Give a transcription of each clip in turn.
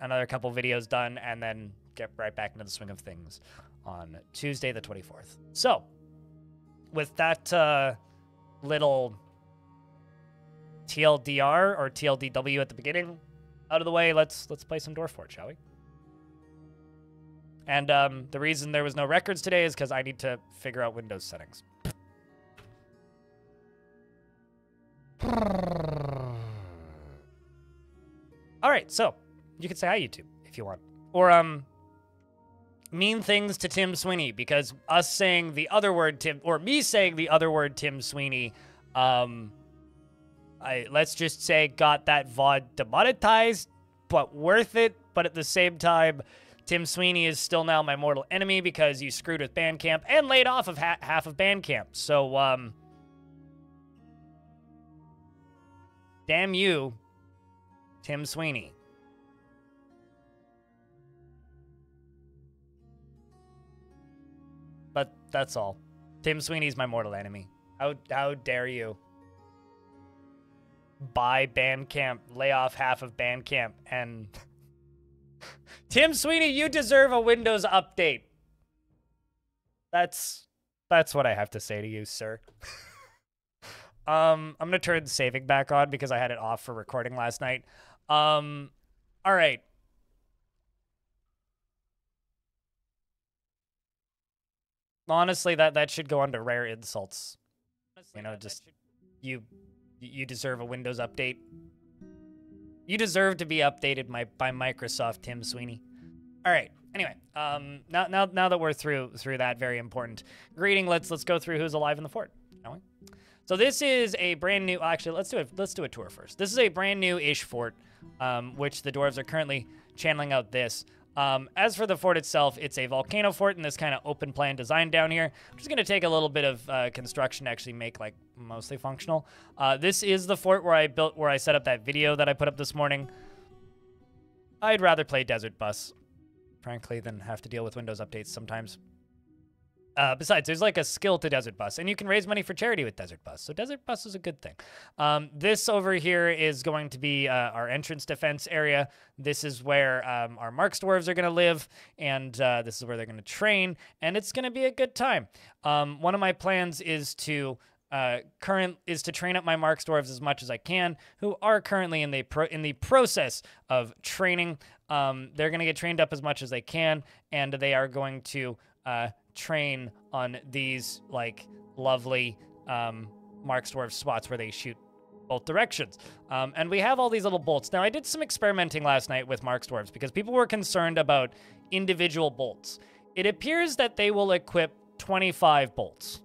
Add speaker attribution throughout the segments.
Speaker 1: another couple videos done, and then get right back into the swing of things on Tuesday the 24th. So, with that uh, little TLDR or TLDW at the beginning out of the way, let's let's play some Dwarf Fort, shall we? And um, the reason there was no records today is because I need to figure out Windows settings. All right, so you can say hi, YouTube, if you want, or um, mean things to Tim Sweeney because us saying the other word Tim or me saying the other word Tim Sweeney, um, I let's just say got that VOD demonetized, but worth it. But at the same time, Tim Sweeney is still now my mortal enemy because you screwed with Bandcamp and laid off of ha- half of Bandcamp. So um, damn you, Tim Sweeney. That's all. Tim Sweeney's my mortal enemy. How how dare you? Buy Bandcamp, lay off half of Bandcamp, and Tim Sweeney, you deserve a Windows update. That's that's what I have to say to you, sir. um, I'm gonna turn saving back on because I had it off for recording last night. Um, all right. Honestly, that that should go under rare insults. You know, just you you deserve a Windows update. You deserve to be updated my, by Microsoft, Tim Sweeney. All right. Anyway, um, now now now that we're through through that very important greeting, let's let's go through who's alive in the fort, shall we? So this is a brand new. Actually, let's do it. Let's do a tour first. This is a brand new-ish fort, um, which the dwarves are currently channeling out this. Um, as for the fort itself, it's a volcano fort in this kind of open plan design down here. Which is going to take a little bit of uh, construction to actually make like mostly functional. Uh, this is the fort where I built, where I set up that video that I put up this morning. I'd rather play Desert Bus, frankly, than have to deal with Windows updates sometimes. Uh, besides, there's like a skill to Desert Bus, and you can raise money for charity with Desert Bus. So Desert Bus is a good thing. Um, this over here is going to be uh, our entrance defense area. This is where um, our Marks dwarves are going to live, and uh, this is where they're going to train, and it's going to be a good time. Um, one of my plans is to uh, current is to train up my Marks dwarves as much as I can, who are currently in the pro- in the process of training. Um, they're going to get trained up as much as they can, and they are going to uh, train on these like lovely um, Marks dwarf spots where they shoot both directions. Um, and we have all these little bolts. Now, I did some experimenting last night with Marks dwarves because people were concerned about individual bolts. It appears that they will equip 25 bolts.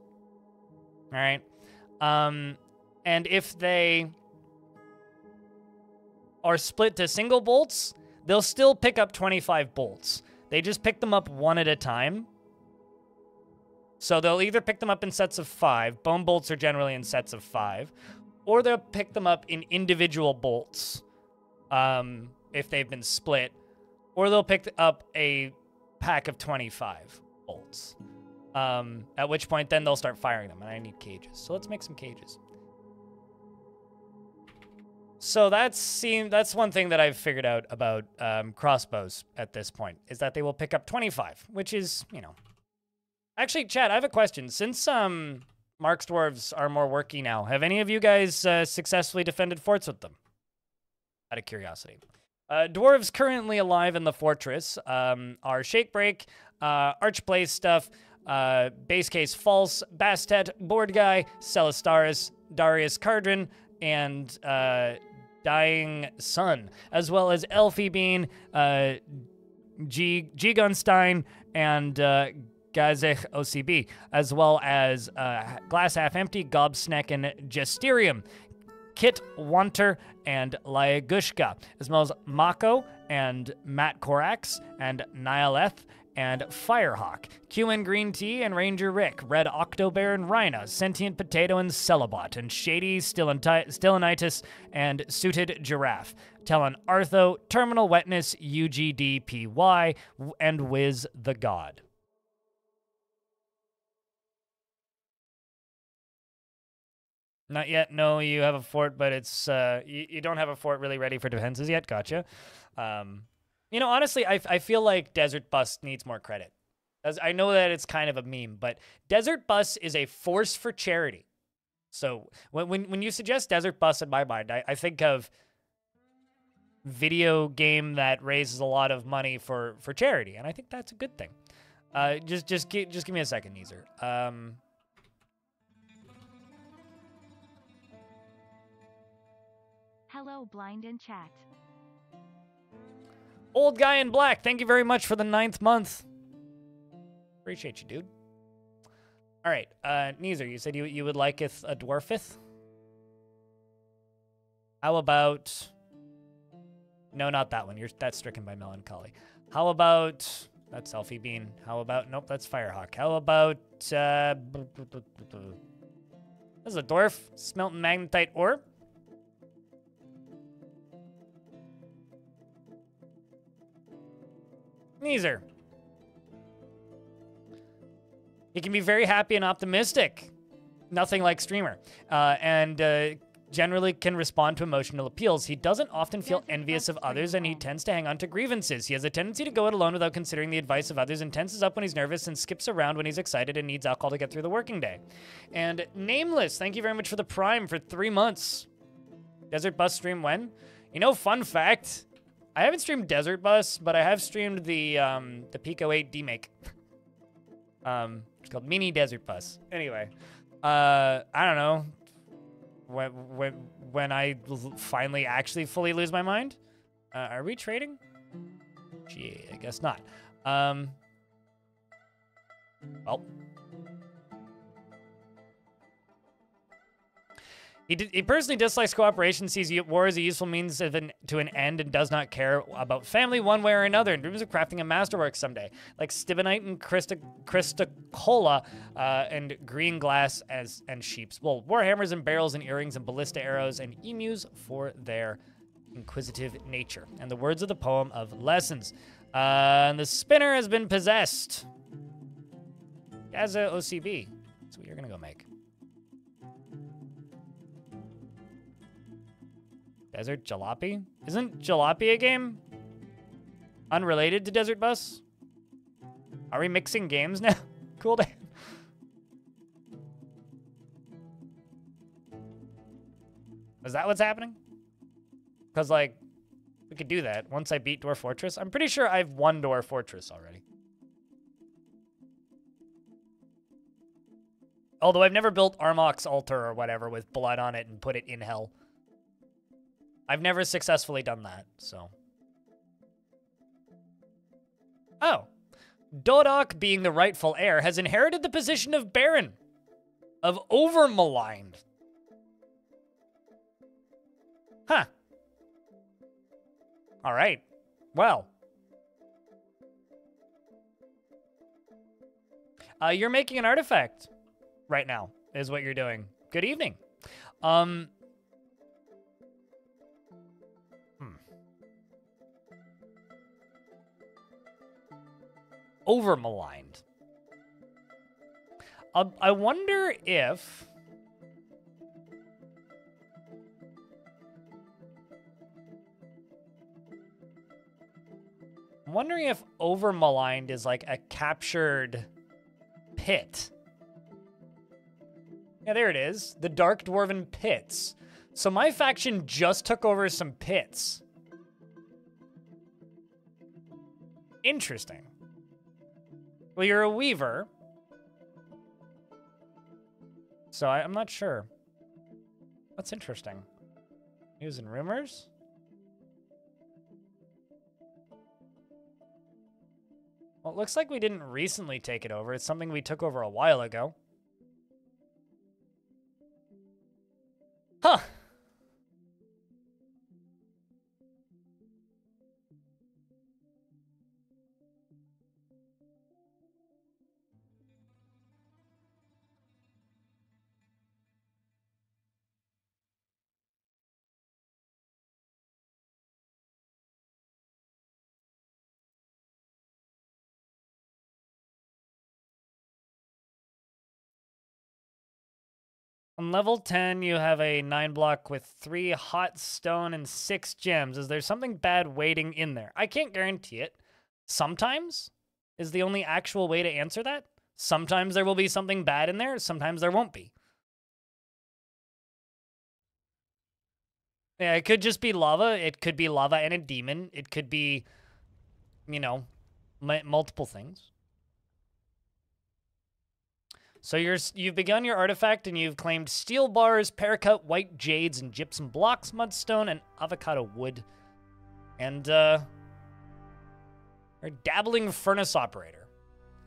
Speaker 1: All right. Um, and if they are split to single bolts, they'll still pick up 25 bolts. They just pick them up one at a time. So they'll either pick them up in sets of five, bone bolts are generally in sets of five, or they'll pick them up in individual bolts um, if they've been split, or they'll pick up a pack of 25 bolts. Um, at which point, then they'll start firing them, and I need cages. So let's make some cages. So that's that's one thing that I've figured out about um, crossbows at this point is that they will pick up 25, which is you know. Actually, Chad, I have a question. Since um, Marks dwarves are more worky now, have any of you guys uh, successfully defended forts with them? Out of curiosity. Uh, dwarves currently alive in the fortress um, are Shakebreak, uh, Archblaze stuff, uh, Base Case False, Bastet, Board Guy, Celastaris, Darius Cardrin, and uh, Dying Sun, as well as Elfie Bean, uh, G. G. Gunstein, and uh, Gazech OCB, as well as uh, Glass Half Empty, Gobsneck, and Gesterium. Kit Wanter and Lyagushka, as well as Mako and Matt Korax and Nihileth and Firehawk, QN Green Tea and Ranger Rick, Red Octobear and Rhina, Sentient Potato and Celebot, and Shady Stillanitis and Suited Giraffe, Talon Artho, Terminal Wetness, UGDPY, and Wiz the God. Not yet. No, you have a fort, but it's uh, you, you don't have a fort really ready for defenses yet. Gotcha. Um, You know, honestly, I, I feel like Desert Bus needs more credit. As I know that it's kind of a meme, but Desert Bus is a force for charity. So when when, when you suggest Desert Bus in my mind, I, I think of video game that raises a lot of money for for charity, and I think that's a good thing. Uh, just just just give me a second, Neezer. Um,
Speaker 2: Hello, blind in chat.
Speaker 1: old guy in black, thank you very much for the ninth month. Appreciate you, dude. All right, uh, Neezer, you said you you would like a dwarfith. How about? No, not that one. You're that's stricken by melancholy. How about that's selfie bean? How about nope, that's firehawk. How about uh, this is a dwarf smelting magnetite ore. Neezer. He can be very happy and optimistic. Nothing like streamer. Uh, and uh, generally can respond to emotional appeals. He doesn't often feel envious of others and he tends to hang on to grievances. He has a tendency to go it alone without considering the advice of others and tenses up when he's nervous and skips around when he's excited and needs alcohol to get through the working day. And Nameless, thank you very much for the prime for three months. Desert Bus stream when? You know, fun fact, I haven't streamed Desert Bus, but I have streamed the um, the Pico 8 demake. um, it's called Mini Desert Bus. Anyway, uh, I don't know when when when I finally actually fully lose my mind. Uh, are we trading? Gee, I guess not. Um, well. He, he personally dislikes cooperation, sees war as a useful means of an, to an end, and does not care about family one way or another, and dreams of crafting a masterwork someday, like stibnite and Christa, uh, and green glass as and sheep's wool, warhammers and barrels and earrings and ballista arrows and emus for their inquisitive nature. And the words of the poem of lessons. Uh, and the spinner has been possessed. As a OCB. That's what you're gonna go make. Desert Jalopy? Isn't Jalopy a game? Unrelated to Desert Bus? Are we mixing games now? cool day. Is that what's happening? Because, like, we could do that once I beat Dwarf Fortress. I'm pretty sure I've won Dwarf Fortress already. Although I've never built Armok's altar or whatever with blood on it and put it in hell. I've never successfully done that, so. Oh. Dodok, being the rightful heir, has inherited the position of Baron of Overmaligned. Huh. All right. Well. Uh, you're making an artifact right now, is what you're doing. Good evening. Um, over maligned. I, um, I wonder if. I'm wondering if over maligned is like a captured pit. Yeah, there it is. The Dark Dwarven Pits. So my faction just took over some pits. Interesting. Well, you're a weaver. So I, I'm not sure. That's interesting. News and rumors? Well, it looks like we didn't recently take it over. It's something we took over a while ago. Huh. On level 10, you have a 9 block with 3 hot stone and 6 gems. Is there something bad waiting in there? I can't guarantee it. Sometimes is the only actual way to answer that. Sometimes there will be something bad in there, sometimes there won't be. Yeah, it could just be lava. It could be lava and a demon. It could be, you know, multiple things. So you're you've begun your artifact and you've claimed steel bars, paracut, white jades, and gypsum blocks, mudstone, and avocado wood. And uh dabbling furnace operator.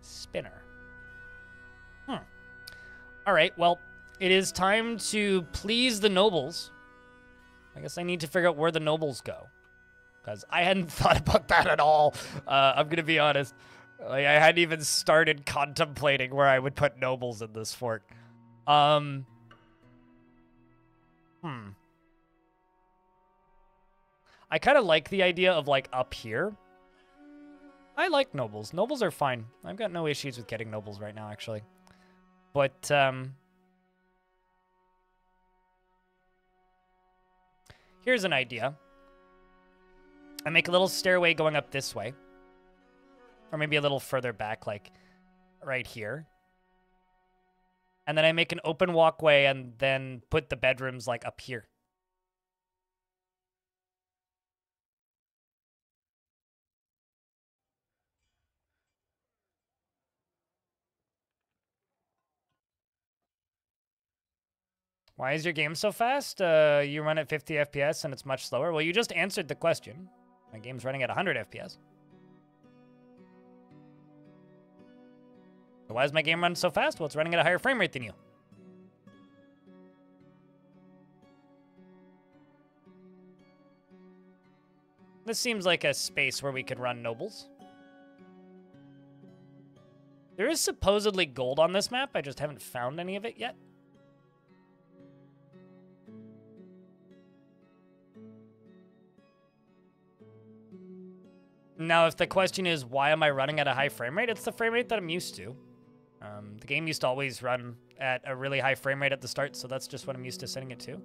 Speaker 1: Spinner. Hmm. Alright, well, it is time to please the nobles. I guess I need to figure out where the nobles go. Because I hadn't thought about that at all. Uh, I'm gonna be honest. Like, I hadn't even started contemplating where I would put nobles in this fort. Um. Hmm. I kind of like the idea of, like, up here. I like nobles. Nobles are fine. I've got no issues with getting nobles right now, actually. But, um... Here's an idea. I make a little stairway going up this way. Or maybe a little further back, like right here. And then I make an open walkway and then put the bedrooms like up here. Why is your game so fast? Uh, you run at 50 FPS and it's much slower. Well, you just answered the question. My game's running at 100 FPS. Why does my game run so fast? Well, it's running at a higher frame rate than you. This seems like a space where we could run nobles. There is supposedly gold on this map. I just haven't found any of it yet. Now, if the question is, why am I running at a high frame rate? It's the frame rate that I'm used to. Um, the game used to always run at a really high frame rate at the start, so that's just what I'm used to setting it to.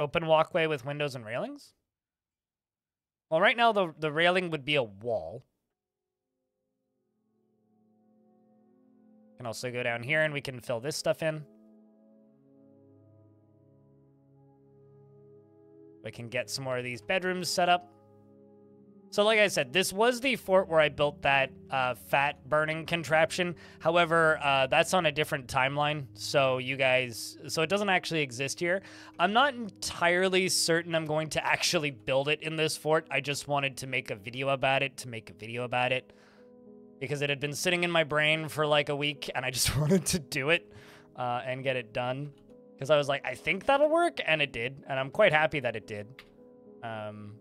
Speaker 1: Open walkway with windows and railings? Well, right now the, the railing would be a wall. Can also go down here and we can fill this stuff in. We can get some more of these bedrooms set up. So like I said, this was the fort where I built that uh, fat burning contraption. However, uh, that's on a different timeline, so you guys, so it doesn't actually exist here. I'm not entirely certain I'm going to actually build it in this fort. I just wanted to make a video about it, to make a video about it, because it had been sitting in my brain for like a week, and I just wanted to do it uh, and get it done. Because I was like, I think that'll work, and it did, and I'm quite happy that it did. Um,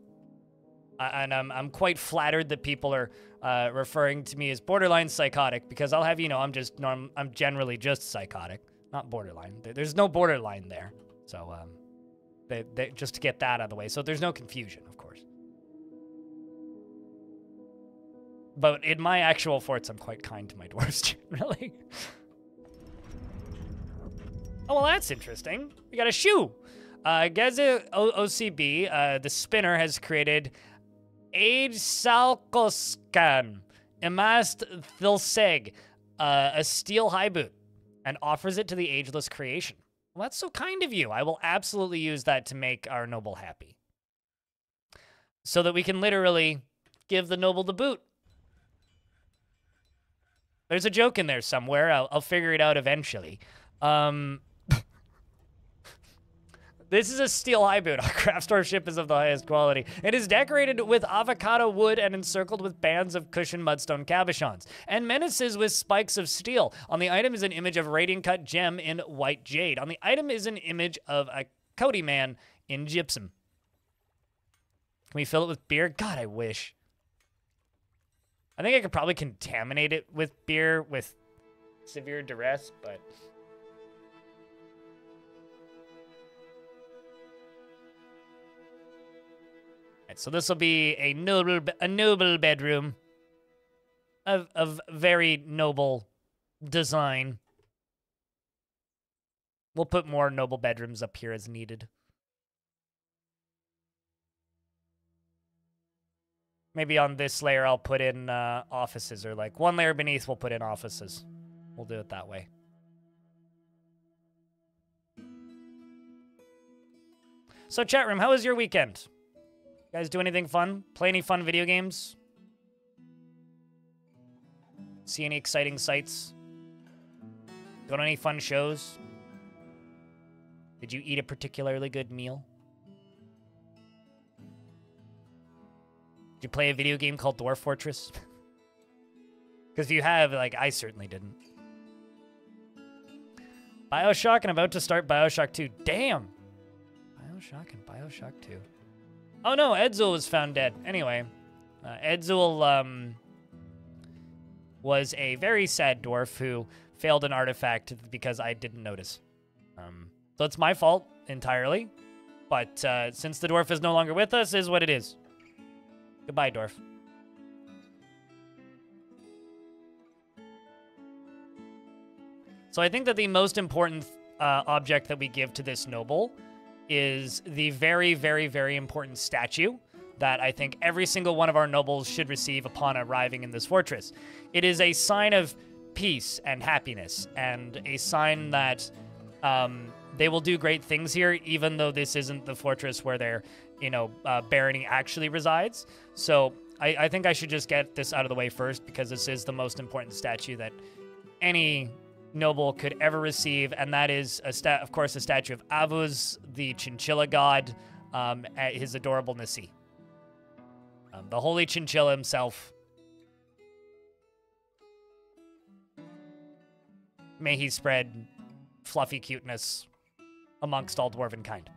Speaker 1: and I'm, I'm quite flattered that people are uh, referring to me as borderline psychotic because I'll have you know I'm just norm I'm generally just psychotic, not borderline. There's no borderline there, so um, they, they, just to get that out of the way, so there's no confusion, But in my actual forts, I'm quite kind to my dwarves generally. oh well, that's interesting. We got a shoe. Uh, Geza OCB, uh, the spinner, has created Age Salkoskan, Emast Thilseg, uh, a steel high boot, and offers it to the ageless creation. Well, that's so kind of you. I will absolutely use that to make our noble happy. So that we can literally give the noble the boot. There's a joke in there somewhere. I'll, I'll figure it out eventually. Um, this is a steel high boot. Our craftsdwarfship is of the highest quality. It is decorated with avocado wood and encircled with bands of cushioned mudstone cabochons and menaces with spikes of steel. On the item is an image of radiant cut gem in white jade. On the item is an image of a Cody man in gypsum. Can we fill it with beer? God, I wish. I think I could probably contaminate it with beer with severe duress, but... Right, so this will be a noble, a noble bedroom of, of very noble design. We'll put more noble bedrooms up here as needed. Maybe on this layer I'll put in uh, offices, or like one layer beneath we'll put in offices. We'll do it that way. So chat room, how was your weekend? You guys do anything fun? Play any fun video games? See any exciting sights? Go to any fun shows? Did you eat a particularly good meal? Did you play a video game called Dwarf Fortress? Because if you have, like, I certainly didn't. Bioshock and about to start Bioshock 2. Damn! Bioshock and Bioshock 2. Oh no, Edzul was found dead. Anyway, uh, Edzul um, was a very sad dwarf who failed an artifact because I didn't notice. Um, so it's my fault entirely. But uh, since the dwarf is no longer with us, is what it is. Goodbye, dwarf. So I think that the most important uh, object that we give to this noble is the very, very, very important statue that I think every single one of our nobles should receive upon arriving in this fortress. It is a sign of peace and happiness, and a sign that um, they will do great things here, even though this isn't the fortress where their, you know, uh, barony actually resides. So I, I think I should just get this out of the way first because this is the most important statue that any noble could ever receive, and that is, a sta- of course, a statue of Avuz, the chinchilla god, um, at his adorable Nisi. Um, the holy chinchilla himself. May he spread fluffy cuteness amongst all dwarven kind.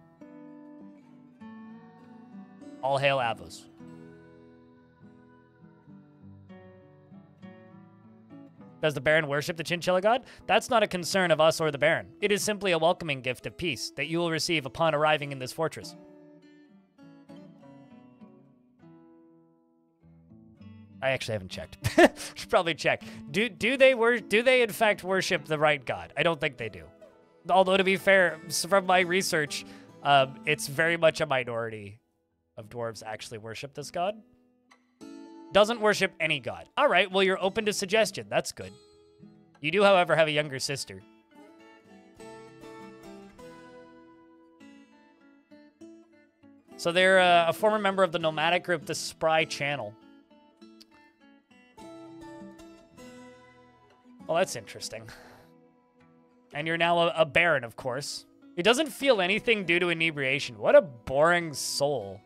Speaker 1: All hail Avos. Does the Baron worship the chinchilla god? That's not a concern of us or the Baron. It is simply a welcoming gift of peace that you will receive upon arriving in this fortress. I actually haven't checked. Should probably check. Do do they wor- do they in fact worship the right god? I don't think they do. Although to be fair, from my research, um, it's very much a minority of dwarves actually worship this god. Doesn't worship any god. All right, well you're open to suggestion. That's good. You do, however, have a younger sister. So they're uh, a former member of the nomadic group, the Spry Channel. Well, that's interesting. And you're now a, a baron, of course. He doesn't feel anything due to inebriation. What a boring soul.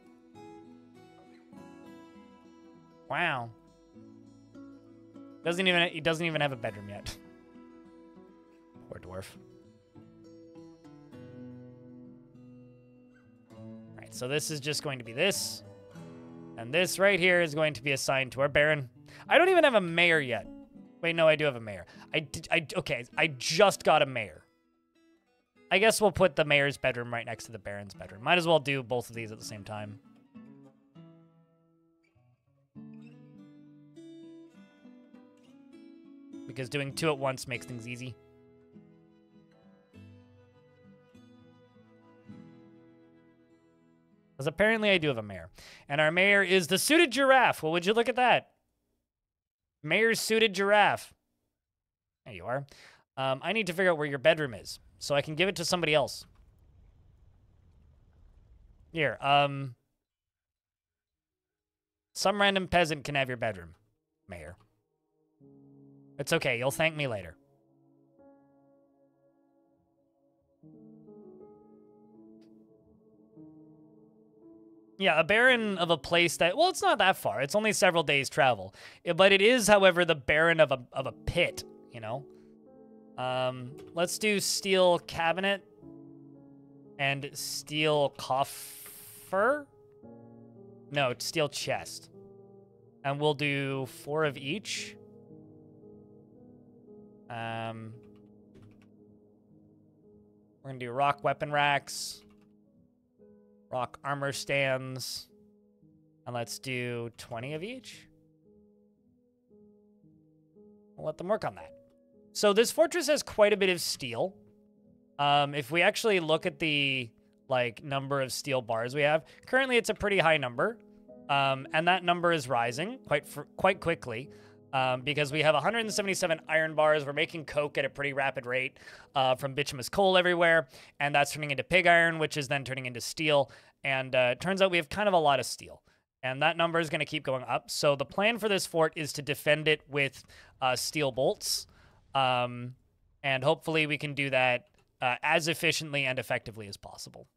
Speaker 1: Wow. Doesn't even he doesn't even have a bedroom yet. Poor dwarf. Alright, so this is just going to be this. And this right here is going to be assigned to our baron. I don't even have a mayor yet. Wait, no, I do have a mayor. I did, I okay, I just got a mayor. I guess we'll put the mayor's bedroom right next to the baron's bedroom. Might as well do both of these at the same time. Because doing two at once makes things easy. Because apparently I do have a mayor. And our mayor is the suited giraffe. Well, would you look at that? Mayor's suited giraffe. There you are. Um, I need to figure out where your bedroom is so I can give it to somebody else. Here, um, some random peasant can have your bedroom, Mayor. It's okay. You'll thank me later. Yeah, a baron of a place that well, it's not that far. It's only several days travel. But it is, however, the baron of a of a pit. You know. Um, let's do steel cabinet and steel coffer. No, steel chest, and we'll do four of each. Um, we're gonna do rock weapon racks, rock armor stands, And let's do 20 of each. We'll let them work on that. So this fortress has quite a bit of steel. Um, if we actually look at the like number of steel bars we have, currently it's a pretty high number, um, and that number is rising quite quite quickly. Um, because we have 177 iron bars. We're making coke at a pretty rapid rate uh, from bituminous coal everywhere, and that's turning into pig iron, which is then turning into steel. And uh, turns out we have kind of a lot of steel, and that number is going to keep going up. So the plan for this fort is to defend it with uh, steel bolts, um, and hopefully we can do that uh, as efficiently and effectively as possible.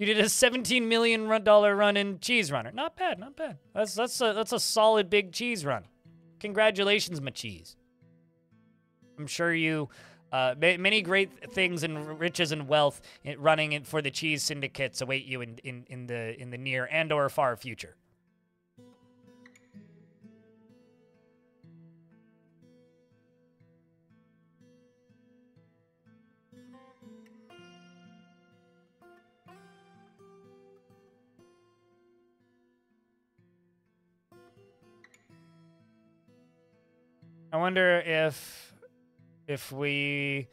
Speaker 1: You did a 17 million dollar run in Cheese Runner. Not bad, not bad. That's that's a that's a solid big cheese run. Congratulations, my cheese. I'm sure you uh, many great things and riches and wealth running for the cheese syndicates await you in, in, in the in the near and or far future. I wonder if if we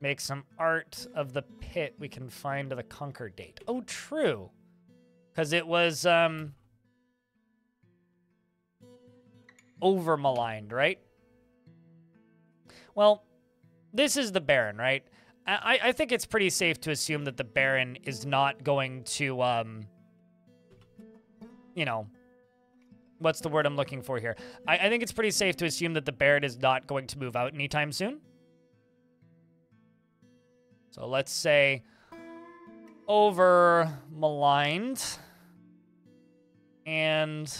Speaker 1: make some art of the pit, we can find the conquer date. Oh, true. Because it was um over maligned, right? Well, this is the Baron, right? I, I think it's pretty safe to assume that the Baron is not going to, um, you know, what's the word I'm looking for here? I, I think it's pretty safe to assume that the Baron is not going to move out anytime soon. So let's say over maligned and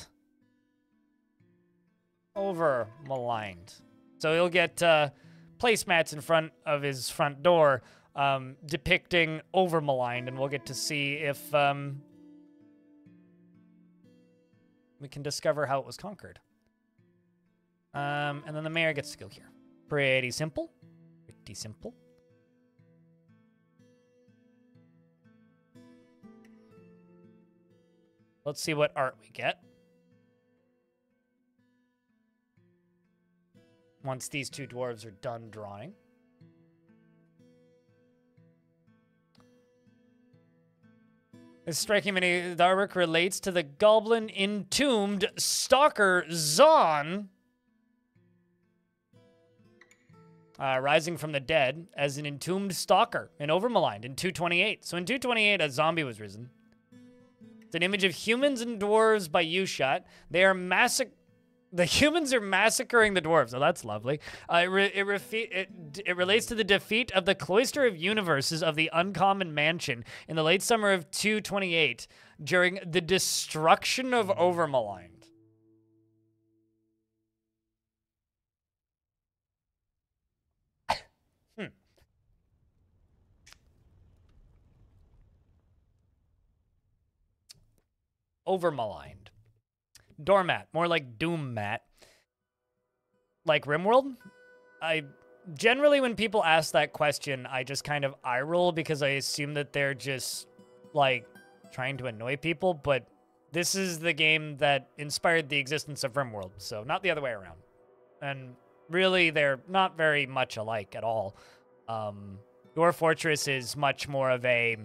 Speaker 1: over maligned. So he'll get uh, placemats in front of his front door um, depicting over maligned, and we'll get to see if um, we can discover how it was conquered. Um, and then the mayor gets to go here. Pretty simple. Pretty simple. Let's see what art we get. Once these two dwarves are done drawing. This striking many artwork relates to the goblin entombed stalker Zon. Uh, rising from the dead as an entombed stalker in Overmaligned in 228. So in 228, a zombie was risen. It's an image of humans and dwarves by U-Shot. They are massacred the humans are massacring the dwarves. Oh, that's lovely. Uh, it, re- it, it, it, relates to the defeat of the Cloister of Universes of the Uncommon Mansion in the late summer of 228 during the destruction of Overmaligned. hmm. Overmaligned. Doormat, more like Doom Mat. Like RimWorld? I generally when people ask that question, I just kind of eye roll because I assume that they're just like trying to annoy people, but this is the game that inspired the existence of RimWorld, so not the other way around. And really, they're not very much alike at all. Um, Fortress is much more of a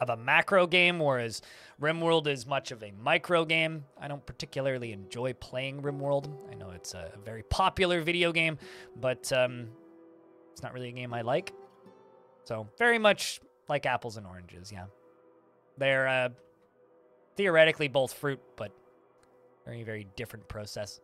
Speaker 1: of a macro game, whereas RimWorld is much of a micro game. I don't particularly enjoy playing RimWorld. I know it's a very popular video game, but um, it's not really a game I like. So very much like apples and oranges, yeah. They're uh, theoretically both fruit, but very, very different process.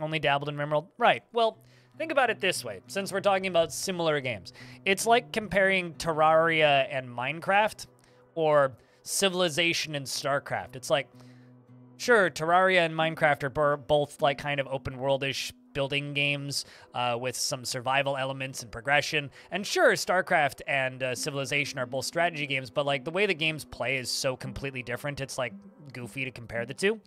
Speaker 1: Only dabbled in RimWorld? Right. Well, Think about it this way, since we're talking about similar games. It's like comparing Terraria and Minecraft or Civilization and StarCraft. It's like, sure, Terraria and Minecraft are both like kind of open worldish building games uh, with some survival elements and progression. And sure, StarCraft and uh, Civilization are both strategy games, but like the way the games play is so completely different, it's like goofy to compare the two.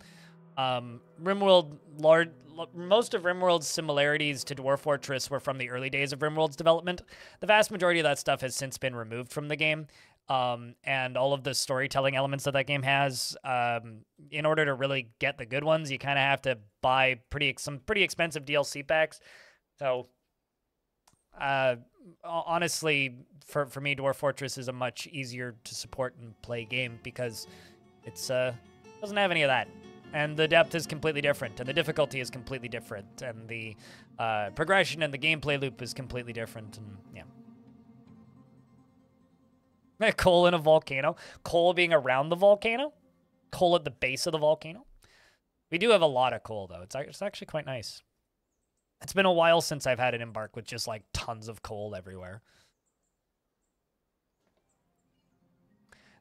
Speaker 1: Um, RimWorld, large, most of RimWorld's similarities to Dwarf Fortress were from the early days of RimWorld's development. The vast majority of that stuff has since been removed from the game. Um, and all of the storytelling elements that that game has, um, in order to really get the good ones, you kind of have to buy pretty some pretty expensive DLC packs. So, uh, honestly, for for me, Dwarf Fortress is a much easier to support and play game because it's uh doesn't have any of that and the depth is completely different, and the difficulty is completely different, and the uh, progression and the gameplay loop is completely different, and yeah. Coal in a volcano. Coal being around the volcano. Coal at the base of the volcano. We do have a lot of coal, though. It's, it's actually quite nice. It's been a while since I've had an embark with just, like, tons of coal everywhere.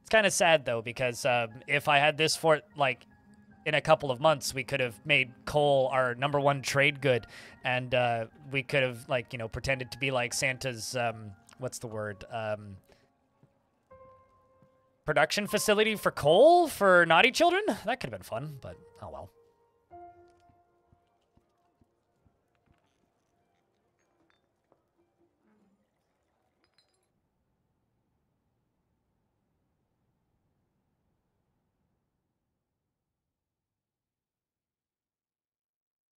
Speaker 1: It's kind of sad, though, because um, if I had this fort, like, in a couple of months, we could have made coal our number one trade good, and uh, we could have like you know pretended to be like Santa's um, what's the word um, production facility for coal for naughty children. That could have been fun, but oh well.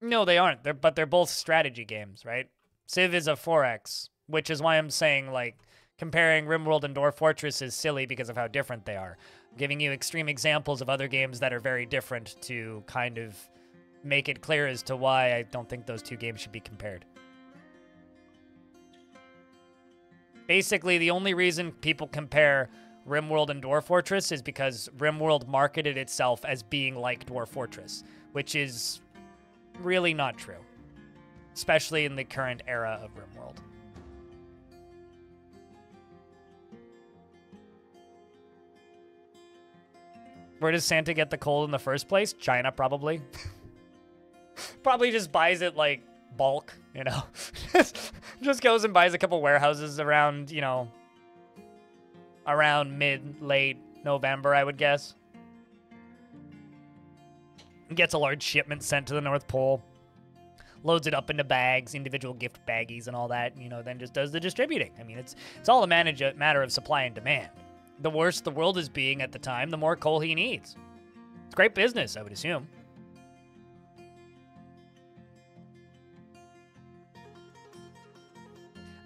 Speaker 1: No, they aren't. They're but they're both strategy games, right? Civ is a 4X, which is why I'm saying like comparing RimWorld and Dwarf Fortress is silly because of how different they are. I'm giving you extreme examples of other games that are very different to kind of make it clear as to why I don't think those two games should be compared. Basically, the only reason people compare RimWorld and Dwarf Fortress is because RimWorld marketed itself as being like Dwarf Fortress, which is really not true, especially in the current era of RimWorld. Where does Santa get the coal in the first place? China, probably. probably just buys it like bulk, you know. just goes and buys a couple warehouses around, you know, around mid, late November, I would guess gets a large shipment sent to the North Pole, loads it up into bags, individual gift baggies, and all that. You know, then just does the distributing. I mean, it's it's all a manage matter of supply and demand. The worse the world is being at the time, the more coal he needs. It's great business, I would assume.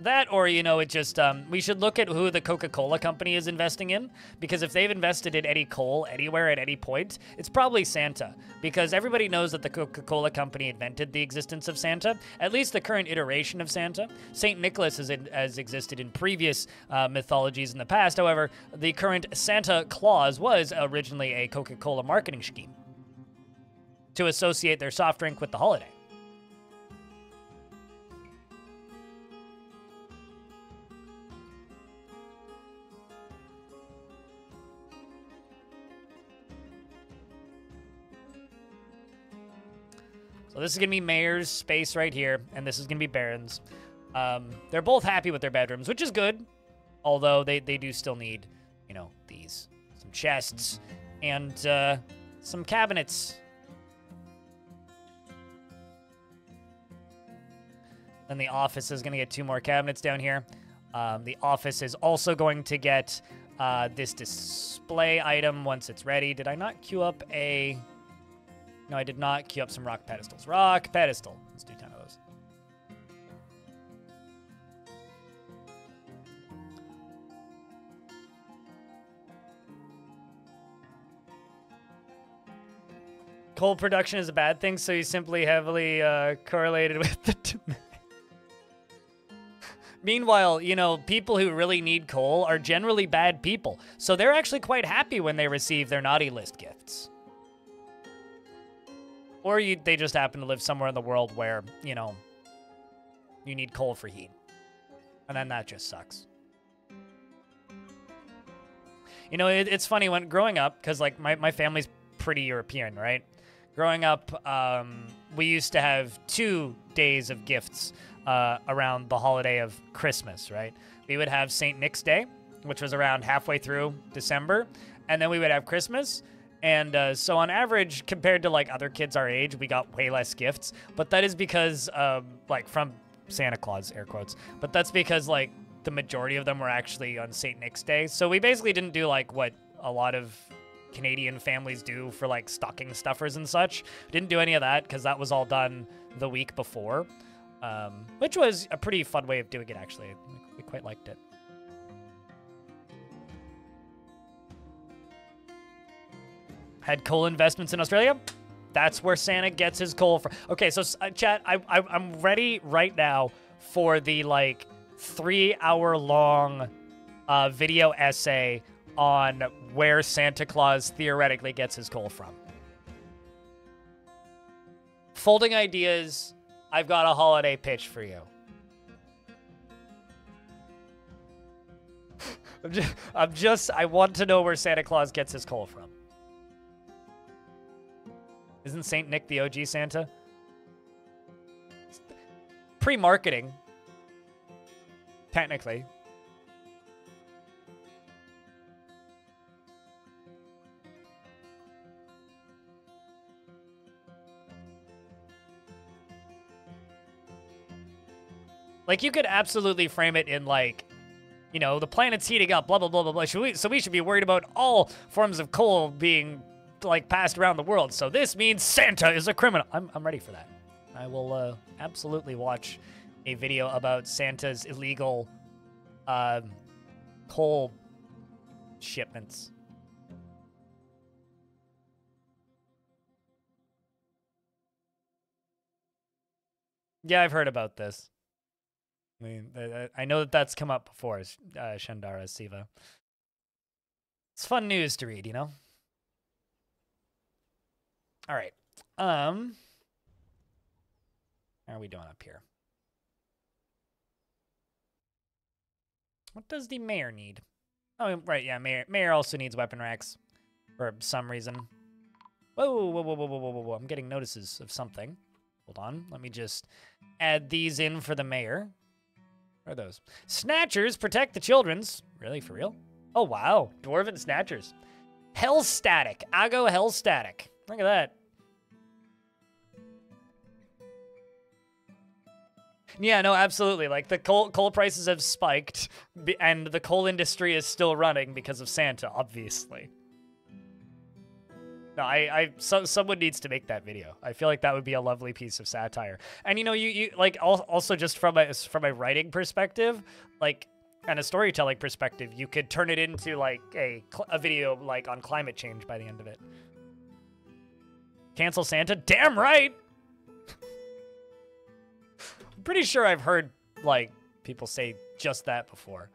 Speaker 1: That, or, you know, it just, um, we should look at who the Coca Cola company is investing in. Because if they've invested in any coal anywhere at any point, it's probably Santa. Because everybody knows that the Coca Cola company invented the existence of Santa, at least the current iteration of Santa. St. Nicholas has, has existed in previous uh, mythologies in the past. However, the current Santa Claus was originally a Coca Cola marketing scheme to associate their soft drink with the holiday. So this is going to be Mayor's space right here, and this is going to be Baron's. Um, they're both happy with their bedrooms, which is good, although they, they do still need, you know, these. Some chests and uh, some cabinets. Then the office is going to get two more cabinets down here. Um, the office is also going to get uh, this display item once it's ready. Did I not queue up a... No, I did not queue up some rock pedestals. Rock pedestal. Let's do 10 of those. Coal production is a bad thing, so you simply heavily uh, correlated with the demand. Meanwhile, you know, people who really need coal are generally bad people, so they're actually quite happy when they receive their naughty list gifts. Or you, they just happen to live somewhere in the world where, you know, you need coal for heat. And then that just sucks. You know, it, it's funny when growing up, because like my, my family's pretty European, right? Growing up, um, we used to have two days of gifts uh, around the holiday of Christmas, right? We would have St. Nick's Day, which was around halfway through December, and then we would have Christmas, And uh, so, on average, compared to like other kids our age, we got way less gifts. But that is because, um, like, from Santa Claus, air quotes. But that's because, like, the majority of them were actually on St. Nick's Day. So we basically didn't do like what a lot of Canadian families do for like stocking stuffers and such. Didn't do any of that because that was all done the week before, um, which was a pretty fun way of doing it, actually. We quite liked it. Had coal investments in Australia? That's where Santa gets his coal from. Okay, so uh, chat, I, I, I'm ready right now for the like three hour long uh, video essay on where Santa Claus theoretically gets his coal from. Folding ideas, I've got a holiday pitch for you. I'm just, I'm just, I want to know where Santa Claus gets his coal from. Isn't St. Nick the OG Santa? Pre marketing, technically. Like you could absolutely frame it in like, you know, the planet's heating up, blah blah blah blah blah. We, so we should be worried about all forms of coal being like passed around the world. So this means Santa is a criminal. I'm I'm ready for that. I will uh, absolutely watch a video about Santa's illegal uh, coal shipments. Yeah, I've heard about this. I mean, I know that that's come up before, uh, Shandara Siva. It's fun news to read, you know? All right. Um, how are we doing up here? What does the mayor need? Oh, right, yeah, mayor. Mayor also needs weapon racks for some reason. Whoa, whoa, whoa, whoa, whoa, whoa, whoa! I'm getting notices of something. Hold on, let me just add these in for the mayor. What are those? Snatchers protect the children's. Really, for real? Oh, wow. Dwarven Snatchers. Hell Static. Ago Hell Static. Look at that. Yeah, no, absolutely. Like the coal coal prices have spiked, and the coal industry is still running because of Santa, obviously. No, I, I, so, someone needs to make that video. I feel like that would be a lovely piece of satire. And you know, you, you like also just from a from a writing perspective, like and a storytelling perspective, you could turn it into like a a video like on climate change by the end of it. Cancel Santa? Damn right. I'm pretty sure I've heard like people say just that before.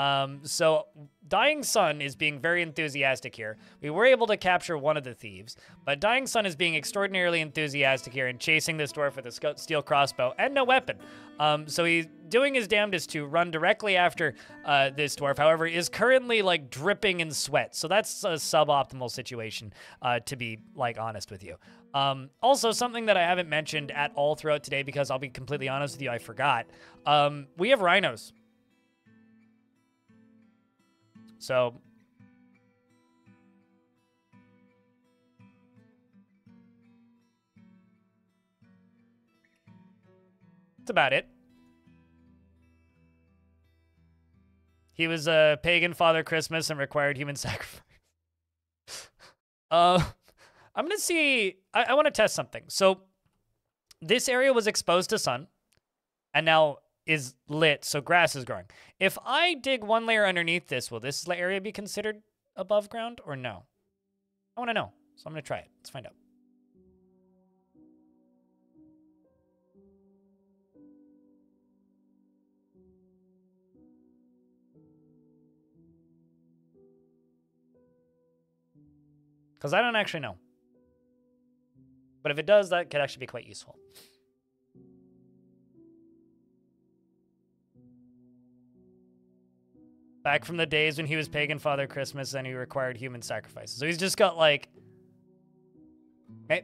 Speaker 1: Um, so Dying Sun is being very enthusiastic here. We were able to capture one of the thieves, but Dying Sun is being extraordinarily enthusiastic here and chasing this dwarf with a steel crossbow and no weapon. Um, so he's doing his damnedest to run directly after uh, this dwarf. However, is currently like dripping in sweat. So that's a suboptimal situation, uh, to be like honest with you. Um, also, something that I haven't mentioned at all throughout today, because I'll be completely honest with you, I forgot. Um, we have rhinos. So that's about it. He was a pagan Father Christmas and required human sacrifice. uh, I'm gonna see. I, I want to test something. So this area was exposed to sun, and now is lit, so grass is growing. If I dig one layer underneath this, will this area be considered above ground or no? I want to know, so I'm going to try it. Let's find out. Because I don't actually know. But if it does, that could actually be quite useful. Back from the days when he was pagan Father Christmas and he required human sacrifices. So he's just got like.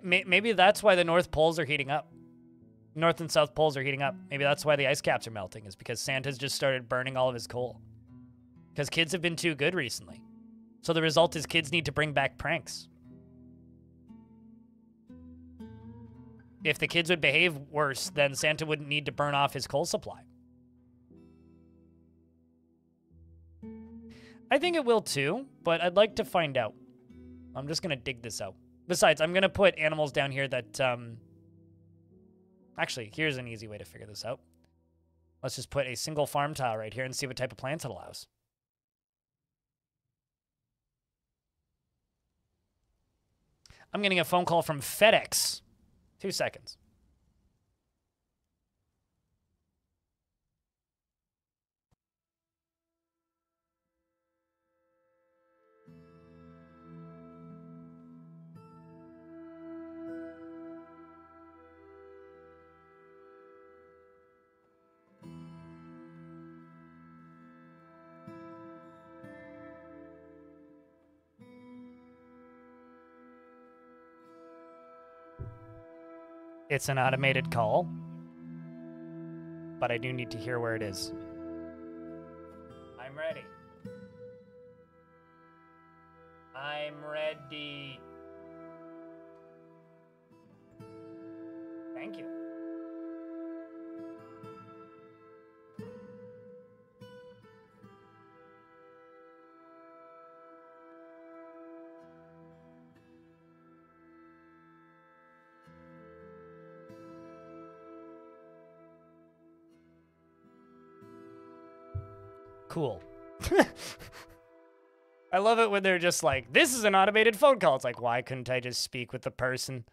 Speaker 1: Maybe that's why the North Poles are heating up. North and South Poles are heating up. Maybe that's why the ice caps are melting, is because Santa's just started burning all of his coal. Because kids have been too good recently. So the result is kids need to bring back pranks. If the kids would behave worse, then Santa wouldn't need to burn off his coal supply. I think it will too, but I'd like to find out. I'm just gonna dig this out. Besides, I'm gonna put animals down here that, um... Actually, here's an easy way to figure this out. Let's just put a single farm tile right here and see what type of plants it allows. I'm getting a phone call from FedEx. Two seconds. It's an automated call, but I do need to hear where it is. I'm ready. I'm ready. Cool. I love it when they're just like, this is an automated phone call. It's like, why couldn't I just speak with the person?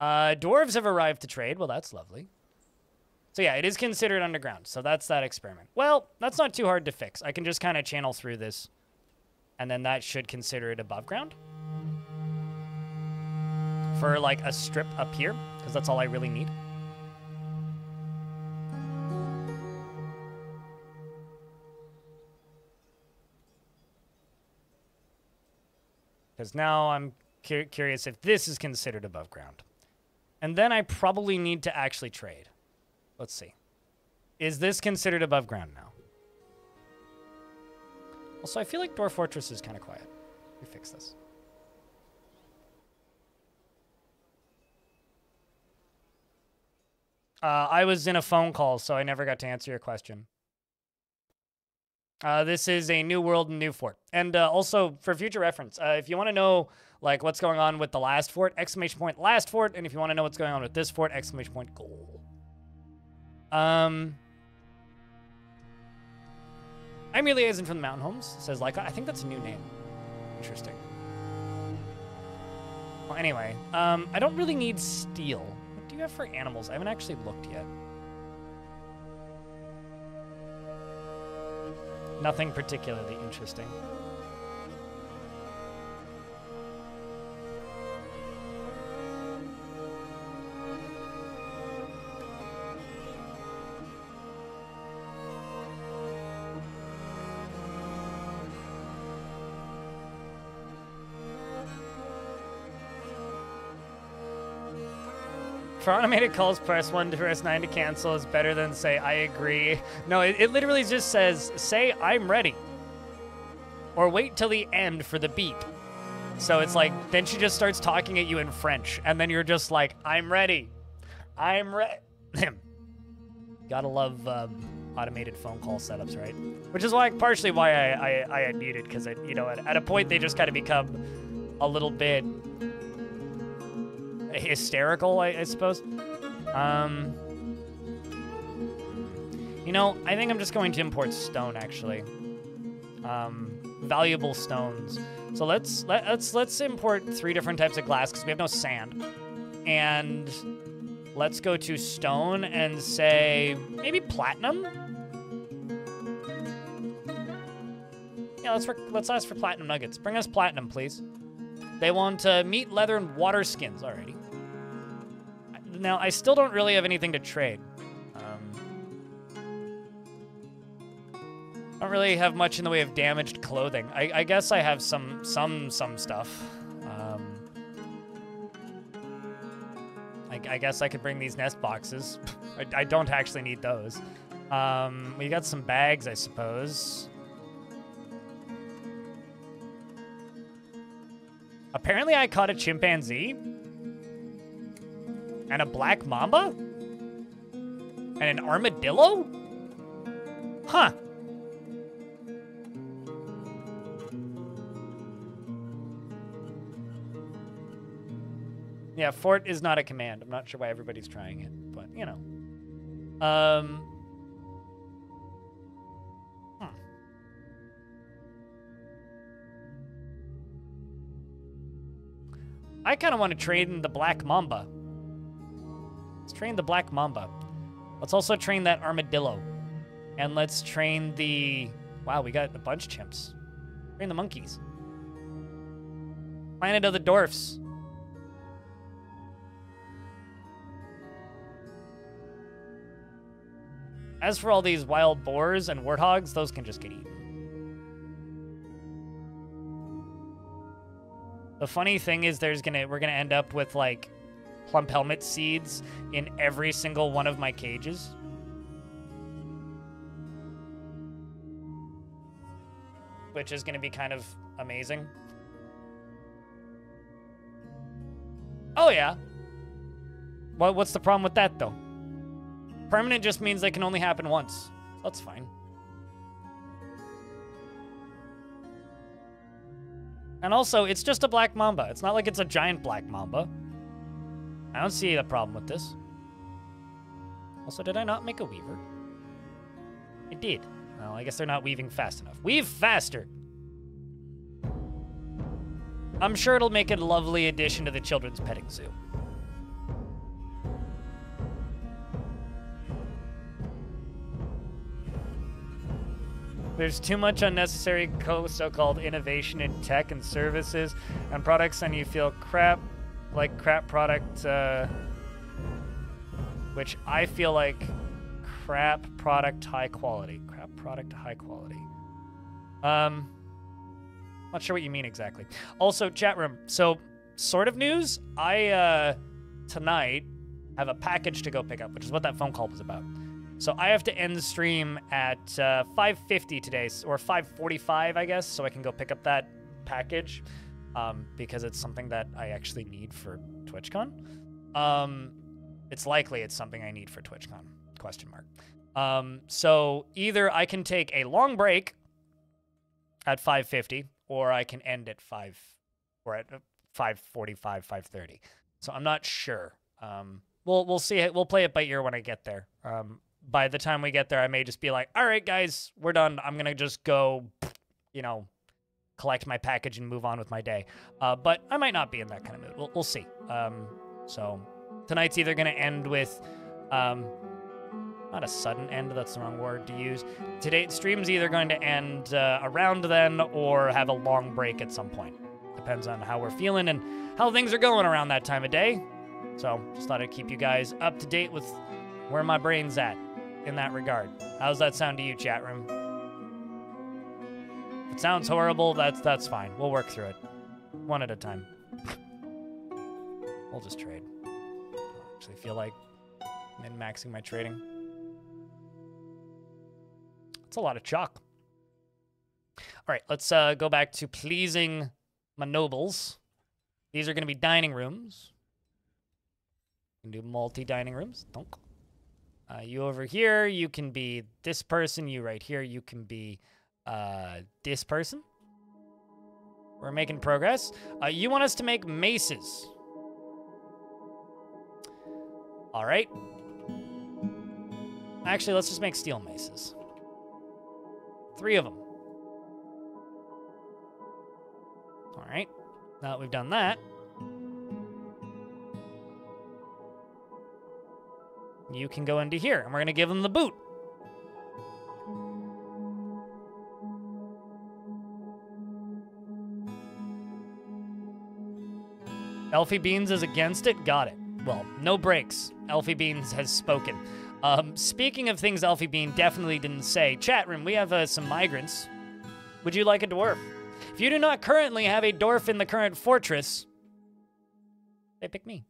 Speaker 1: Uh, dwarves have arrived to trade. Well, that's lovely. So yeah, it is considered underground. So that's that experiment. Well, that's not too hard to fix. I can just kind of channel through this. And then that should consider it above ground. For like a strip up here, because that's all I really need. Because now I'm cu curious if this is considered above ground. And then I probably need to actually trade. Let's see. Is this considered above ground now? Also, I feel like Dwarf Fortress is kind of quiet. We fix this. Uh, I was in a phone call, so I never got to answer your question. Uh, this is a new world and new fort. And uh, also, for future reference, uh, if you want to know like what's going on with the last fort, exclamation point last fort, and if you want to know what's going on with this fort, exclamation point goal. Um, I'm really Isn't from the Mountain Homes, says like I think that's a new name. Interesting. Well, anyway, um, I don't really need steel. What do you have for animals? I haven't actually looked yet. Nothing particularly interesting. For automated calls, press 1 to press 9 to cancel is better than say, I agree. No, it, it literally just says, say, I'm ready. Or wait till the end for the beep. So it's like, then she just starts talking at you in French, and then you're just like, I'm ready. I'm ready. Gotta love um, automated phone call setups, right? Which is why, partially why I, I, I had muted, because, you know, at, at a point they just kind of become a little bit hysterical, I, I suppose. Um, you know, I think I'm just going to import stone actually. Um, valuable stones. So let's let, let's let's import three different types of glass because we have no sand, and let's go to stone and say maybe platinum. Yeah, let's let's ask for platinum nuggets. Bring us platinum, please. They want uh, meat, leather, and water skins. Alrighty. Now, I still don't really have anything to trade. Um, don't really have much in the way of damaged clothing. I, I guess I have some, some, some stuff. Um, I, I, guess I could bring these nest boxes. I, I, don't actually need those. Um, we got some bags, I suppose. Apparently I caught a chimpanzee. And a black mamba? And an armadillo? Huh. Yeah, fort is not a command. I'm not sure why everybody's trying it, but you know. Um. hmm. I kind of want to train the Black Mamba. Let's train the Black Mamba. Let's also train that Armadillo. And let's train the... Wow, we got a bunch of chimps. Train the monkeys. Planet of the Dwarfs. As for all these wild boars and warthogs, those can just get eaten. The funny thing is there's gonna we're gonna end up with like plump helmet seeds in every single one of my cages. Which is gonna be kind of amazing. Oh yeah. What what's the problem with that though? Permanent just means they can only happen once. That's fine. And also, it's just a black mamba. It's not like it's a giant black mamba. I don't see a problem with this. Also, did I not make a weaver? I did. Well, I guess they're not weaving fast enough. Weave faster! I'm sure it'll make a lovely addition to the children's petting zoo. There's too much unnecessary so-called innovation in tech and services and products, and you feel crap, like crap product, uh, which I feel like crap product high quality. Crap product high quality. Um, not sure what you mean exactly. Also, chat room. So, sort of news. I uh, tonight have a package to go pick up, which is what that phone call was about. So I have to end the stream at uh, 5:50 today, or 5:45, I guess, so I can go pick up that package um, because it's something that I actually need for TwitchCon. Um, it's likely it's something I need for TwitchCon? Question mark. Um, so either I can take a long break at 5:50, or I can end at five, or at 5:45, 5:30. So I'm not sure. Um, we'll we'll see. It. We'll play it by ear when I get there. Um, by the time we get there, I may just be like, all right, guys, we're done. I'm to just go, you know, collect my package and move on with my day. Uh, but I might not be in that kind of mood. We'll, we'll see. Um, so tonight's either going to end with, um, not a sudden end, that's the wrong word to use. Today's stream's either going to end uh, around then or have a long break at some point. Depends on how we're feeling and how things are going around that time of day. So just thought I'd keep you guys up to date with where my brain's at in that regard. How's that sound to you, chat room? Sounds horrible, that's that's fine. We'll work through it. One at a time. we'll just trade. I actually feel like min-maxing my trading. It's a lot of chalk. All right, let's uh, go back to pleasing my nobles. These are going to be dining rooms. You can do multi-dining rooms. Uh, you over here, you can be this person. You right here, you can be uh, this person. We're making progress. Uh, you want us to make maces. All right. Actually, let's just make steel maces. Three of them. All right. Now that we've done that, you can go into here, and we're going to give them the boot. Elfie Beans is against it? Got it. Well, no breaks. Elfie Beans has spoken. Um, speaking of things Elfie Bean definitely didn't say, chat room, we have uh, some migrants. Would you like a dwarf? If you do not currently have a dwarf in the current fortress, they pick me.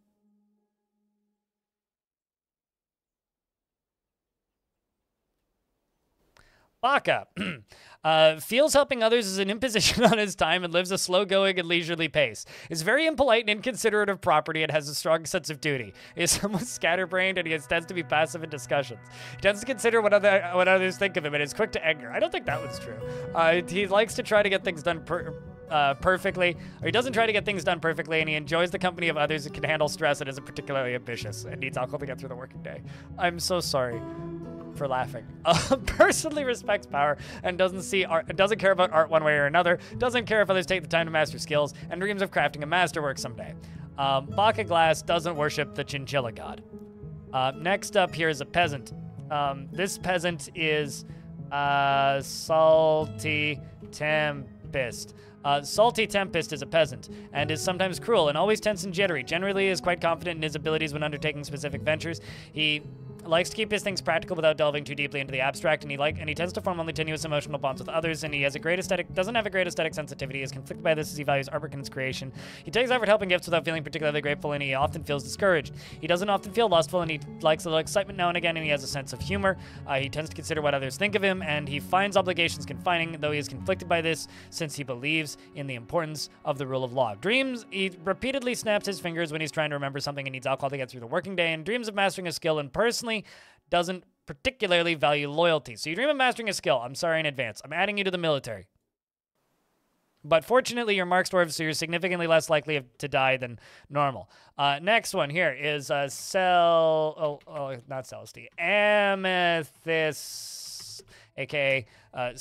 Speaker 1: Baka, Uh, feels helping others is an imposition on his time and lives a slow going and leisurely pace. Is very impolite and inconsiderate of property and has a strong sense of duty. Is somewhat scatterbrained and he tends to be passive in discussions. He tends to consider what other what others think of him and is quick to anger. I don't think that was true. Uh, he likes to try to get things done per, uh, perfectly, or he doesn't try to get things done perfectly, and he enjoys the company of others and can handle stress and isn't particularly ambitious and needs alcohol to get through the working day. I'm so sorry for laughing. Uh, personally respects power and doesn't see art, doesn't care about art one way or another. Doesn't care if others take the time to master skills, and dreams of crafting a masterwork someday. Um, Baka Glass doesn't worship the chinchilla god. Uh, next up here is a peasant. Um, this peasant is uh, Salty Tempest. Uh, Salty Tempest is a peasant and is sometimes cruel and always tense and jittery. Generally, is quite confident in his abilities when undertaking specific ventures. He likes to keep his things practical without delving too deeply into the abstract, and he like and he tends to form only tenuous emotional bonds with others. And he has a great aesthetic, doesn't have a great aesthetic sensitivity. Is conflicted by this as he values artwork creation. He takes effort helping gifts without feeling particularly grateful, and he often feels discouraged. He doesn't often feel lustful, and he likes a little excitement now and again, and he has a sense of humor. Uh, he tends to consider what others think of him, and he finds obligations confining, though he is conflicted by this since he believes in the importance of the rule of law. Dreams, he repeatedly snaps his fingers when he's trying to remember something and needs alcohol to get through the working day, and dreams of mastering a skill, and personally doesn't particularly value loyalty. So you dream of mastering a skill. I'm sorry in advance. I'm adding you to the military. But fortunately, you're Marks Dwarves, so you're significantly less likely to die than normal. Uh, next one here is uh, Cel... Oh, oh, not Celestine. Amethyst, aka uh.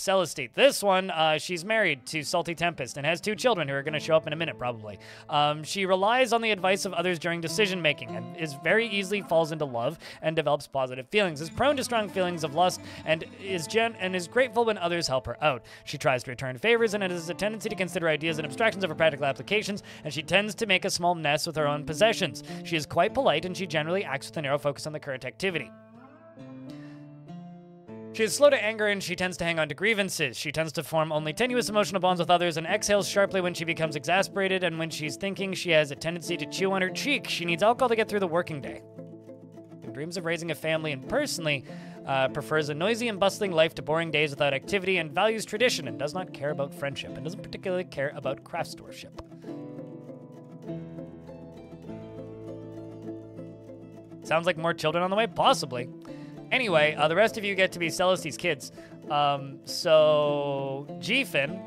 Speaker 1: This one, uh, she's married to Salty Tempest and has two children who are going to show up in a minute, probably. Um, she relies on the advice of others during decision making and is very easily falls into love and develops positive feelings. Is prone to strong feelings of lust and is gen and is grateful when others help her out. She tries to return favors and has a tendency to consider ideas and abstractions over practical applications. And she tends to make a small nest with her own possessions. She is quite polite and she generally acts with a narrow focus on the current activity. She is slow to anger and she tends to hang on to grievances. She tends to form only tenuous emotional bonds with others and exhales sharply when she becomes exasperated. And when she's thinking, she has a tendency to chew on her cheek. She needs alcohol to get through the working day. And dreams of raising a family and personally uh, prefers a noisy and bustling life to boring days without activity and values tradition and does not care about friendship and doesn't particularly care about craftsmanship. Sounds like more children on the way? Possibly. Anyway, uh, the rest of you get to be Celestine's kids. Um, so, GFin,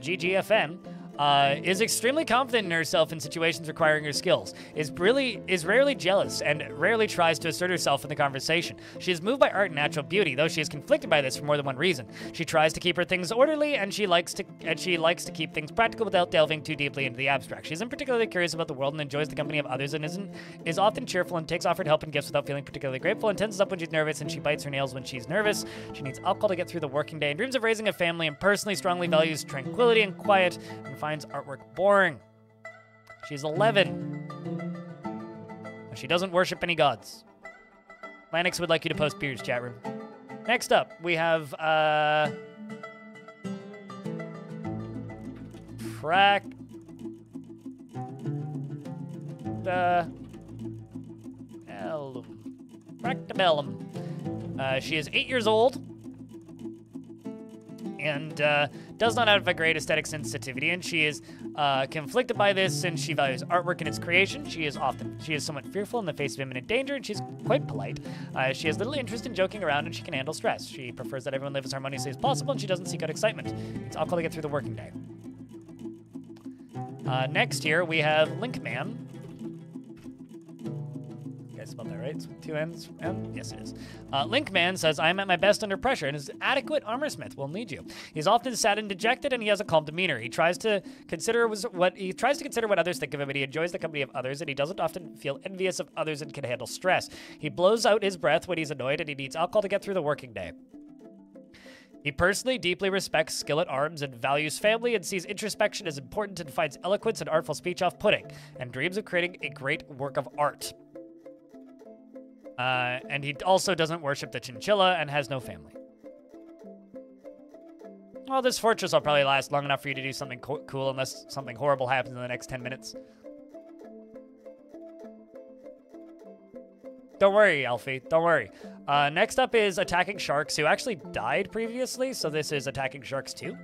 Speaker 1: GGFN, uh, is extremely confident in herself in situations requiring her skills, is really is rarely jealous, and rarely tries to assert herself in the conversation. She is moved by art and natural beauty, though she is conflicted by this for more than one reason. She tries to keep her things orderly, and she likes to and she likes to keep things practical without delving too deeply into the abstract. She isn't particularly curious about the world and enjoys the company of others, and isn't is often cheerful and takes offered help and gifts without feeling particularly grateful, and tenses up when she's nervous, and she bites her nails when she's nervous. She needs alcohol to get through the working day, and dreams of raising a family, and personally strongly values tranquility and quiet, and finds artwork boring. She's 11. And she doesn't worship any gods. Lanix would like you to post beers, chat room. Next up, we have, uh... Frack... The... Fractabellum. Uh, she is eight years old and uh, does not have a great aesthetic sensitivity, and she is uh, conflicted by this since she values artwork and its creation. She is often she is somewhat fearful in the face of imminent danger, and she's quite polite. Uh, she has little interest in joking around, and she can handle stress. She prefers that everyone live as harmoniously as possible, and she doesn't seek out excitement. It's alcohol to get through the working day. Uh, next here we have Linkman. You guys spelled that right? It's two N's? M? Yes, it is. Uh, Linkman says, I am at my best under pressure, and his adequate armor smith will need you. He's often sad and dejected, and he has a calm demeanor. He tries to consider what he tries to consider what others think of him, and he enjoys the company of others, and he doesn't often feel envious of others and can handle stress. He blows out his breath when he's annoyed, and he needs alcohol to get through the working day. He personally deeply respects skill at arms and values family and sees introspection as important and finds eloquence and artful speech off putting, and dreams of creating a great work of art. Uh, and he also doesn't worship the chinchilla and has no family. Well, this fortress will probably last long enough for you to do something co cool unless something horrible happens in the next 10 minutes. Don't worry, Alfie. Don't worry. Uh, next up is Attacking Sharks, who actually died previously, so this is Attacking Sharks 2.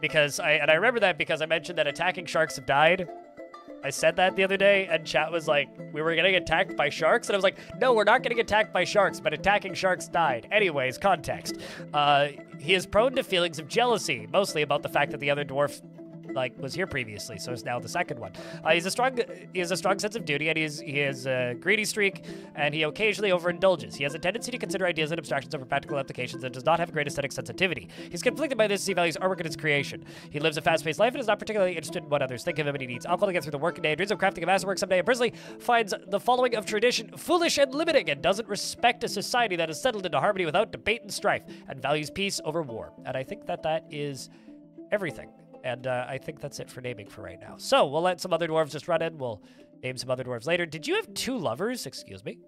Speaker 1: Because I and I remember that because I mentioned that Attacking Sharks have died. I said that the other day, and chat was like, we were getting attacked by sharks, and I was like, no, we're not getting attacked by sharks, but attacking sharks died. Anyways, context. Uh, he is prone to feelings of jealousy, mostly about the fact that the other dwarf like was here previously, so it's now the second one. Uh, he's a strong, he has a strong sense of duty, and he's he has a greedy streak, and he occasionally overindulges. He has a tendency to consider ideas and abstractions over practical applications, and does not have great aesthetic sensitivity. He's conflicted by this he values artwork and its creation. He lives a fast-paced life and is not particularly interested in what others think of him, and he needs alcohol to get through the working day. And dreams of crafting a masterwork someday, and personally finds the following of tradition foolish and limiting, and doesn't respect a society that is settled into harmony without debate and strife, and values peace over war. And I think that that is everything. And uh, I think that's it for naming for right now. So we'll let some other dwarves just run in. We'll name some other dwarves later. Did you have two lovers? Excuse me.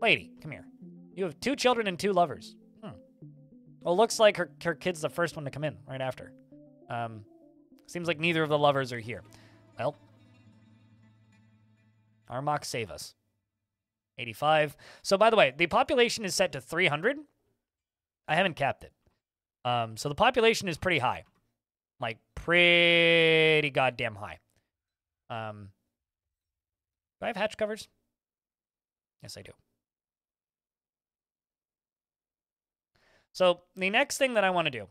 Speaker 1: Lady, come here. You have two children and two lovers. Hmm. Well, looks like her, her kid's the first one to come in right after. Um, seems like neither of the lovers are here. Well, Armok, save us. 85. So, by the way, the population is set to 300. I haven't capped it. Um, so the population is pretty high like pretty goddamn high. Um, do I have hatch covers? Yes, I do. So the next thing that I want to do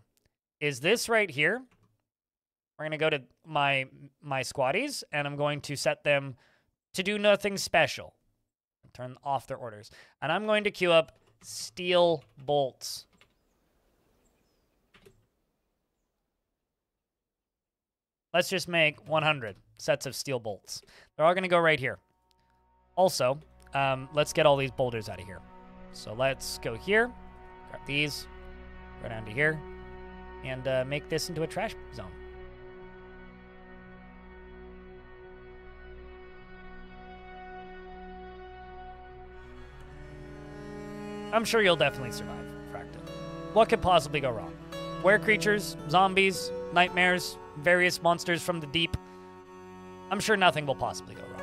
Speaker 1: is this right here. We're going to go to my my squatties, and I'm going to set them to do nothing special. Turn off their orders. And I'm going to queue up steel bolts. Let's just make 100 sets of steel bolts. They're all going to go right here. Also, um, let's get all these boulders out of here. So let's go here, grab these, go down to here, and uh, make this into a trash zone. I'm sure you'll definitely survive, Fractal. What could possibly go wrong? Were creatures, zombies, nightmares, various monsters from the deep. I'm sure nothing will possibly go wrong.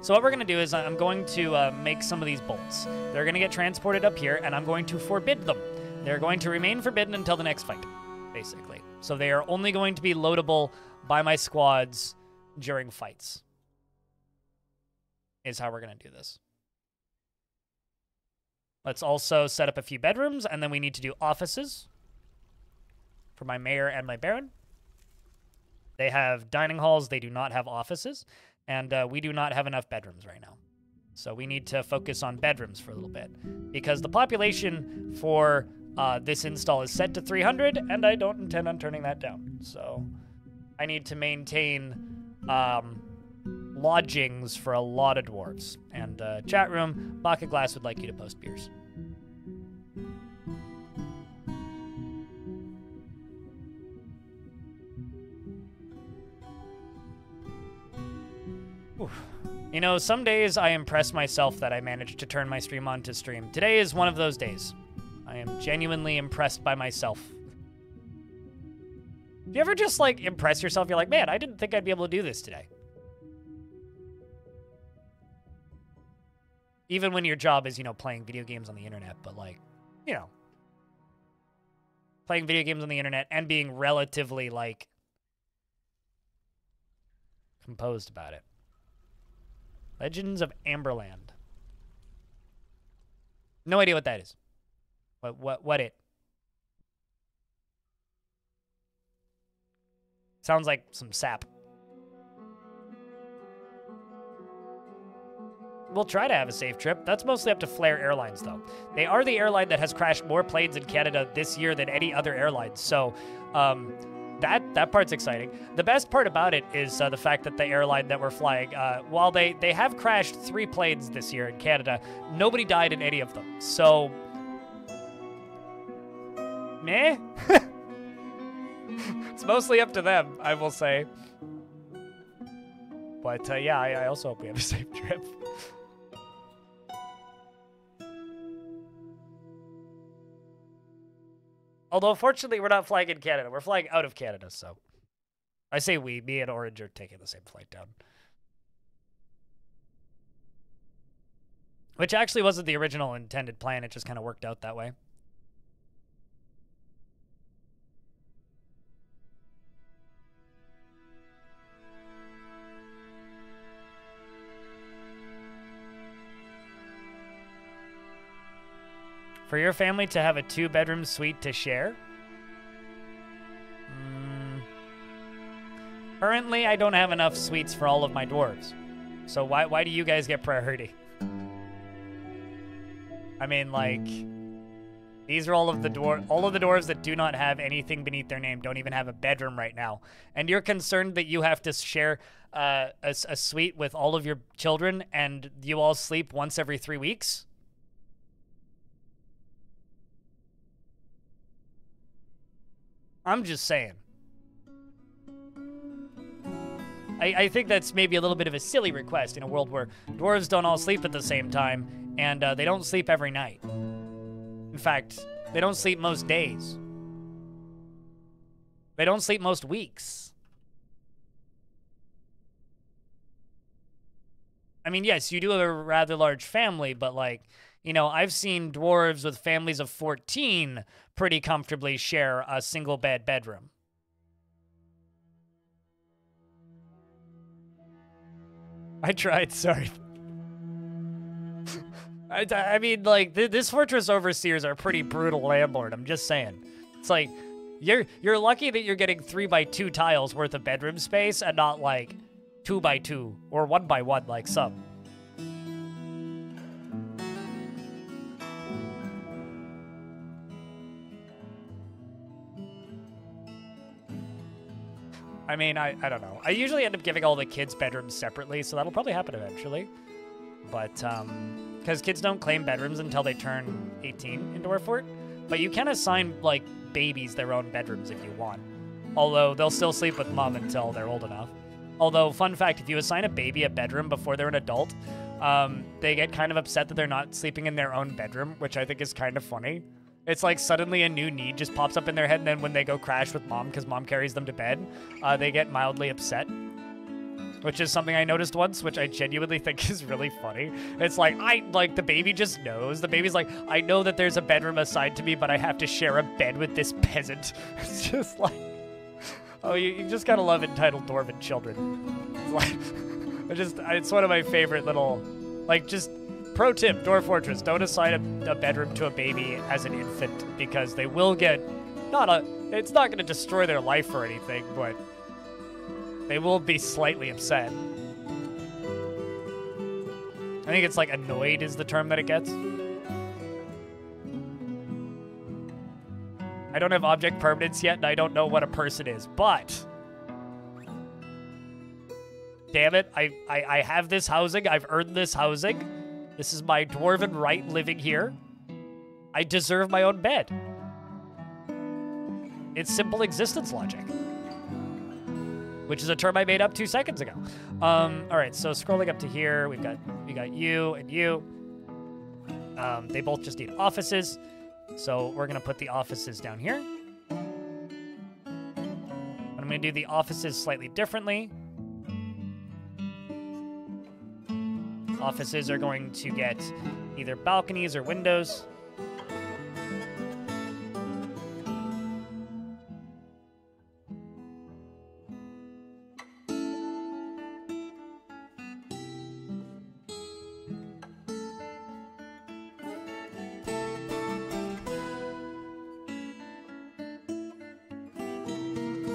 Speaker 1: So what we're going to do is I'm going to uh, make some of these bolts. They're going to get transported up here, and I'm going to forbid them. They're going to remain forbidden until the next fight, basically. So they are only going to be loadable by my squads during fights. Is how we're going to do this. Let's also set up a few bedrooms, and then we need to do offices for my mayor and my baron. They have dining halls. They do not have offices. And uh, we do not have enough bedrooms right now. So we need to focus on bedrooms for a little bit. Because the population for uh, this install is set to 300, and I don't intend on turning that down. So I need to maintain um, lodgings for a lot of dwarves. And uh, chat room, Bucket Glass would like you to post beers. You know, some days I impress myself that I managed to turn my stream on to stream. Today is one of those days. I am genuinely impressed by myself. Do you ever just, like, impress yourself? You're like, man, I didn't think I'd be able to do this today. Even when your job is, you know, playing video games on the internet, but, like, you know, playing video games on the internet and being relatively, like, composed about it. Legends of Amberland. No idea what that is. What what what it? Sounds like some sap. We'll try to have a safe trip. That's mostly up to Flair Airlines, though. They are the airline that has crashed more planes in Canada this year than any other airline. So, um, that that part's exciting. The best part about it is uh, the fact that the airline that we're flying, uh, while they they have crashed three planes this year in Canada, nobody died in any of them. So, meh. it's mostly up to them, I will say. But uh, yeah, I, I also hope we have a safe trip. Although, fortunately, we're not flying in Canada. We're flying out of Canada, so. I say we. Me and Orange are taking the same flight down. Which actually wasn't the original intended plan. It just kind of worked out that way. For your family to have a two bedroom suite to share? Mm. Currently, I don't have enough suites for all of my dwarves. So why, why do you guys get priority? I mean, like, these are all of the dwar- all of the dwarves that do not have anything beneath their name, don't even have a bedroom right now. And you're concerned that you have to share uh, a, a suite with all of your children and you all sleep once every three weeks? I'm just saying. I, I, think that's maybe a little bit of a silly request in a world where dwarves don't all sleep at the same time and uh, they don't sleep every night. In fact, they don't sleep most days. They don't sleep most weeks. I mean, yes, you do have a rather large family, but like, you know, I've seen dwarves with families of 14 pretty comfortably share a single bed bedroom. I tried, sorry. I, I mean, like, th this Fortress Overseers are pretty brutal landlord, I'm just saying. It's like, you're you're lucky that you're getting 3 by 2 tiles worth of bedroom space and not, like, 2 by 2 or 1 by 1 like some. I mean, I, I don't know. I usually end up giving all the kids bedrooms separately, so that'll probably happen eventually. But, um, because kids don't claim bedrooms until they turn 18 in Dwarfort. But you can assign, like, babies their own bedrooms if you want. Although they'll still sleep with mom until they're old enough. Although, fun fact, if you assign a baby a bedroom before they're an adult, um, they get kind of upset that they're not sleeping in their own bedroom, which I think is kind of funny. It's like suddenly a new need just pops up in their head, and then when they go crash with mom because mom carries them to bed, uh, they get mildly upset. Which is something I noticed once, which I genuinely think is really funny. It's like, I, like, the baby just knows. The baby's like, I know that there's a bedroom assigned to me, but I have to share a bed with this peasant. It's just like, oh, you, you just gotta love entitled Dwarven children. It's like, it's just, it's one of my favorite little, like, just Pro tip, Dwarf Fortress, don't assign a, a, bedroom to a baby as an infant because they will get, not a, it's not going to destroy their life or anything, but they will be slightly upset. I think it's like annoyed is the term that it gets. I don't have object permanence yet, and I don't know what a person is, but... Damn it, I, I, I have this housing, I've earned this housing. This is my dwarven right living here. I deserve my own bed. It's simple existence logic. Which is a term I made up two seconds ago. Um, all right, so scrolling up to here, we've got we got you and you. Um, they both just need offices. So we're gonna put the offices down here. I'm gonna do the offices slightly differently. Offices are going to get either balconies or windows.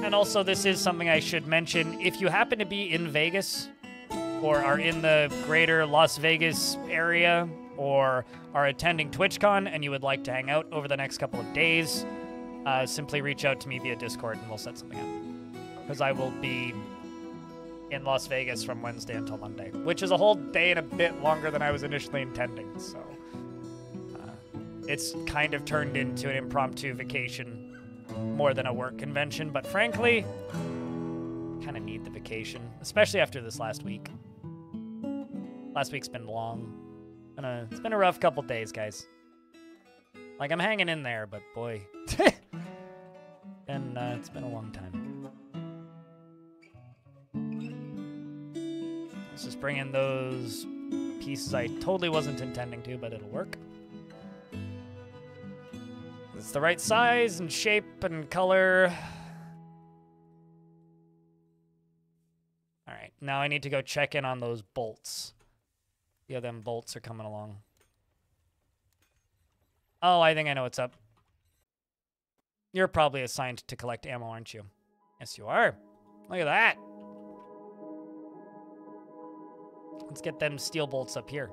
Speaker 1: And also, this is something I should mention. If you happen to be in Vegas, or are in the greater Las Vegas area or are attending TwitchCon and you would like to hang out over the next couple of days, uh, simply reach out to me via Discord and we'll set something up. Because I will be in Las Vegas from Wednesday until Monday, which is a whole day and a bit longer than I was initially intending. So uh, it's kind of turned into an impromptu vacation more than a work convention. But frankly, kind of need the vacation, especially after this last week. Last week's been long. Been a, it's been a rough couple days, guys. Like, I'm hanging in there, but boy. and uh, it's been a long time. Let's just bring in those pieces I totally wasn't intending to, but it'll work. It's the right size and shape and color. All right, now I need to go check in on those bolts. Yeah, them bolts are coming along. Oh, I think I know what's up. You're probably assigned to collect ammo, aren't you? Yes, you are. Look at that. Let's get them steel bolts up here.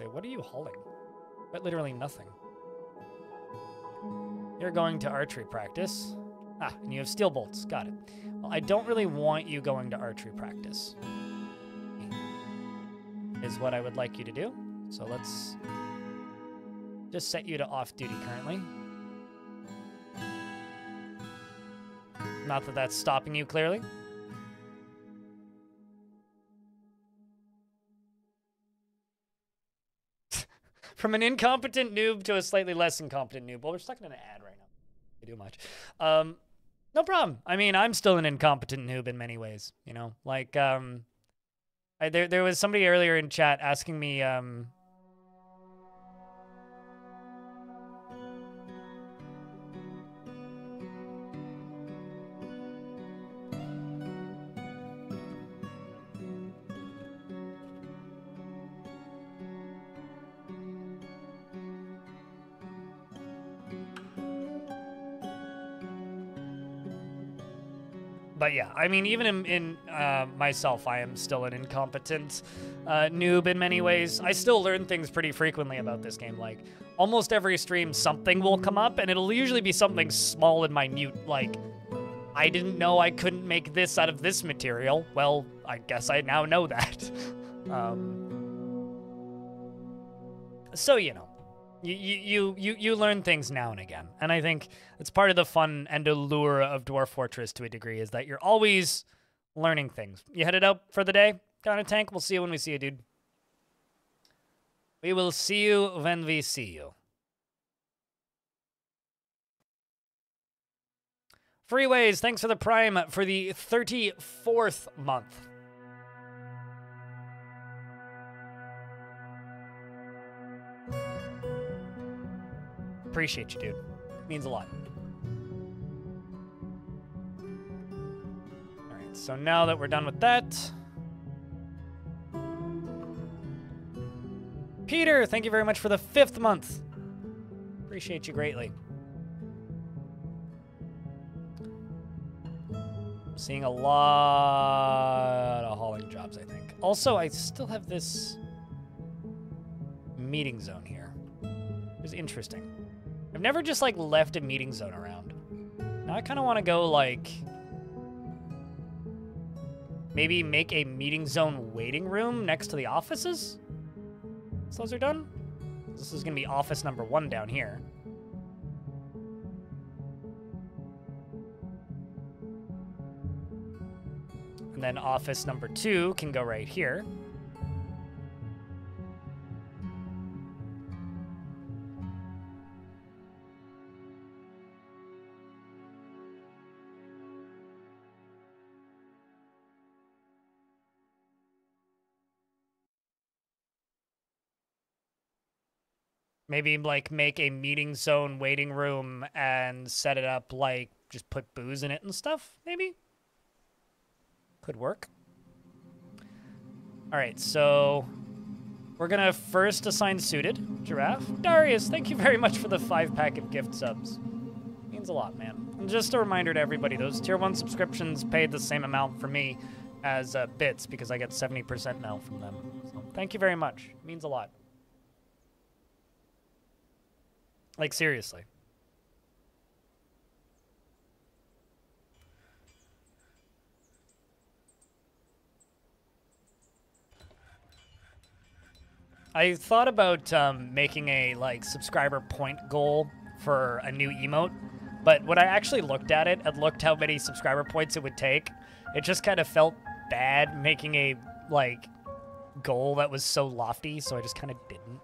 Speaker 1: Say, what are you hauling? But literally nothing. You're going to archery practice. Ah, and you have steel bolts. Got it. Well, I don't really want you going to archery practice. Is what I would like you to do. So let's just set you to off duty currently. Not that that's stopping you clearly. From an incompetent noob to a slightly less incompetent noob. Well, we're stuck in an ad right now. We do much. Um, no problem. I mean, I'm still an incompetent noob in many ways. You know, like um, I, there there was somebody earlier in chat asking me um. But yeah, I mean, even in, in uh, myself, I am still an incompetent uh, noob in many ways. I still learn things pretty frequently about this game. Like, almost every stream, something will come up, and it'll usually be something small and minute, like, I didn't know I couldn't make this out of this material. Well, I guess I now know that. um, so, you know, you, you you you learn things now and again. And i think it's part of the fun and allure of dwarf fortress to a degree is that you're always learning things. You headed out for the day kind of tank we'll see you when we see you dude. We will see you when we see you. Freeways thanks for the prime for the 34th month Appreciate you, dude. Means a lot. All right, so now that we're done with that. Peter, thank you very much for the fifth month. Appreciate you greatly. Seeing a lot of hauling jobs, I think. Also, I still have this meeting zone here. It's interesting. I've never just like left a meeting zone around. Now I kind of want to go like maybe make a meeting zone waiting room next to the offices. So those are done. This is going to be office number one down here. And then office number two can go right here. Maybe like make a meeting zone waiting room and set it up like just put booze in it and stuff, maybe? Could work. All right, so we're gonna first assign suited giraffe. Darius, thank you very much for the five pack of gift subs. Means a lot, man. And just a reminder to everybody, those tier one subscriptions paid the same amount for me as uh, bits because I get 70% now from them. So thank you very much. Means a lot. Like, seriously. I thought about um, making a like subscriber point goal for a new emote, but when I actually looked at it and looked how many subscriber points it would take, it just kind of felt bad making a like goal that was so lofty, so I just kind of didn't.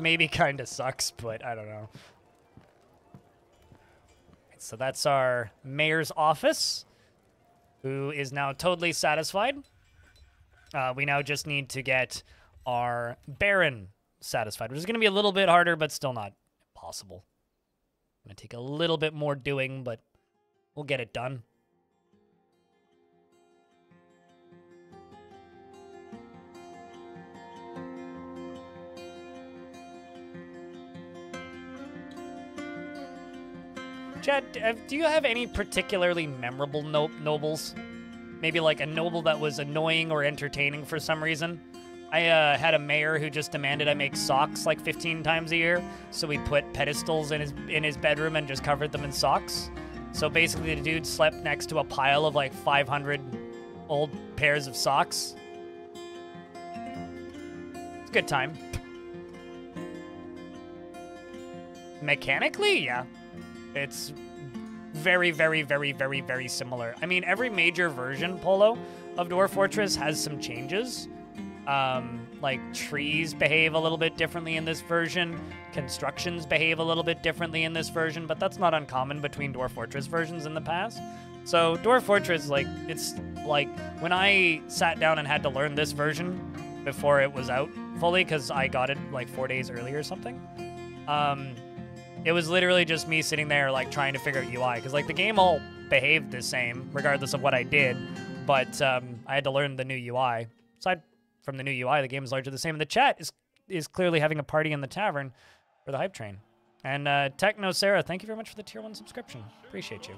Speaker 1: Maybe kind of sucks, but I don't know. So that's our mayor's office, who is now totally satisfied. Uh, we now just need to get our baron satisfied, which is going to be a little bit harder, but still not impossible. Going to take a little bit more doing, but we'll get it done. Chad, do you have any particularly memorable no nobles? Maybe like a noble that was annoying or entertaining for some reason? I uh, had a mayor who just demanded I make socks like 15 times a year, so we put pedestals in his in his bedroom and just covered them in socks. So basically, the dude slept next to a pile of like 500 old pairs of socks. It's a good time. Mechanically, yeah. It's very, very, very, very, very similar. I mean, every major version, Polo, of Dwarf Fortress has some changes. Um, like trees behave a little bit differently in this version, constructions behave a little bit differently in this version, but that's not uncommon between Dwarf Fortress versions in the past. So Dwarf Fortress, like, it's like when I sat down and had to learn this version before it was out fully, because I got it like four days earlier or something. Um, it was literally just me sitting there like trying to figure out UI because like the game all behaved the same regardless of what I did, but um, I had to learn the new UI. Aside from the new UI, the game is largely the same. And the chat is is clearly having a party in the tavern for the hype train. And uh, Techno Sarah, thank you very much for the tier one subscription. Appreciate you.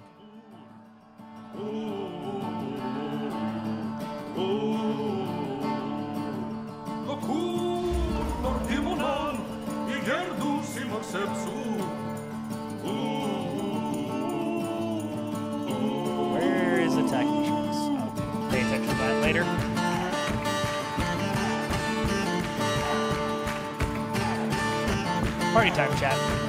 Speaker 1: That later. Party time, chat.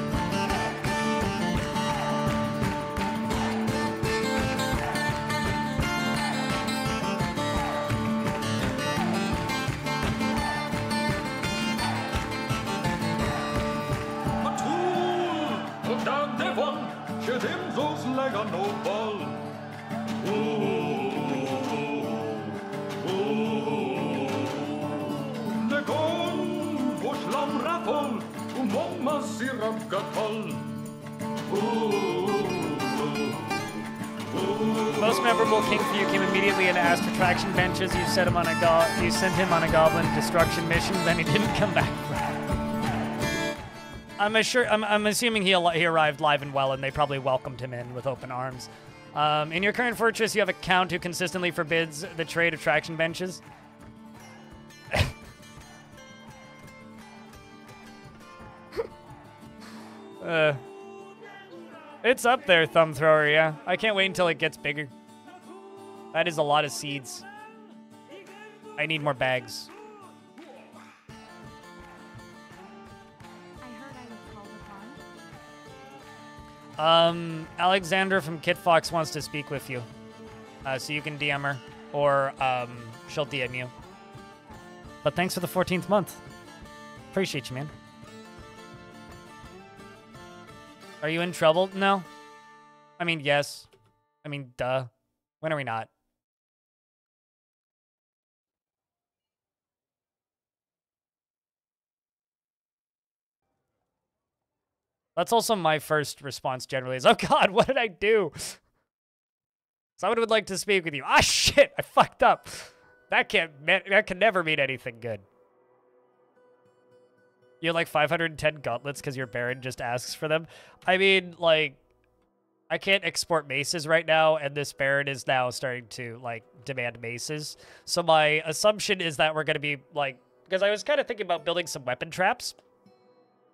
Speaker 1: Most memorable king for you came immediately and asked for traction benches. You set him on a go- you sent him on a goblin destruction mission, then he didn't come back. I'm sure. I'm, I'm assuming he al- he arrived live and well, and they probably welcomed him in with open arms. Um, in your current fortress, you have a count who consistently forbids the trade of traction benches. uh, it's up there, thumb thrower. Yeah, I can't wait until it gets bigger. That is a lot of seeds. I need more bags.
Speaker 2: I heard I was called upon.
Speaker 1: Um, Alexandra from Kitfox wants to speak with you. Uh, so you can DM her, or um, she'll DM you. But thanks for the 14th month. Appreciate you, man. Are you in trouble? No. I mean, yes. I mean, duh. When are we not? That's also my first response generally is, oh God, what did I do? Someone would like to speak with you. Ah, shit, I fucked up. That can't, that can never mean anything good. You have like 510 gauntlets because your Baron just asks for them. I mean, like, I can't export maces right now, and this Baron is now starting to, like, demand maces. So my assumption is that we're going to be, like, because I was kind of thinking about building some weapon traps.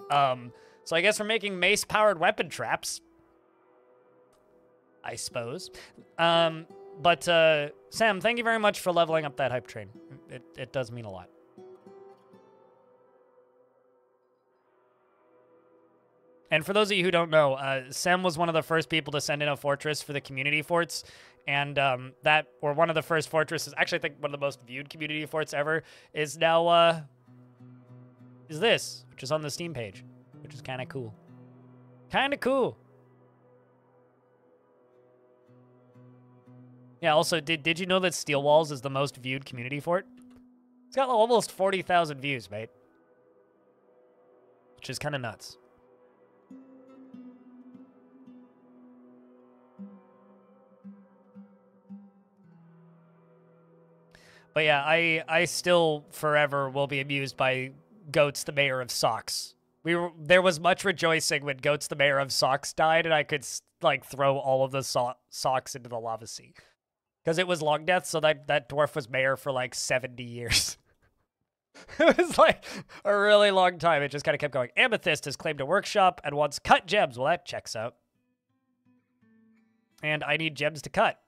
Speaker 1: Um, so I guess we're making mace-powered weapon traps. I suppose. Um, but uh, Sam, thank you very much for leveling up that hype train. It it does mean a lot. And for those of you who don't know, uh, was one of the first people to send in a fortress for the community forts. And um, that, or one of the first fortresses, actually, I think one of the most viewed community forts ever, is now, uh, is this, which is on the Steam page, which is kind of cool. Kind of cool. Yeah, also, did, did you know that Steel Walls is the most viewed community fort? It's got almost 40,000 views, mate. Which is kind of nuts. But yeah, I I still forever will be amused by Goats, the mayor of Socks. We were, there was much rejoicing when Goats, the mayor of Socks, died, and I could like throw all of the so- socks into the lava sea because it was long death. So that that dwarf was mayor for like seventy years. it was like a really long time. It just kind of kept going. Amethyst has claimed a workshop and wants cut gems. Well, that checks out. And I need gems to cut.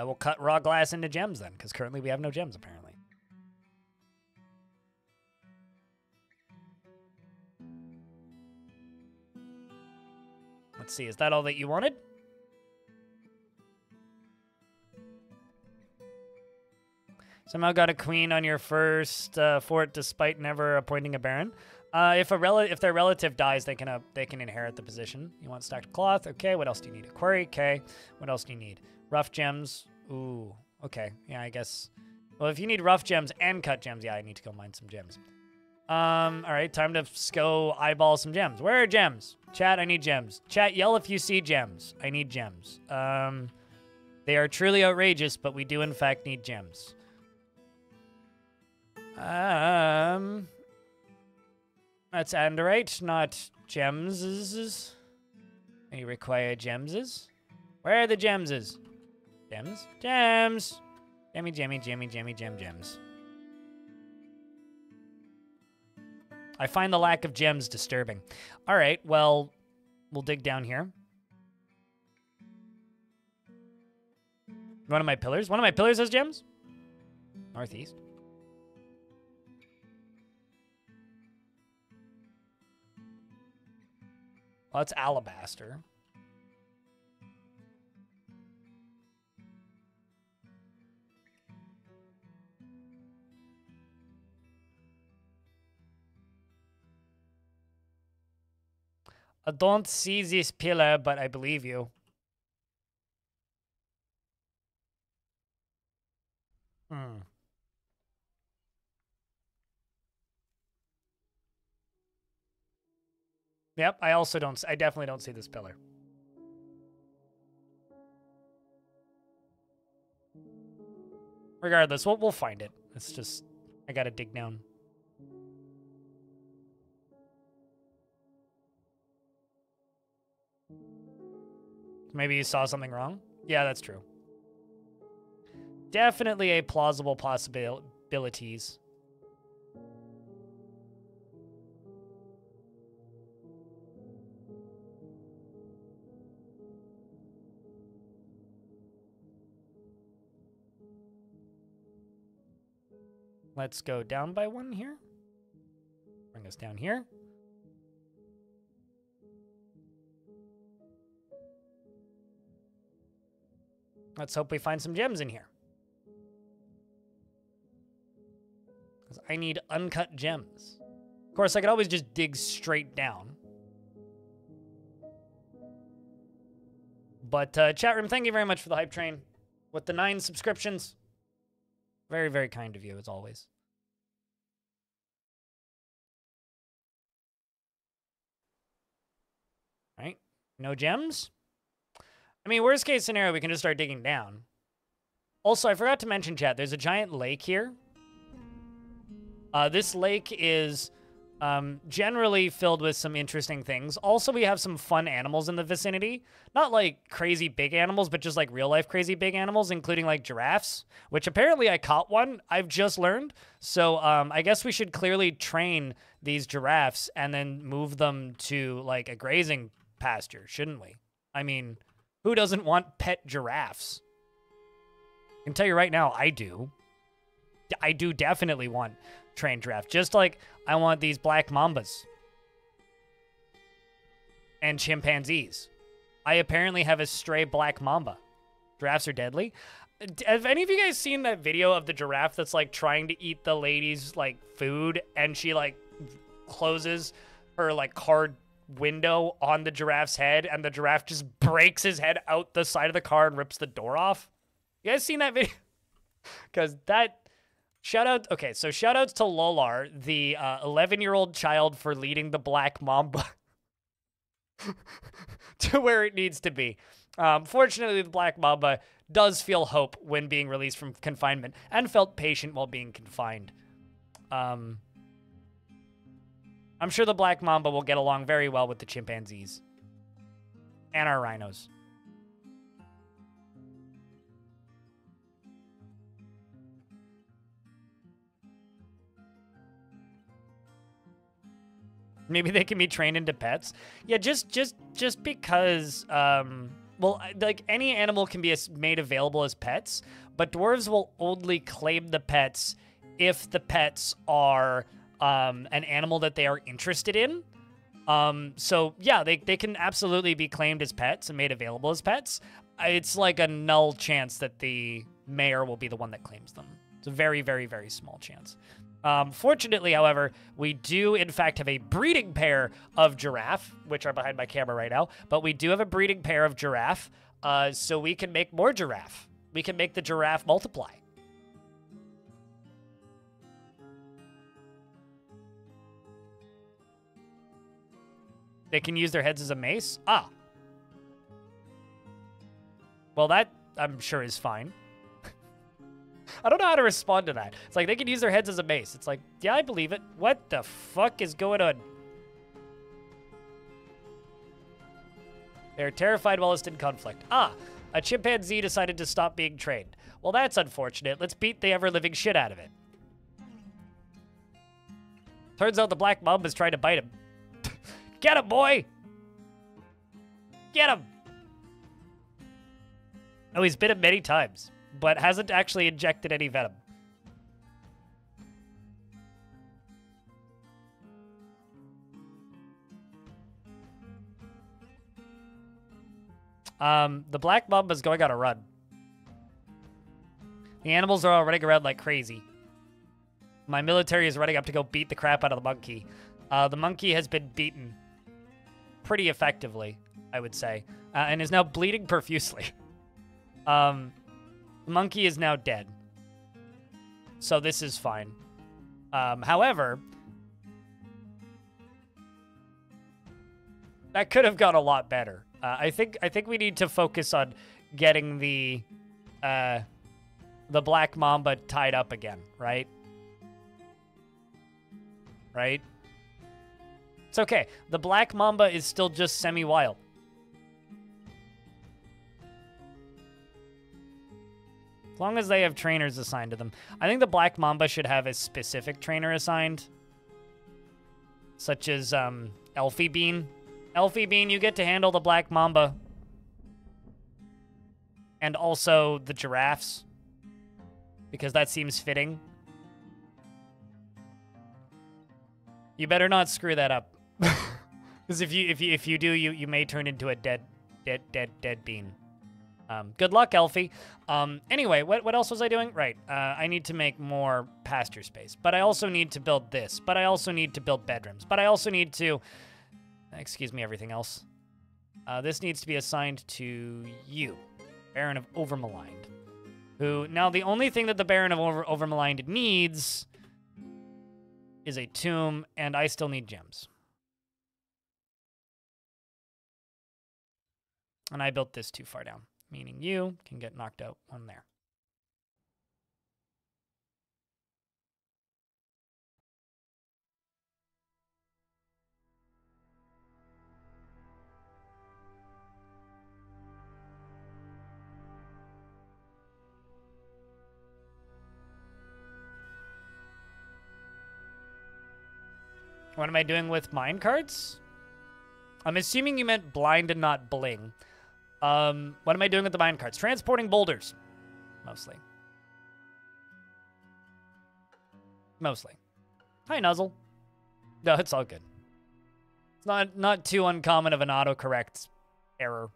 Speaker 1: I will cut raw glass into gems then, because currently we have no gems, apparently. Let's see, is that all that you wanted? Somehow got a queen on your first uh, fort despite never appointing a baron. Uh, if a rel if their relative dies, they can uh, they can inherit the position. You want stacked cloth? Okay. What else do you need? A quarry? Okay. What else do you need? Rough gems. Ooh, okay. Yeah, I guess. Well, if you need rough gems and cut gems, yeah, I need to go mine some gems. Um, all right, time to go eyeball some gems. Where are gems? Chat, I need gems. Chat, yell if you see gems. I need gems. Um, they are truly outrageous, but we do in fact need gems. Um, that's andorite, not gems. We require gems. Where are the gems? Gems? Gems! Jemmy, jammy, jammy, jammy, Gem, Gems. I find the lack of gems disturbing. All right, well, we'll dig down here. One of my pillars? One of my pillars has gems? Northeast. Well, that's alabaster. I don't see this pillar, but I believe you. Hmm. Yep, I also don't, I definitely don't see this pillar. Regardless, we'll, we'll find it. It's just, I gotta dig down. Maybe you saw something wrong? Yeah, that's true. Definitely a plausible possibilities. Let's go down by one here. Bring us down here. Let's hope we find some gems in here. Because I need uncut gems. Of course, I could always just dig straight down. But uh, chat room, thank you very much for the hype train with the nine subscriptions. Very, very kind of you, as always. Right, no gems. I mean, worst case scenario, we can just start digging down. Also, I forgot to mention, chat, there's a giant lake here. Uh, this lake is um, generally filled with some interesting things. Also, we have some fun animals in the vicinity. Not like crazy big animals, but just like real life crazy big animals, including like giraffes, which apparently I caught one. I've just learned. So um, I guess we should clearly train these giraffes and then move them to like a grazing pasture, shouldn't we? I mean, who doesn't want pet giraffes? I can tell you right now, I do. I do definitely want trained giraffe. Just like I want these black mambas and chimpanzees. I apparently have a stray black mamba. Giraffes are deadly. Have any of you guys seen that video of the giraffe that's like trying to eat the lady's like food and she like closes her like car window on the giraffe's head and the giraffe just breaks his head out the side of the car and rips the door off? You guys seen that video? Because that shout out. Okay, so shout outs to Lolar, the 11 year old child for leading the Black Mamba to where it needs to be. Um, fortunately, the Black Mamba does feel hope when being released from confinement and felt patient while being confined. Um, I'm sure the Black Mamba will get along very well with the chimpanzees and our rhinos. Maybe they can be trained into pets. Yeah, just just just because um well, like any animal can be made available as pets, but dwarves will only claim the pets if the pets are um an animal that they are interested in. Um so yeah, they they can absolutely be claimed as pets and made available as pets. It's like a null chance that the mayor will be the one that claims them. It's a very very very small chance. Um, fortunately, however, we do in fact have a breeding pair of giraffe, which are behind my camera right now. But we do have a breeding pair of giraffe, uh, so we can make more giraffe. We can make the giraffe multiply. They can use their heads as a mace. Ah. Well, that I'm sure is fine. I don't know how to respond to that. It's like they can use their heads as a mace. It's like, yeah, I believe it. What the fuck is going on? They're terrified while it's in conflict. Ah, a chimpanzee decided to stop being trained. Well, that's unfortunate. Let's beat the ever living shit out of it. Turns out the black mamba's trying to bite him. Get him, boy! Get him! Oh, he's bit him many times, but hasn't actually injected any venom. Um, the black mamba's going on a run. The animals are all running around like crazy. My military is running up to go beat the crap out of the monkey. Uh, the monkey has been beaten pretty effectively, I would say, uh, and is now bleeding profusely. Um, the monkey is now dead. So this is fine. Um, however, that could have gone a lot better. Uh, I think I think we need to focus on getting the uh, the black mamba tied up again, right? Right? It's okay. The black mamba is still just semi-wild. As long as they have trainers assigned to them. I think the black mamba should have a specific trainer assigned. Such as um, Elfie Bean. Elfie Bean, you get to handle the black mamba. And also the giraffes. Because that seems fitting. You better not screw that up. Because if you if you if you do, you you may turn into a dead dead dead dead bean. Um, good luck, Elfie. Um, anyway, what, what else was I doing? Right, uh, I need to make more pasture space, but I also need to build this, but I also need to build bedrooms, but I also need to, excuse me, everything else. Uh, this needs to be assigned to you, Baron of Overmaligned, who, now the only thing that the Baron of Over Overmaligned needs is a tomb, and I still need gems. And I built this too far down meaning you can get knocked out one there. What am I doing with mine carts? I'm assuming you meant blind and not bling. Um, what am I doing with the mine carts? Transporting boulders, mostly. Mostly. Hi, Nuzzle. No, it's all good. It's not not too uncommon of an autocorrect error.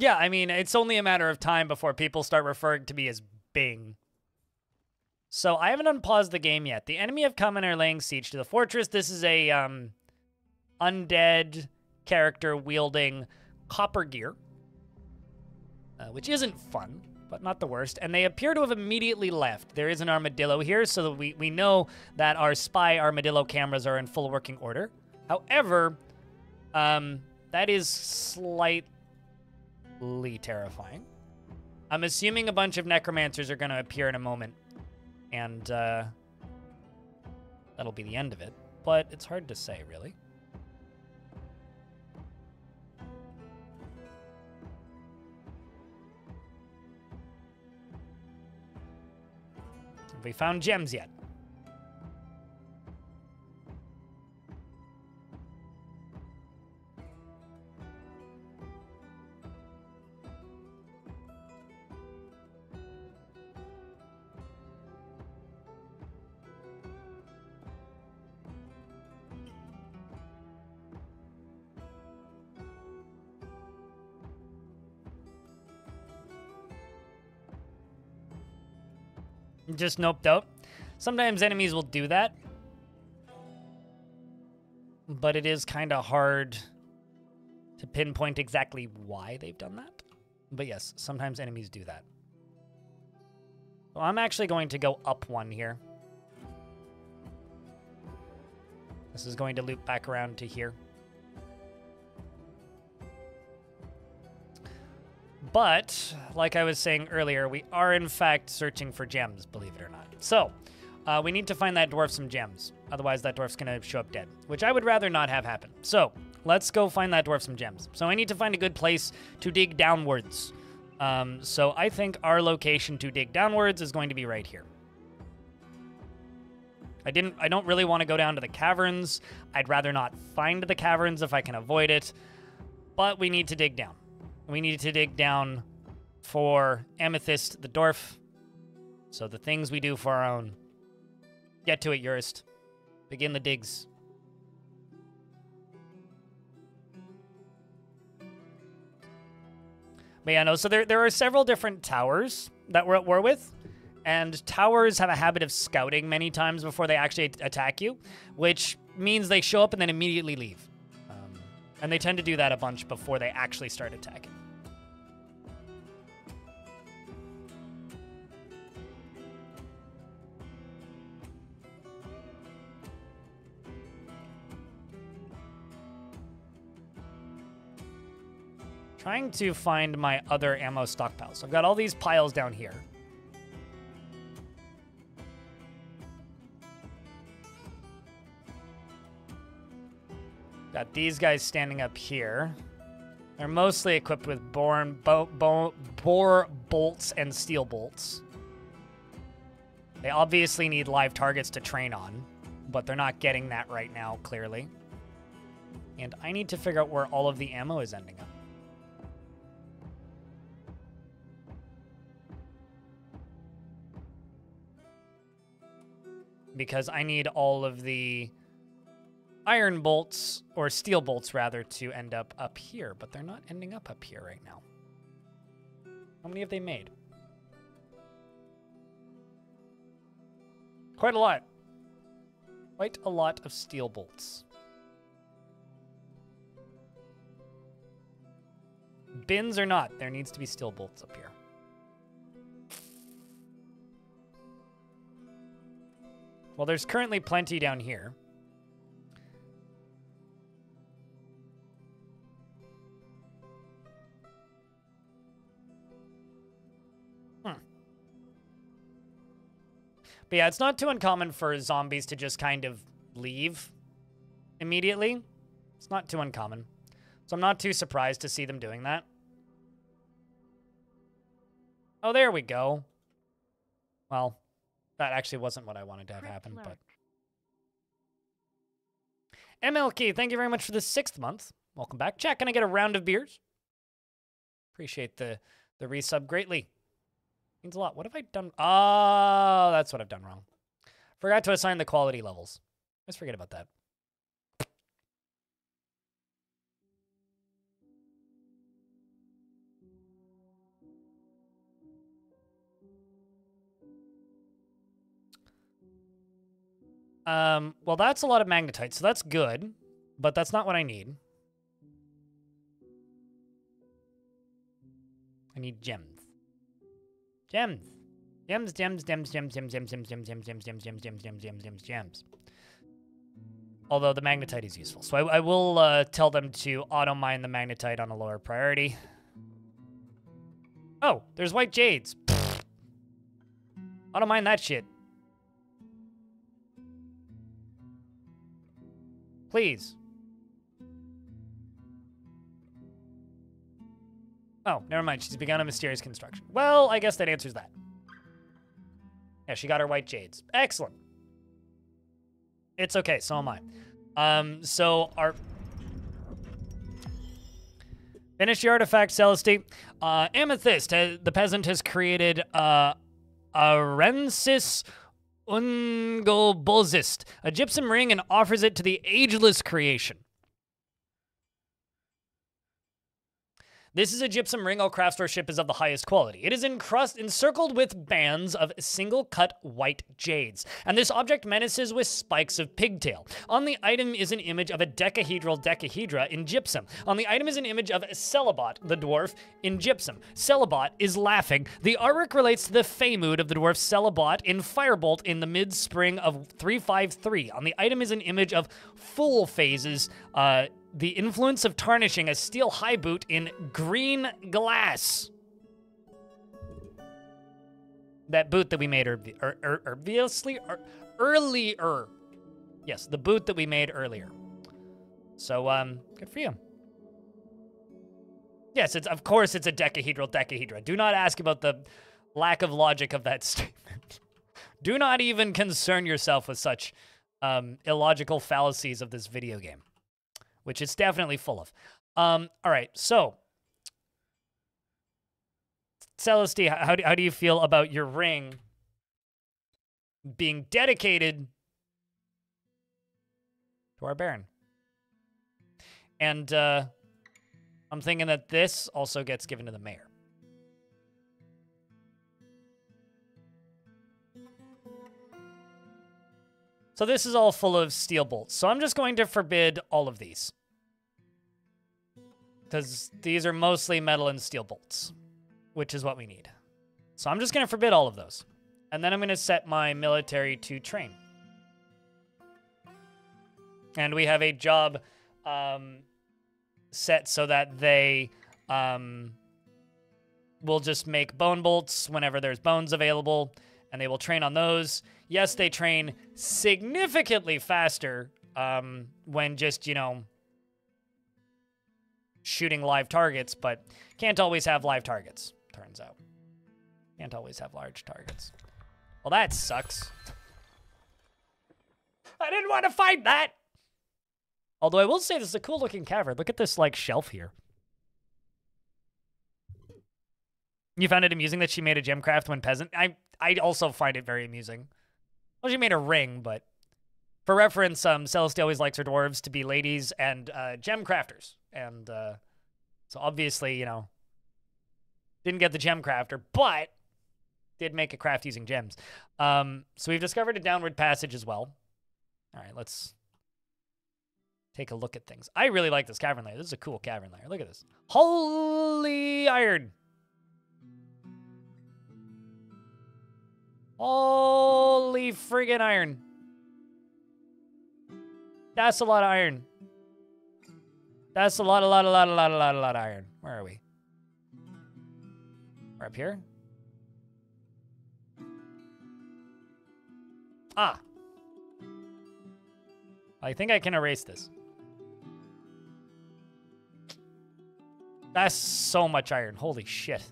Speaker 1: Yeah, I mean, it's only a matter of time before people start referring to me as Bing. So I haven't unpaused the game yet. The enemy have come and are laying siege to the fortress. This is a um, undead character wielding copper gear, uh, which isn't fun, but not the worst. And they appear to have immediately left. There is an armadillo here, so that we, we know that our spy armadillo cameras are in full working order. However, um, that is slightly terrifying. I'm assuming a bunch of necromancers are going to appear in a moment, and uh, that'll be the end of it. But it's hard to say, really. Have we found gems yet? Just noped out. Sometimes enemies will do that. But it is kind of hard to pinpoint exactly why they've done that. But yes, sometimes enemies do that. Well, I'm actually going to go up one here. This is going to loop back around to here. But, like I was saying earlier, we are in fact searching for gems, believe it or not. So, uh, we need to find that dwarf some gems. Otherwise, that dwarf's to show up dead, which I would rather not have happen. So, let's go find that dwarf some gems. So, I need to find a good place to dig downwards. Um, so, I think our location to dig downwards is going to be right here. I didn't. I don't really want to go down to the caverns. I'd rather not find the caverns if I can avoid it. But we need to dig down. We need to dig down for Amethyst the dwarf. So the things we do for our own. Get to it, Urist. Begin the digs. But yeah, no, so there, there are several different towers that we're at war with. And towers have a habit of scouting many times before they actually attack you, which means they show up and then immediately leave. Um, and they tend to do that a bunch before they actually start attacking. Trying to find my other ammo stockpiles. So I've got all these piles down here. Got these guys standing up here. They're mostly equipped with bo bo bore bolts and steel bolts. They obviously need live targets to train on, but they're not getting that right now, clearly. And I need to figure out where all of the ammo is ending up. Because I need all of the iron bolts, or steel bolts rather, to end up up here, but they're not ending up up here right now. How many have they made? Quite a lot. Quite a lot of steel bolts. Bins or not, there needs to be steel bolts up here. Well, there's currently plenty down here. Hmm. But yeah, it's not too uncommon for zombies to just kind of leave immediately. It's not too uncommon. So I'm not too surprised to see them doing that. Oh, there we go. Well, that actually wasn't what I wanted to have happen, but. MLK, thank you very much for the sixth month. Welcome back. Chat, can I get a round of beers? Appreciate the the resub greatly. Means a lot. What have I done? Oh, that's what I've done wrong. Forgot to assign the quality levels. Let's forget about that. Um, well, that's a lot of magnetite, so that's good, but that's not what I need. I need gems. Gems. Gems, gems, gems, gems, gems, gems, gems, gems, gems, gems, gems, gems, gems, gems, gems, gems, gems. Although the magnetite is useful. So I, I will uh, tell them to auto mine the magnetite on a lower priority. Oh, there's white jades. Auto mine that shit. Please. Oh, never mind. She's begun a mysterious construction. Well, I guess that answers that. Yeah, she got her white jades. Excellent. It's okay. So am I. Um, so our finish the artifact, Celesty. Uh, Amethyst. Uh, the peasant has created uh, Arensis Ungolbozist, a gypsum ring, and offers it to the ageless creation. This is a gypsum ring all craftsdwarfship is of the highest quality. It is encrust encircled with bands of single cut white jades, and this object menaces with spikes of pigtail. On the item is an image of a decahedral decahedra in gypsum. On the item is an image of Celebot, the dwarf, in gypsum. Celebot is laughing. The artwork relates to the Fey mood of the dwarf Celebot in Firebolt in the mid spring of 353. On the item is an image of full phases. Uh, the influence of tarnishing a steel high boot in green glass. That boot that we made er, er, er, obviously er, earlier. Yes, the boot that we made earlier. So, um, good for you. Yes, it's of course it's a decahedral decahedra. Do not ask about the lack of logic of that statement. Do not even concern yourself with such um, illogical fallacies of this video game which it's definitely full of. Um, all right, so Celestia, how do, how do you feel about your ring being dedicated to our Baron? And uh, I'm thinking that this also gets given to the mayor. So this is all full of steel bolts. So I'm just going to forbid all of these. Because these are mostly metal and steel bolts, which is what we need. So I'm just going to forbid all of those. And then I'm going to set my military to train. And we have a job um, set so that they um, will just make bone bolts whenever there's bones available, and they will train on those. Yes, they train significantly faster um, when just, you know, shooting live targets, but can't always have live targets, turns out. Can't always have large targets. Well, that sucks. I didn't want to fight that! Although I will say this is a cool looking cavern. Look at this, like, shelf here. You found it amusing that she made a gemcraft when peasant? I I also find it very amusing. Well, she made a ring, but for reference, um, Celestia always likes her dwarves to be ladies and uh, gem crafters. And uh, so obviously, you know, didn't get the gem crafter, but did make a craft using gems. Um, so we've discovered a downward passage as well. All right, let's take a look at things. I really like this cavern layer. This is a cool cavern layer. Look at this. Holy iron. Holy friggin' iron. That's a lot of iron. That's a lot, a lot, a lot, a lot, a lot, a lot of iron. Where are we? We're up here? Ah. I think I can erase this. That's so much iron. Holy shit.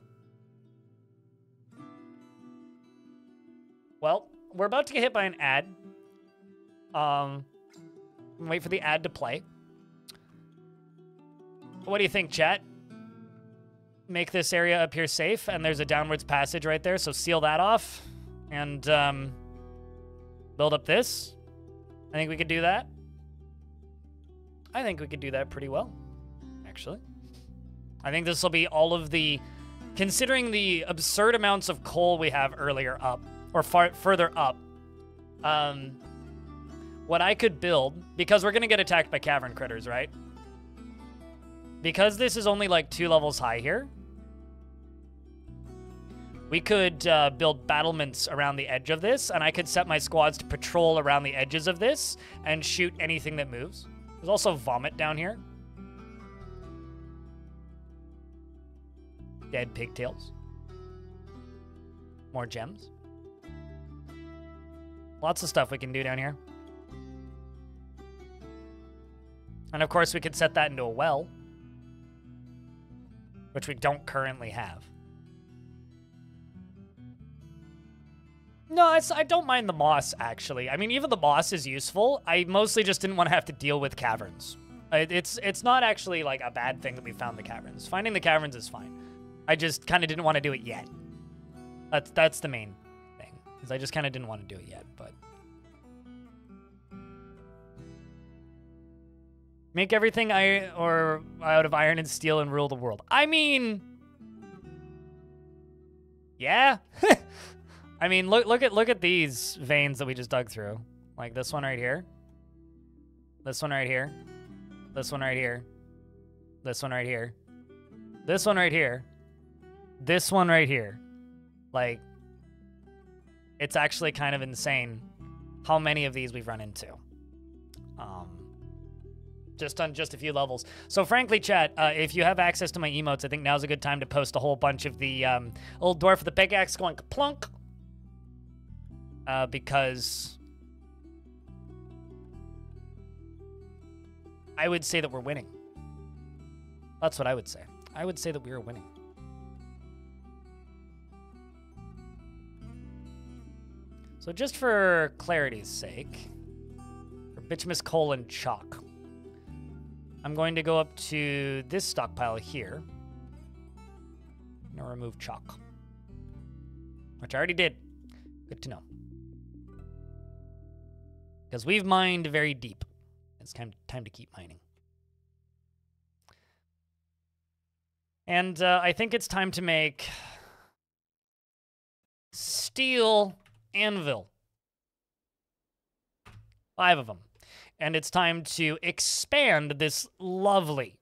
Speaker 1: Well, we're about to get hit by an ad. Um, wait for the ad to play. What do you think, chat? Make this area appear safe, and there's a downwards passage right there, so seal that off. And um, build up this. I think we could do that. I think we could do that pretty well, actually. I think this will be all of the, considering the absurd amounts of coal we have earlier up, or far further up, um, what I could build, because we're going to get attacked by cavern critters, right? Because this is only like two levels high here, we could uh, build battlements around the edge of this, and I could set my squads to patrol around the edges of this and shoot anything that moves. There's also vomit down here. Dead pigtails. More gems. Lots of stuff we can do down here. And of course, we could set that into a well, which we don't currently have. No, I don't mind the moss, actually. I mean, even the moss is useful. I mostly just didn't want to have to deal with caverns. It's it's not actually, like, a bad thing that we found the caverns. Finding the caverns is fine. I just kind of didn't want to do it yet. That's, that's the main thing, is I just kind of didn't want to do it yet, but... Make everything I or out of iron and steel and rule the world. I mean... Yeah? I mean, look look at look at these veins that we just dug through. Like this one right here. This one right here. This one right here. This one right here. This one right here. This one right here. Like it's actually kind of insane how many of these we've run into. Just on just a few levels. So frankly, chat, uh, if you have access to my emotes, I think now's a good time to post a whole bunch of the um, old dwarf with the pickaxe going plunk uh, because I would say that we're winning. That's what I would say. I would say that we are winning. So just for clarity's sake, for coal and chalk, I'm going to go up to this stockpile here. I'm gonna remove chalk, which I already did. Good to know because we've mined very deep. It's time time to keep mining. And uh, I think it's time to make steel anvil. Five of them. And it's time to expand this lovely,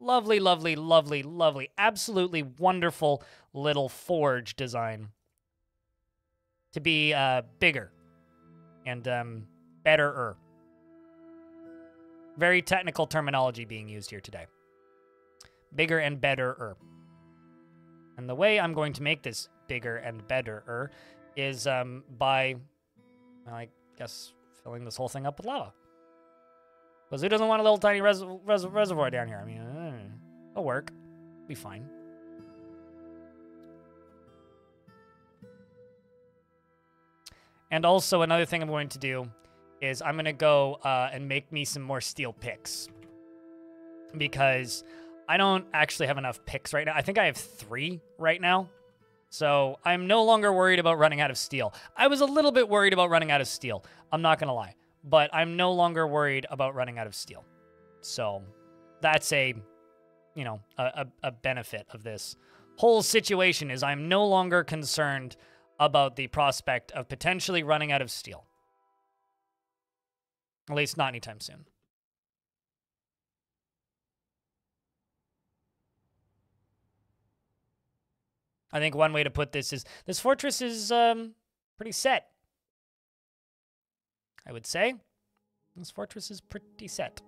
Speaker 1: lovely, lovely, lovely, lovely, absolutely wonderful little forge design to be uh, bigger and um, better Very technical terminology being used here today. Bigger and better And the way I'm going to make this bigger and better is um, by, I guess, filling this whole thing up with lava. Because who doesn't want a little tiny res res reservoir down here? I mean, uh, it'll work. Be fine. And also, another thing I'm going to do is I'm going to go uh, and make me some more steel picks. Because I don't actually have enough picks right now. I think I have three right now. So I'm no longer worried about running out of steel. I was a little bit worried about running out of steel. I'm not going to lie. But I'm no longer worried about running out of steel. So that's a, you know, a, a, benefit of this whole situation is I'm no longer concerned about the prospect of potentially running out of steel. At least not anytime soon. I think one way to put this is this fortress is um, pretty set. I would say this fortress is pretty set.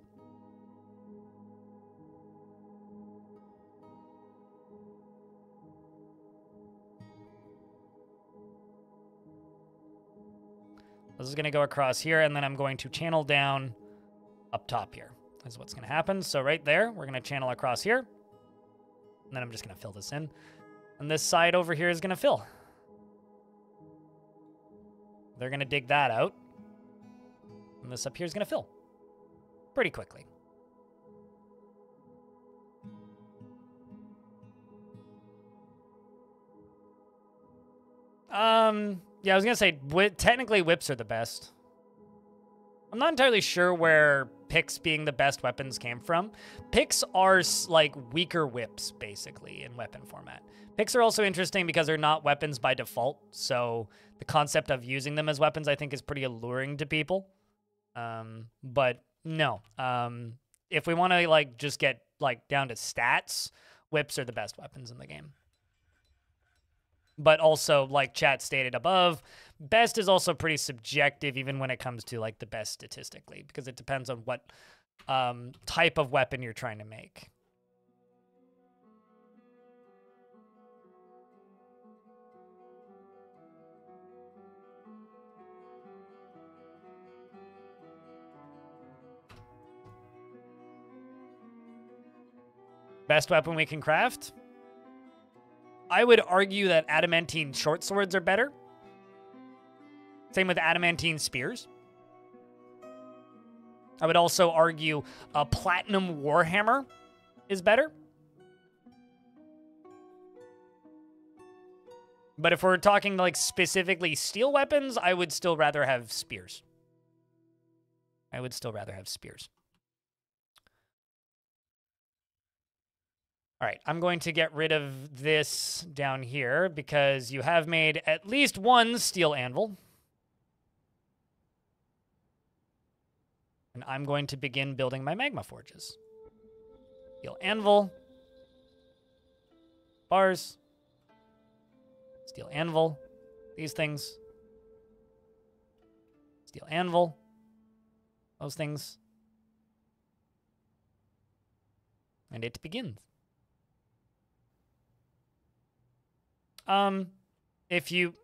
Speaker 1: This is going to go across here, and then I'm going to channel down up top here. Is what's going to happen. So right there, we're going to channel across here. And then I'm just going to fill this in. And this side over here is going to fill. They're going to dig that out. And this up here is going to fill pretty quickly. Um, yeah, I was gonna say whi- technically whips are the best. I'm not entirely sure where picks being the best weapons came from. Picks are like weaker whips, basically, in weapon format. Picks are also interesting because they're not weapons by default, so the concept of using them as weapons, I think, is pretty alluring to people. Um, but no, um, if we want to like just get like down to stats, whips are the best weapons in the game. But also like chat stated above best is also pretty subjective even when it comes to like the best statistically because it depends on what um, type of weapon you're trying to make best weapon we can craft I would argue that adamantine short swords are better. Same with adamantine spears. I would also argue a platinum warhammer is better. But if we're talking like specifically steel weapons, I would still rather have spears. I would still rather have spears. All right, I'm going to get rid of this down here because you have made at least one steel anvil. And I'm going to begin building my magma forges. Steel anvil. Bars. Steel anvil. These things. Steel anvil. Those things. And it begins. Um, if you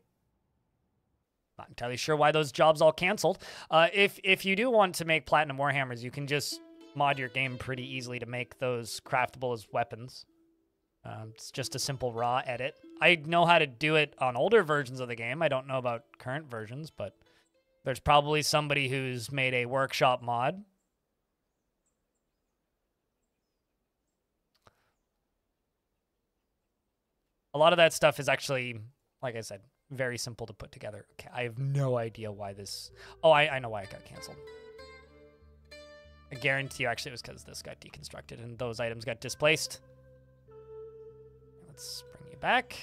Speaker 1: not entirely sure why those jobs all canceled. Uh, if if you do want to make platinum warhammers, you can just mod your game pretty easily to make those craftable as weapons. Um, it's just a simple raw edit. I know how to do it on older versions of the game. I don't know about current versions, but there's probably somebody who's made a workshop mod. A lot of that stuff is actually, like I said, very simple to put together. Okay, I have no idea why this. Oh, I, I know why it got canceled. I guarantee you, actually, it was because this got deconstructed and those items got displaced. Let's bring you back.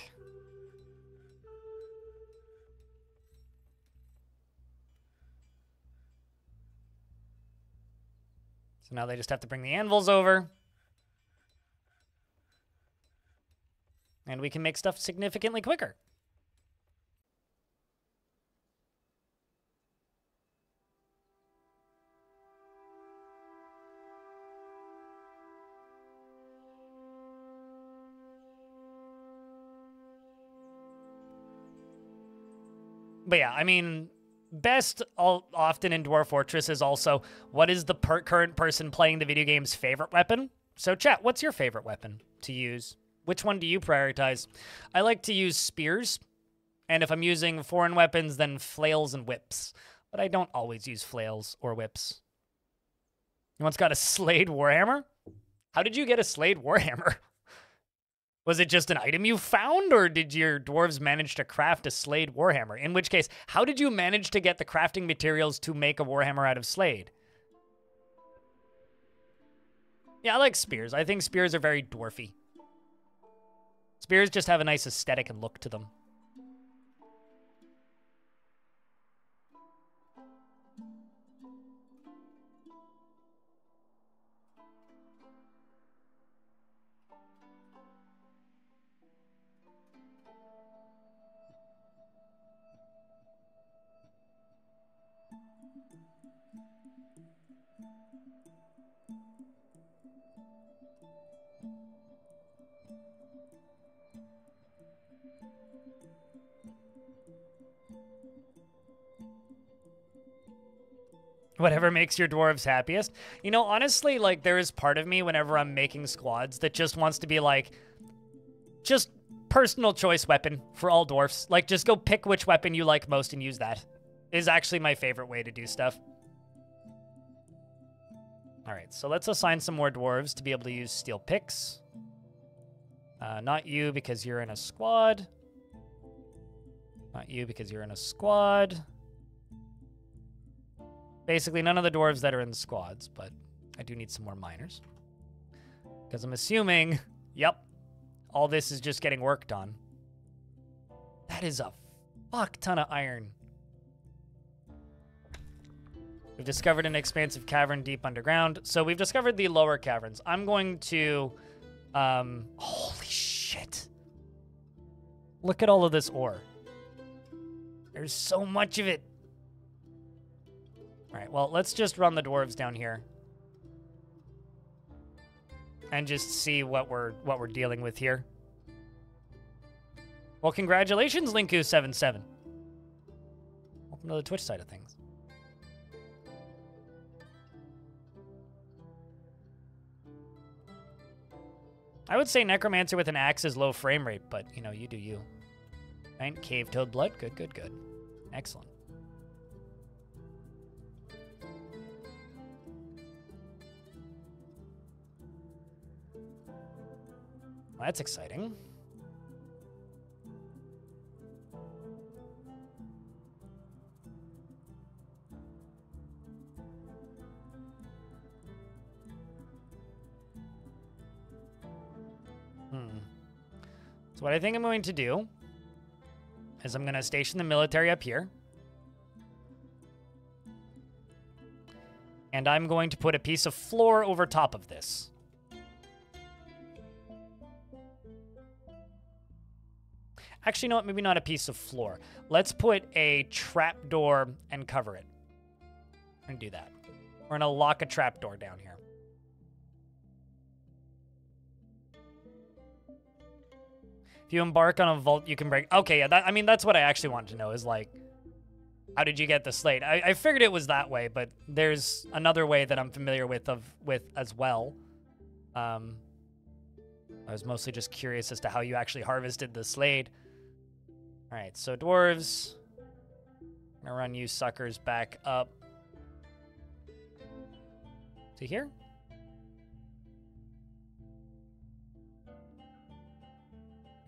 Speaker 1: So now they just have to bring the anvils over. And we can make stuff significantly quicker. But yeah, I mean, best all, often in Dwarf Fortress is also what is the per current person playing the video game's favorite weapon? So, chat, what's your favorite weapon to use? Which one do you prioritize? I like to use spears, and if I'm using foreign weapons, then flails and whips. But I don't always use flails or whips. You once got a Slade Warhammer? How did you get a Slade Warhammer? Was it just an item you found, or did your dwarves manage to craft a Slade Warhammer? In which case, how did you manage to get the crafting materials to make a Warhammer out of Slade? Yeah, I like spears. I think spears are very dwarfy. Spears just have a nice aesthetic and look to them. Whatever makes your dwarves happiest. You know, honestly, like there is part of me whenever I'm making squads that just wants to be like, just personal choice weapon for all dwarfs. Like, just go pick which weapon you like most and use that. is actually my favorite way to do stuff. All right, so let's assign some more dwarves to be able to use steel picks. Uh, not you because you're in a squad. Not you because you're in a squad. Basically, none of the dwarves that are in the squads, but I do need some more miners. Because I'm assuming, yep, all this is just getting worked on. That is a fuck ton of iron. We've discovered an expansive cavern deep underground. So we've discovered the lower caverns. I'm going to, um, holy shit. Look at all of this ore. There's so much of it. All right, well, let's just run the dwarves down here. And just see what we're what we're dealing with here. Well, congratulations, Linku77. Welcome to the Twitch side of things. I would say Necromancer with an axe is low frame rate, but, you know, you do you. Right? Cave Toad Blood. Good, good, good. Excellent. Well, that's exciting. Hmm. So what I think I'm going to do is I'm going to station the military up here. And I'm going to put a piece of floor over top of this. Actually, what? Maybe not a piece of floor. Let's put a trapdoor and cover it. We're gonna do that. We're to lock a trapdoor down here. If you embark on a vault, you can break. Okay, yeah, that, I mean, that's what I actually want to know is like, how did you get the slade? I, I figured it was that way, but there's another way that I'm familiar with of with as well. Um, I was mostly just curious as to how you actually harvested the slade. All right, so dwarves. I'm gonna run you suckers back up to here.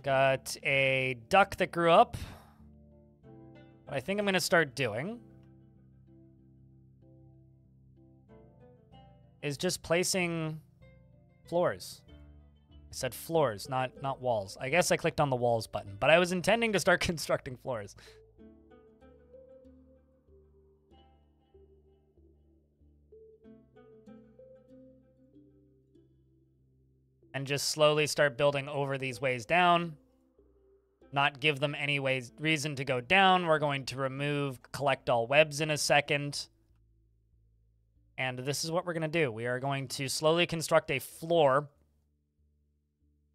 Speaker 1: Got a duck that grew up. What I think I'm to start doing is just placing floors. Said floors, not not walls. I guess I clicked on the walls button, but I was intending to start constructing floors. and just slowly start building over these ways down. Not give them any ways, reason to go down. We're going to remove collect all webs in a second. And this is what we're going to do. We are going to slowly construct a floor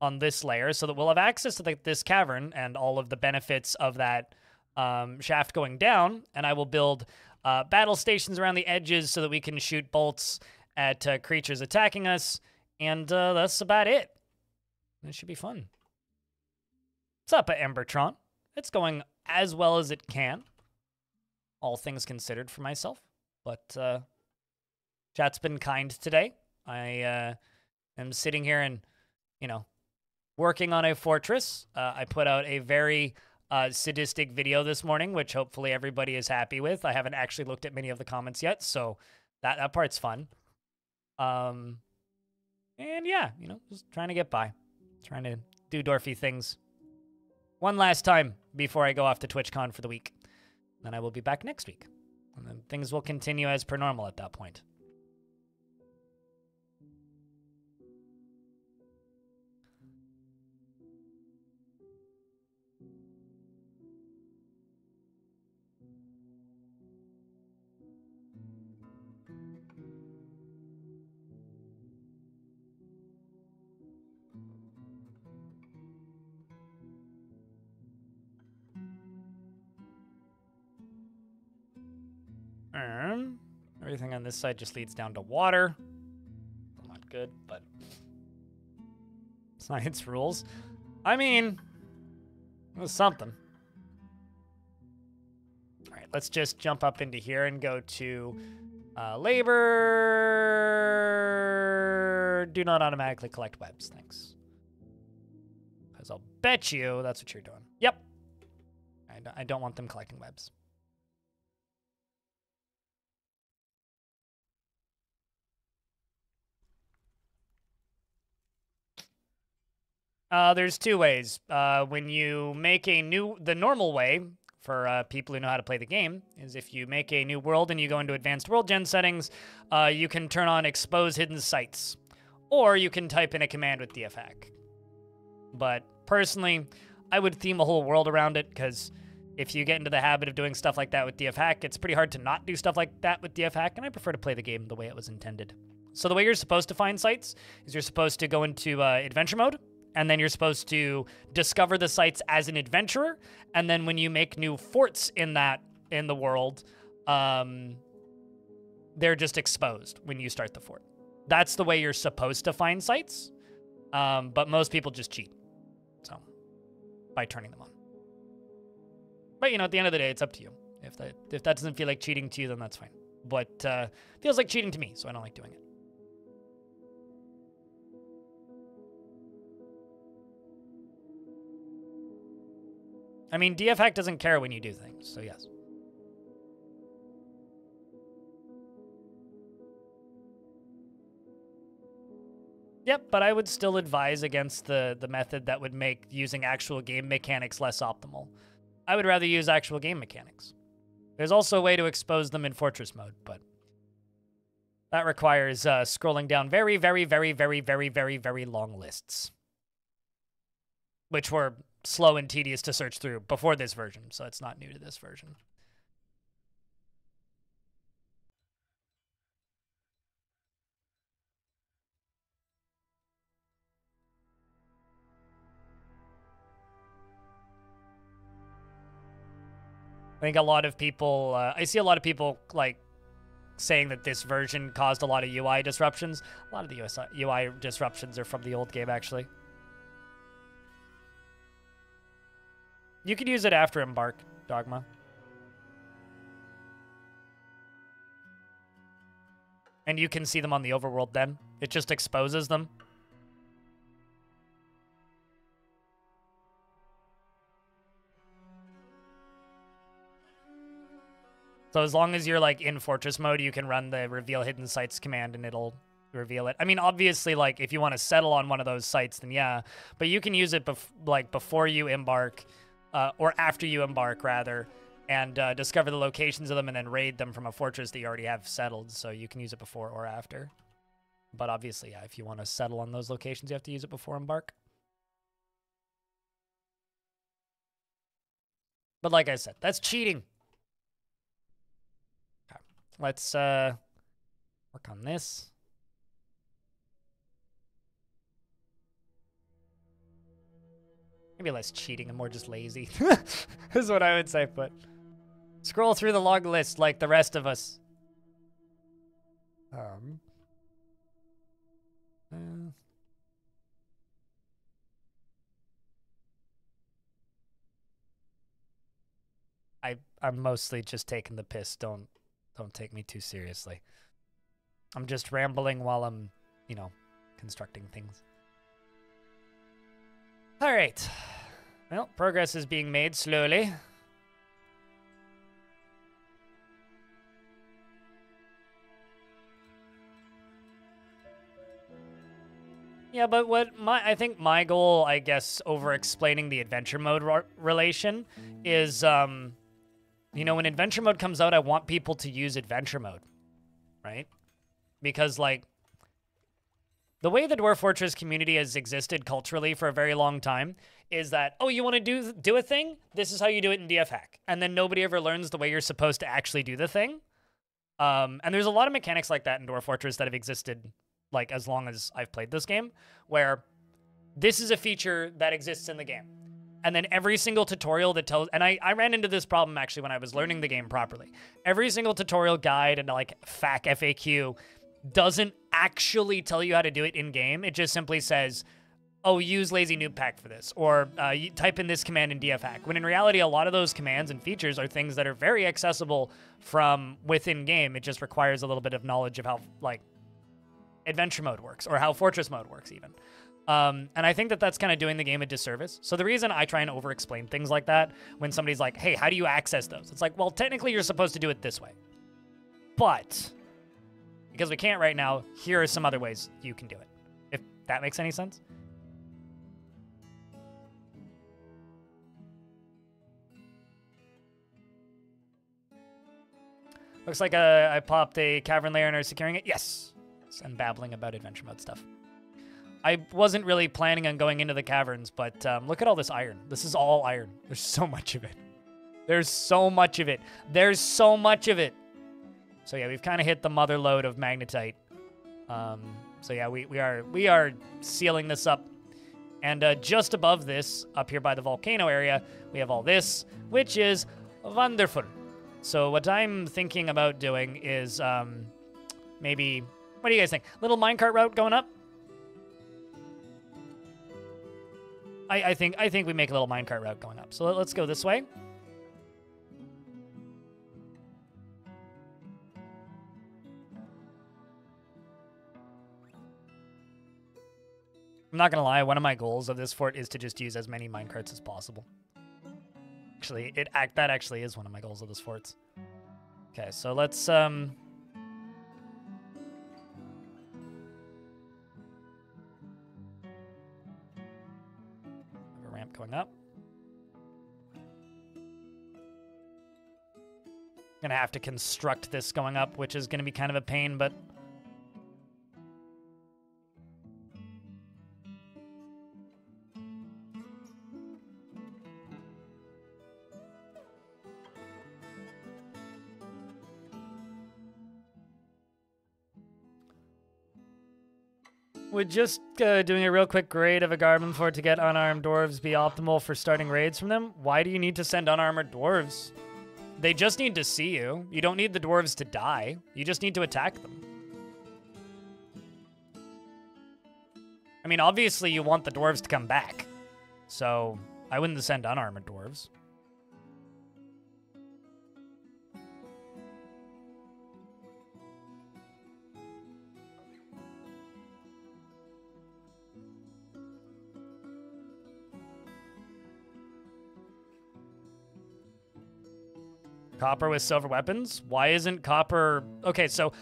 Speaker 1: on this layer so that we'll have access to the, this cavern and all of the benefits of that um, shaft going down. And I will build uh, battle stations around the edges so that we can shoot bolts at uh, creatures attacking us and uh, that's about it. It should be fun. What's up, Embertron? It's going as well as it can, all things considered for myself. But uh, chat's been kind today. I uh, am sitting here and, you know, working on a fortress. Uh, I put out a very uh, sadistic video this morning, which hopefully everybody is happy with. I haven't actually looked at many of the comments yet, so that that part's fun. Um, and yeah, you know, just trying to get by, trying to do Dorfy things. One last time before I go off to TwitchCon for the week. Then I will be back next week. And then things will continue as per normal at that point. Um, everything on this side just leads down to water. Not good, but science rules. I mean, it was something. All right, let's just jump up into here and go to uh, labor. Do not automatically collect webs. Thanks. Because I'll bet you that's what you're doing. Yep. I don't want them collecting webs. Uh, there's two ways. Uh, when you make a new, the normal way for uh, people who know how to play the game is if you make a new world and you go into advanced world gen settings, uh, you can turn on expose hidden sites, or you can type in a command with dfhack. But personally, I would theme a whole world around it because if you get into the habit of doing stuff like that with dfhack, it's pretty hard to not do stuff like that with dfhack, and I prefer to play the game the way it was intended. So the way you're supposed to find sites is you're supposed to go into uh, adventure mode and then you're supposed to discover the sites as an adventurer and then when you make new forts in that in the world um, they're just exposed when you start the fort. That's the way you're supposed to find sites um, but most people just cheat so by turning them on. But you know at the end of the day it's up to you. If that if that doesn't feel like cheating to you then that's fine. But uh, feels like cheating to me so i don't like doing it I mean, DFHack doesn't care when you do things, so yes. Yep, but I would still advise against the, the method that would make using actual game mechanics less optimal. I would rather use actual game mechanics. There's also a way to expose them in Fortress mode, but that requires uh, scrolling down very, very, very, very, very, very, very long lists. Which were slow and tedious to search through before this version, so it's not new to this version. I think a lot of people, uh, I see a lot of people like saying that this version caused a lot of UI disruptions. A lot of the UI disruptions are from the old game, actually. You could use it after Embark, Dogma. And you can see them on the overworld then. It just exposes them. So as long as you're like in fortress mode, you can run the reveal hidden sites command and it'll reveal it. I mean, obviously, like if you want to settle on one of those sites, then yeah. But you can use it bef like before you embark uh, or after you embark, rather, and uh, discover the locations of them and then raid them from a fortress that you already have settled. So you can use it before or after. But obviously, yeah, if you want to settle on those locations, you have to use it before embark. But like I said, that's cheating. Okay. Let's uh, work on this. Maybe less cheating and more just lazy. is what I would say, but scroll through the log list like the rest of us. Um. Uh, I I'm mostly just taking the piss. Don't don't take me too seriously. I'm just rambling while I'm, you know, constructing things. All right. Well, progress is being made slowly. Yeah, but what my I think my goal, I guess, over explaining the adventure mode relation is, um, you know, when adventure mode comes out, I want people to use adventure mode, right? Because like the way the Dwarf Fortress community has existed culturally for a very long time is that, oh, you want to do do a thing? This is how you do it in DFHack. And then nobody ever learns the way you're supposed to actually do the thing. Um, and there's a lot of mechanics like that in Dwarf Fortress that have existed like as long as I've played this game, where this is a feature that exists in the game. And then every single tutorial that tells, and I, I ran into this problem actually when I was learning the game properly. Every single tutorial guide and like FAQ FAQ doesn't actually tell you how to do it in game. It just simply says, oh, use Lazy Newb Pack for this, or uh, type in this command in df hack. When in reality, a lot of those commands and features are things that are very accessible from within game. It just requires a little bit of knowledge of how like adventure mode works or how fortress mode works even. Um, and I think that that's kind of doing the game a disservice. So the reason I try and over-explain things like that when somebody's like, "Hey, how do you access those?" It's like, well, technically you're supposed to do it this way, but because we can't right now, here are some other ways you can do it. If that makes any sense. Looks like uh, I popped a cavern layer and are securing it. Yes. And babbling about adventure mode stuff. I wasn't really planning on going into the caverns, but um, look at all this iron. This is all iron. There's so much of it. There's so much of it. There's so much of it. So yeah, we've kind of hit the mother lode of magnetite. Um, so yeah, we, we are we are sealing this up. And uh, just above this, up here by the volcano area, we have all this, which is wonderful. So what I'm thinking about doing is um, maybe, what do you guys think? Little minecart route going up? I, I think I think we make a little minecart route going up. So let, let's go this way. I'm not gonna lie, one of my goals of this fort is to just use as many minecarts as possible. Actually, it act that actually is one of my goals of this forts. Okay, so let's um have a ramp going up. Gonna have to construct this going up, which is gonna be kind of a pain, but Would just uh, doing a real quick grade of a Garmin fort to get unarmed dwarves be optimal for starting raids from them? Why do you need to send unarmored dwarves? They just need to see you. You don't need the dwarves to die. You just need to attack them. I mean, obviously you want the dwarves to come back. So I wouldn't send unarmored dwarves. Copper with silver weapons? Why isn't copper... Okay, so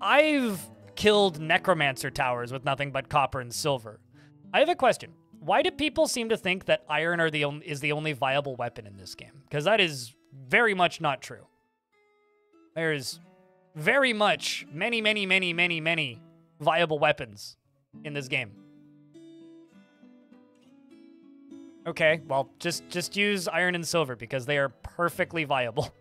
Speaker 1: I've killed necromancer towers with nothing but copper and silver. I have a question. Why do people seem to think that iron are the on- is the only viable weapon in this game? Because that is very much not true. There's very much many, many, many, many, many viable weapons in this game. Okay, well, just just use iron and silver because they are perfectly viable.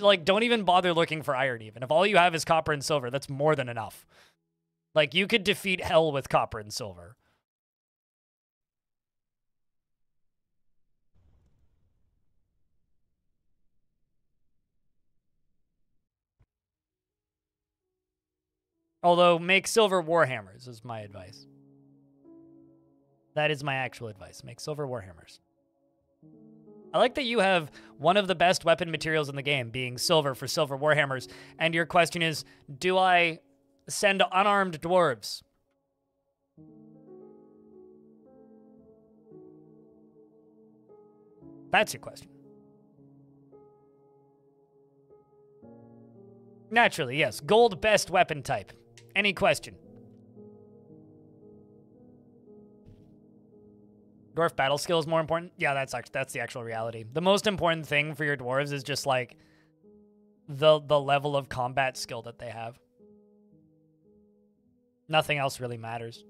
Speaker 1: Like, don't even bother looking for iron. Even if all you have is copper and silver, that's more than enough. Like, you could defeat hell with copper and silver. Although, make silver warhammers is my advice. That is my actual advice. Make silver warhammers. I like that you have one of the best weapon materials in the game, being silver for silver warhammers, and your question is, do I send unarmed dwarves? That's your question. Naturally, yes. Gold best weapon type. Any question? Dwarf battle skill is more important. Yeah, that's that's the actual reality. The most important thing for your dwarves is just like the the level of combat skill that they have. Nothing else really matters.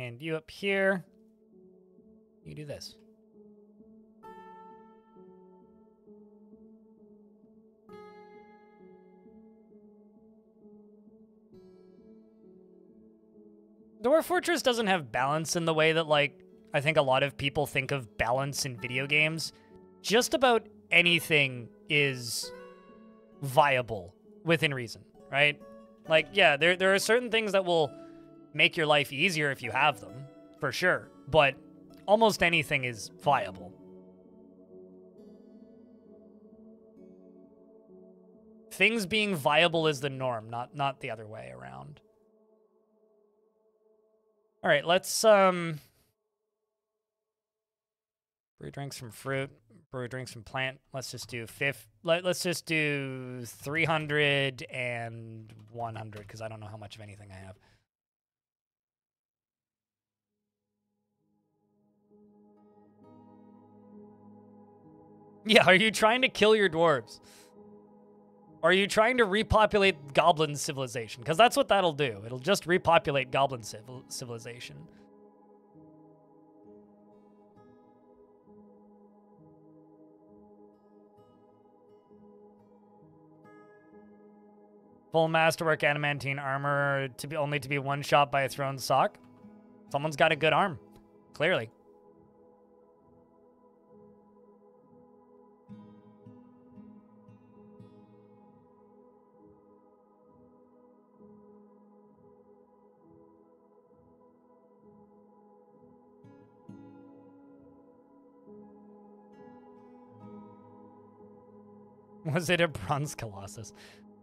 Speaker 1: And you up here. You do this. The Dwarf Fortress doesn't have balance in the way that, like, I think a lot of people think of balance in video games. Just about anything is viable within reason, right? Like, yeah, there, there are certain things that will make your life easier if you have them, for sure. But almost anything is viable. Things being viable is the norm, not not the other way around. All right, let's um brew drinks from fruit, brew drinks from plant. Let's just do fifth. Let, let's just do 300 and 100 because I don't know how much of anything I have. Yeah, are you trying to kill your dwarves? Are you trying to repopulate goblin civilization? Because that's what that'll do. It'll just repopulate goblin civil civilization. Full masterwork adamantine armor to be only to be one shot by a thrown sock. Someone's got a good arm, clearly. Was it a bronze colossus?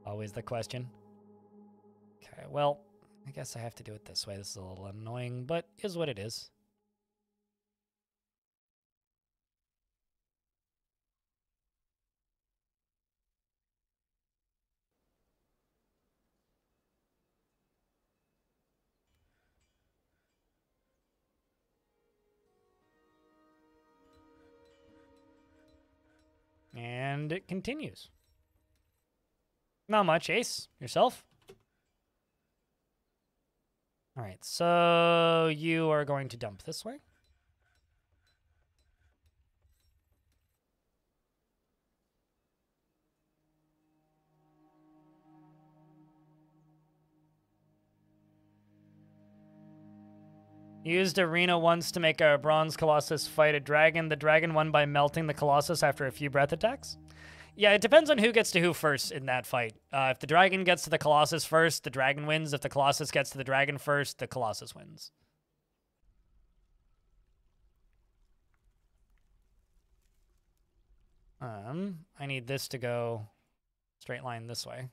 Speaker 1: Always the question. Okay, well, I guess I have to do it this way. This is a little annoying, but is what it is. And it continues. Not much, Ace. Yourself? All right, so you are going to dump this way. Used arena once to make a bronze colossus fight a dragon. The dragon won by melting the colossus after a few breath attacks. Yeah, it depends on who gets to who first in that fight. Uh, if the dragon gets to the colossus first, the dragon wins. If the colossus gets to the dragon first, the colossus wins. Um, I need this to go straight line this way.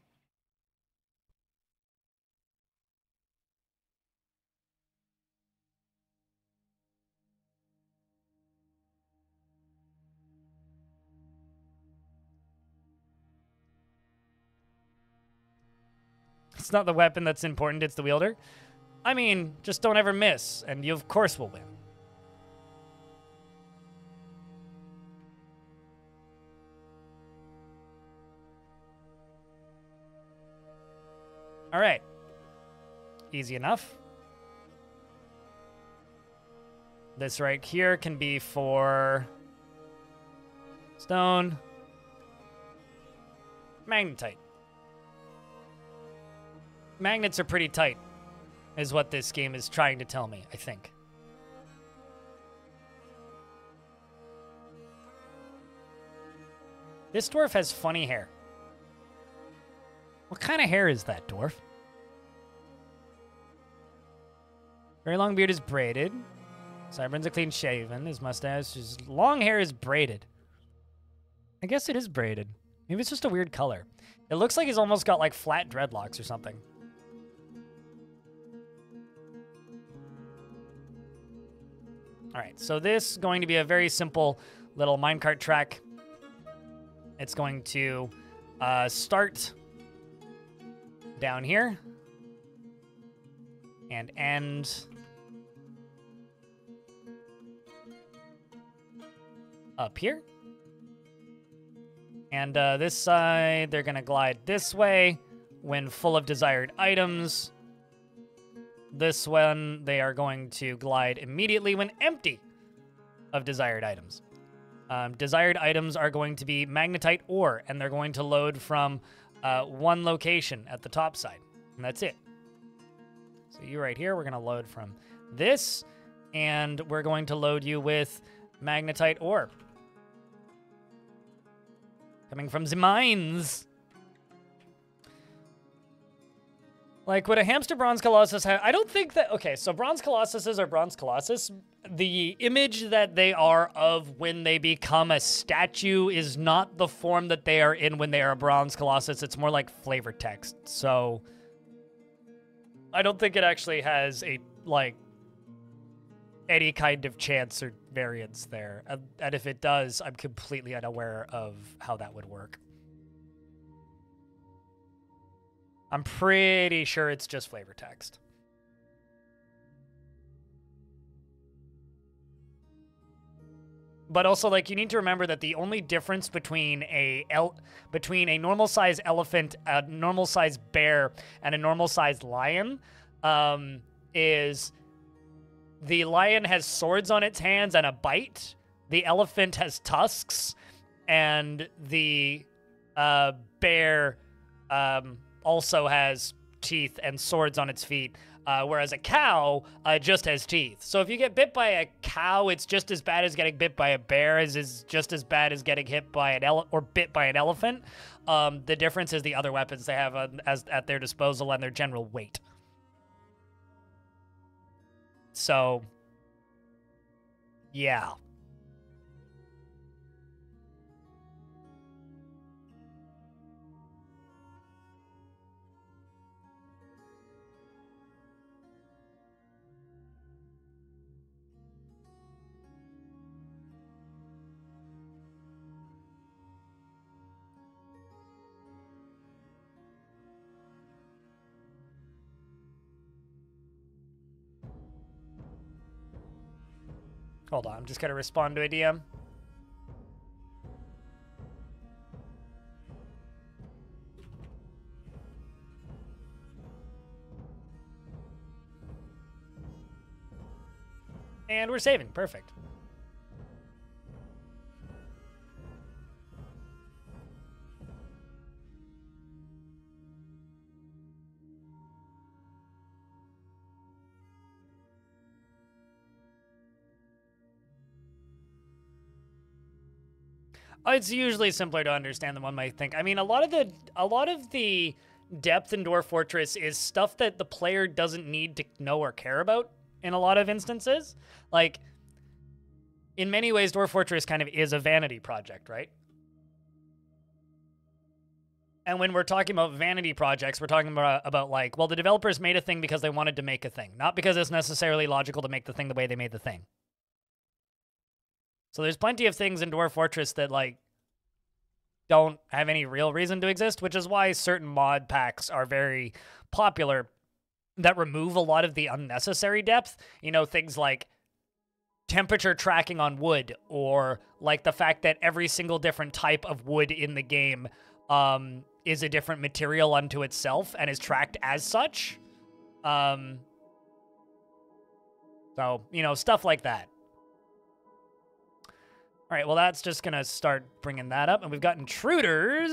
Speaker 1: It's not the weapon that's important, it's the wielder. I mean, just don't ever miss, and you of course will win. All right. Easy enough. This right here can be for stone, magnetite magnets are pretty tight, is what this game is trying to tell me, I think. This dwarf has funny hair. What kind of hair is that, dwarf? Very long beard is braided. Sideburns are clean shaven. His mustache, his long hair is braided. I guess it is braided. Maybe it's just a weird color. It looks like he's almost got like flat dreadlocks or something. All right, so this is going to be a very simple little minecart track. It's going to uh, start down here and end up here. And uh, this side, they're going to glide this way when full of desired items. This one, they are going to glide immediately when empty of desired items. Um, desired items are going to be magnetite ore, and they're going to load from uh, one location at the top side. And that's it. So you right here, we're going to load from this, and we're going to load you with magnetite ore. Coming from the mines. Like, would a hamster bronze colossus have... I don't think that... Okay, so bronze colossuses are bronze colossus. The image that they are of when they become a statue is not the form that they are in when they are a bronze colossus. It's more like flavor text. So... I don't think it actually has a, like, any kind of chance or variance there. And, and if it does, I'm completely unaware of how that would work. I'm pretty sure it's just flavor text. But also, like, you need to remember that the only difference between a el- between a normal size elephant, a normal size bear, and a normal size lion um, is the lion has swords on its hands and a bite. The elephant has tusks, and the uh, bear um, also has teeth and swords on its feet. Uh, whereas a cow uh, just has teeth. So if you get bit by a cow, it's just as bad as getting bit by a bear, as is just as bad as getting hit by an ele- or bit by an elephant. Um, the difference is the other weapons they have uh, as at their disposal and their general weight. So, yeah. Hold on, I'm just gonna respond to a DM. And we're saving. Perfect. Oh, it's usually simpler to understand than one might think. I mean, a lot of the a lot of the depth in Dwarf Fortress is stuff that the player doesn't need to know or care about in a lot of instances. Like in many ways Dwarf Fortress kind of is a vanity project, right? And when we're talking about vanity projects, we're talking about, about like, well, the developers made a thing because they wanted to make a thing, not because it's necessarily logical to make the thing the way they made the thing. So there's plenty of things in Dwarf Fortress that like don't have any real reason to exist, which is why certain mod packs are very popular that remove a lot of the unnecessary depth. You know, things like temperature tracking on wood or like the fact that every single different type of wood in the game um, is a different material unto itself and is tracked as such. Um, so, you know, stuff like that. All right, well, that's just going to start bringing that up. And we've got intruders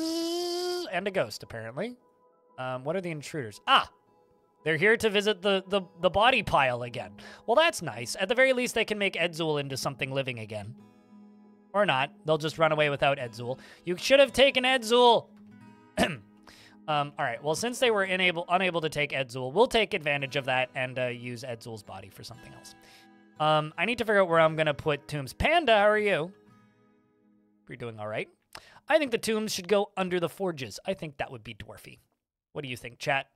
Speaker 1: and a ghost, apparently. Um, what are the intruders? Ah, they're here to visit the, the, the body pile again. Well, that's nice. At the very least, they can make Edzul into something living again. Or not. They'll just run away without Edzul. You should have taken Edzul! um, all right, well, since they were unable, unable to take Edzul, we'll take advantage of that and uh, use Edzul's body for something else. Um, I need to figure out where I'm going to put Tombs. Panda, how are you? You're doing all right. I think the tombs should go under the forges. I think that would be dwarfy. What do you think, chat?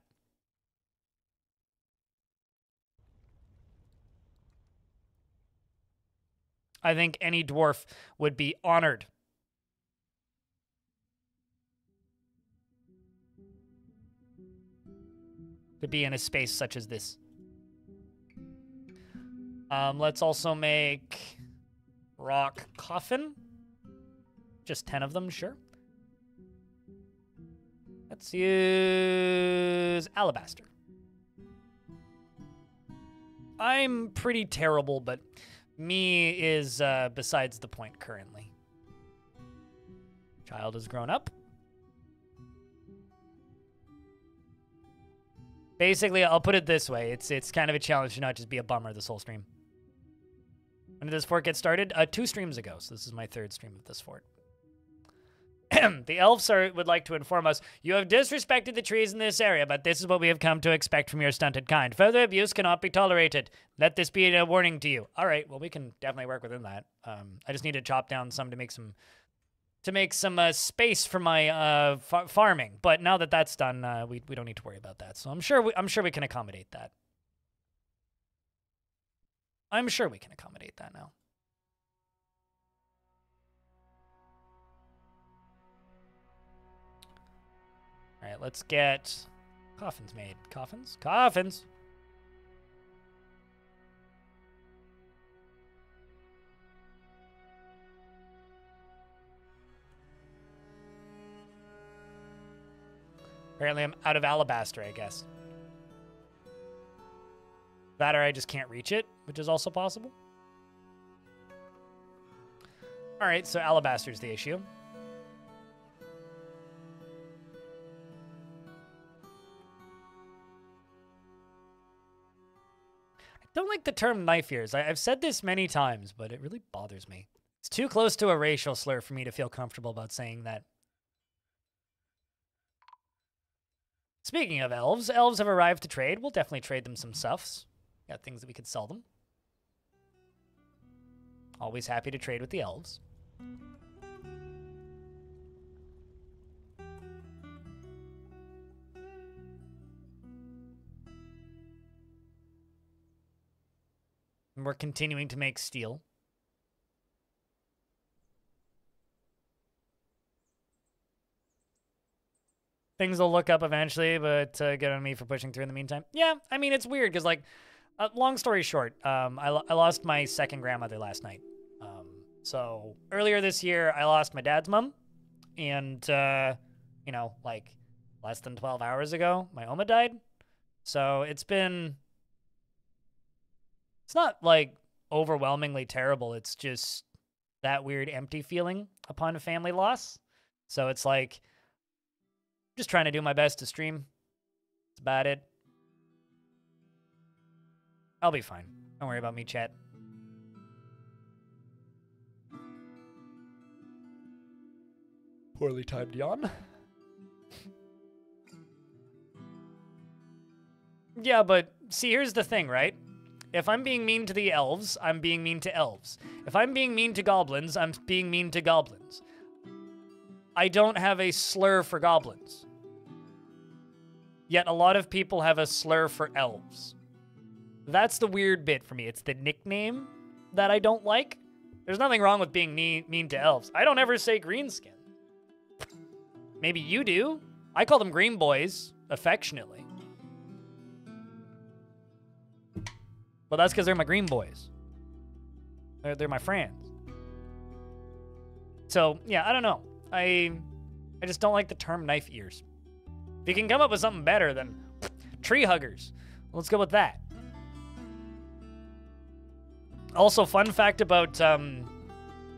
Speaker 1: I think any dwarf would be honored. To be in a space such as this. Um, let's also make rock coffin. Just 10 of them, sure. Let's use alabaster. I'm pretty terrible, but me is uh, besides the point currently. Child has grown up. Basically, I'll put it this way: it's it's kind of a challenge to not just be a bummer this whole stream. When did this fort get started? Uh, two streams ago. So this is my third stream of this fort. the elves are, would like to inform us you have disrespected the trees in this area, but this is what we have come to expect from your stunted kind. Further abuse cannot be tolerated. Let this be a warning to you. All right, well we can definitely work within that. Um, I just need to chop down some to make some to make some uh, space for my uh, fa farming. But now that that's done, uh, we we don't need to worry about that. So I'm sure we, I'm sure we can accommodate that. I'm sure we can accommodate that now. Right, let's get coffins made. Coffins? Coffins! Apparently I'm out of alabaster, I guess. That or I just can't reach it, which is also possible. All right, so alabaster's the issue. The term knife ears. I, have said this many times, but it really bothers me. It's too close to a racial slur for me to feel comfortable about saying that. Speaking of elves, elves have arrived to trade. We'll definitely trade them some stuffs. Got things that we could sell them. Always happy to trade with the elves. And we're continuing to make steel. Things will look up eventually, but uh, good on me for pushing through in the meantime. Yeah, I mean, it's weird because, like, uh, long story short, um, I, lo I lost my second grandmother last night. Um, so earlier this year, I lost my dad's mom. And, uh, you know, like less than 12 hours ago, my Oma died. So it's been it's not like overwhelmingly terrible. It's just that weird empty feeling upon a family loss. So it's like just trying to do my best to stream. That's about it. I'll be fine. Don't worry about me, chat. Poorly timed yawn. yeah, but see, here's the thing, right? If I'm being mean to the elves, I'm being mean to elves. If I'm being mean to goblins, I'm being mean to goblins. I don't have a slur for goblins. Yet a lot of people have a slur for elves. That's the weird bit for me. It's the nickname that I don't like. There's nothing wrong with being mean, to elves. I don't ever say greenskin. Maybe you do. I call them green boys, affectionately. But that's because they're my green boys. They're, they're my friends. So, yeah, I don't know. I I just don't like the term knife ears. If you can come up with something better than tree huggers, let's go with that. Also, fun fact about um,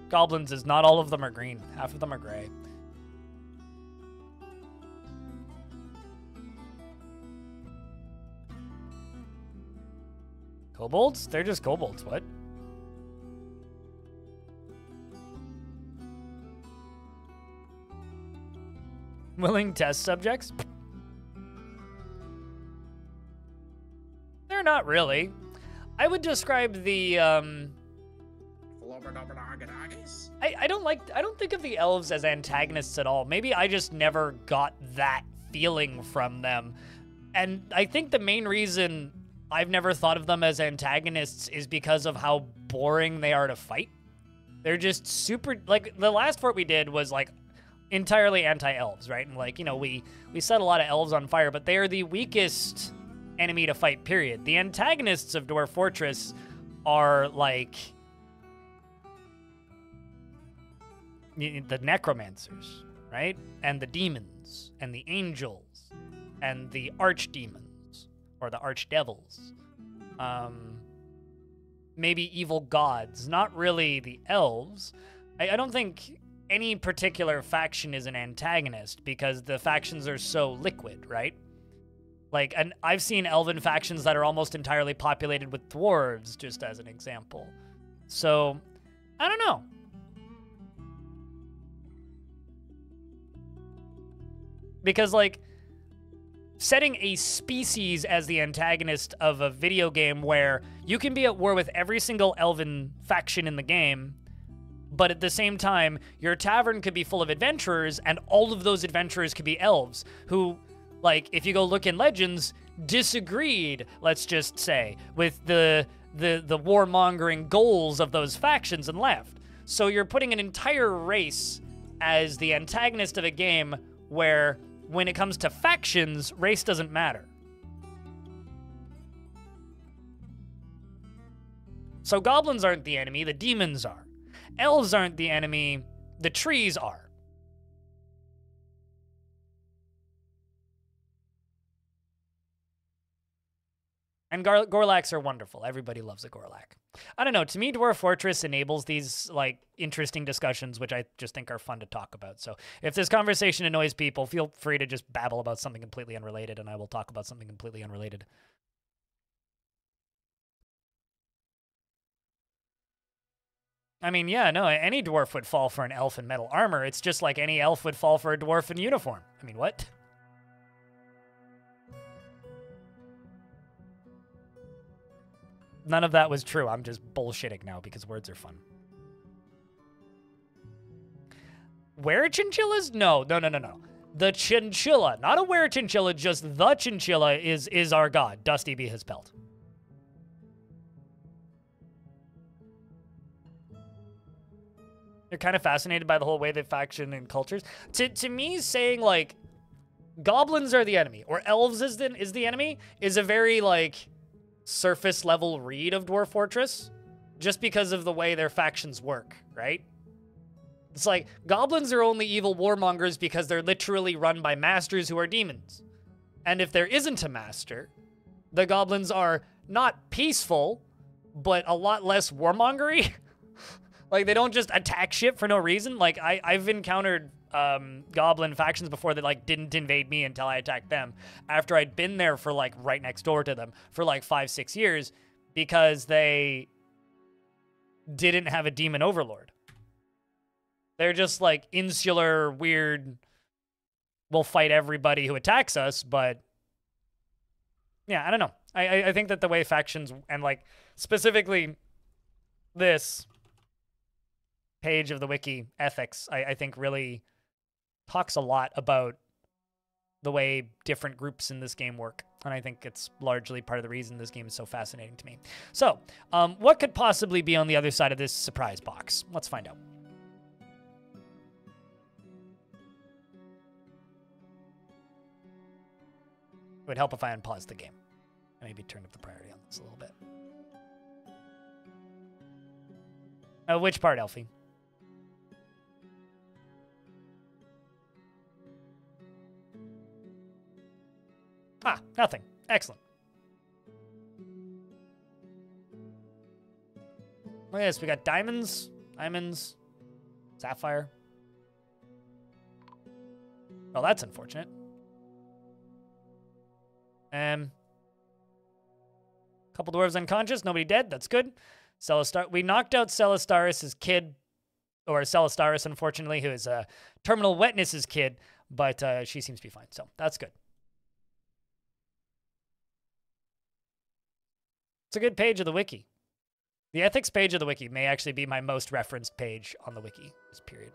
Speaker 1: goblins is not all of them are green. Half of them are gray. Kobolds? They're just kobolds, what? Willing test subjects? They're not really. I would describe the, um... I, I don't like, I don't think of the elves as antagonists at all. Maybe I just never got that feeling from them. And I think the main reason I've never thought of them as antagonists is because of how boring they are to fight. They're just super like the last fort we did was like entirely anti-elves, right? And like, you know, we we set a lot of elves on fire, but they are the weakest enemy to fight, period. The antagonists of Dwarf Fortress are like the necromancers, right? And the demons and the angels and the archdemons or the archdevils. Um, maybe evil gods, not really the elves. I, I don't think any particular faction is an antagonist because the factions are so liquid, right? Like, and I've seen elven factions that are almost entirely populated with dwarves, just as an example. So, I don't know. Because, like, setting a species as the antagonist of a video game where you can be at war with every single elven faction in the game, but at the same time, your tavern could be full of adventurers, and all of those adventurers could be elves who, like, if you go look in Legends, disagreed, let's just say, with the the the warmongering goals of those factions and left. So you're putting an entire race as the antagonist of a game where when it comes to factions, race doesn't matter. So goblins aren't the enemy, the demons are. Elves aren't the enemy, the trees are. And Gar- Gorlaks are wonderful. Everybody loves a Gorlak. I don't know. To me, Dwarf Fortress enables these like interesting discussions, which I just think are fun to talk about. So if this conversation annoys people, feel free to just babble about something completely unrelated, and I will talk about something completely unrelated. I mean, yeah, no, any dwarf would fall for an elf in metal armor. It's just like any elf would fall for a dwarf in uniform. I mean, what? None of that was true. I'm just bullshitting now because words are fun. Were chinchillas? No, no, no, no, no. The chinchilla, not a were chinchilla, just the chinchilla is is our god. Dusty be his pelt. You're kind of fascinated by the whole way they faction and cultures. To to me, saying like goblins are the enemy or elves is the is the enemy is a very like surface level read of Dwarf Fortress, just because of the way their factions work, right? It's like goblins are only evil warmongers because they're literally run by masters who are demons. And if there isn't a master, the goblins are not peaceful, but a lot less warmongery. Like they don't just attack shit for no reason. Like I I've encountered um, goblin factions before that like didn't invade me until I attacked them after I'd been there for like right next door to them for like five six years because they didn't have a demon overlord. They're just like insular, weird. We'll fight everybody who attacks us, but yeah, I don't know. I I think that the way factions and like specifically this page of the wiki, ethics, I, I think really talks a lot about the way different groups in this game work. And I think it's largely part of the reason this game is so fascinating to me. So, um, what could possibly be on the other side of this surprise box? Let's find out. It would help if I unpaused the game. Maybe turn up the priority on this a little bit. Uh, which part, Elfie? Ah, nothing. Excellent. Look at this. We got diamonds, diamonds, sapphire. Oh, that's unfortunate. Um, couple dwarves unconscious, nobody dead. That's good. Celistar. We knocked out Celistaris' kid, or Celistaris, unfortunately, who is uh, Terminal Wetness's kid, but uh, she seems to be fine. So that's good. It's a good page of the wiki. The ethics page of the wiki may actually be my most referenced page on the wiki, this period.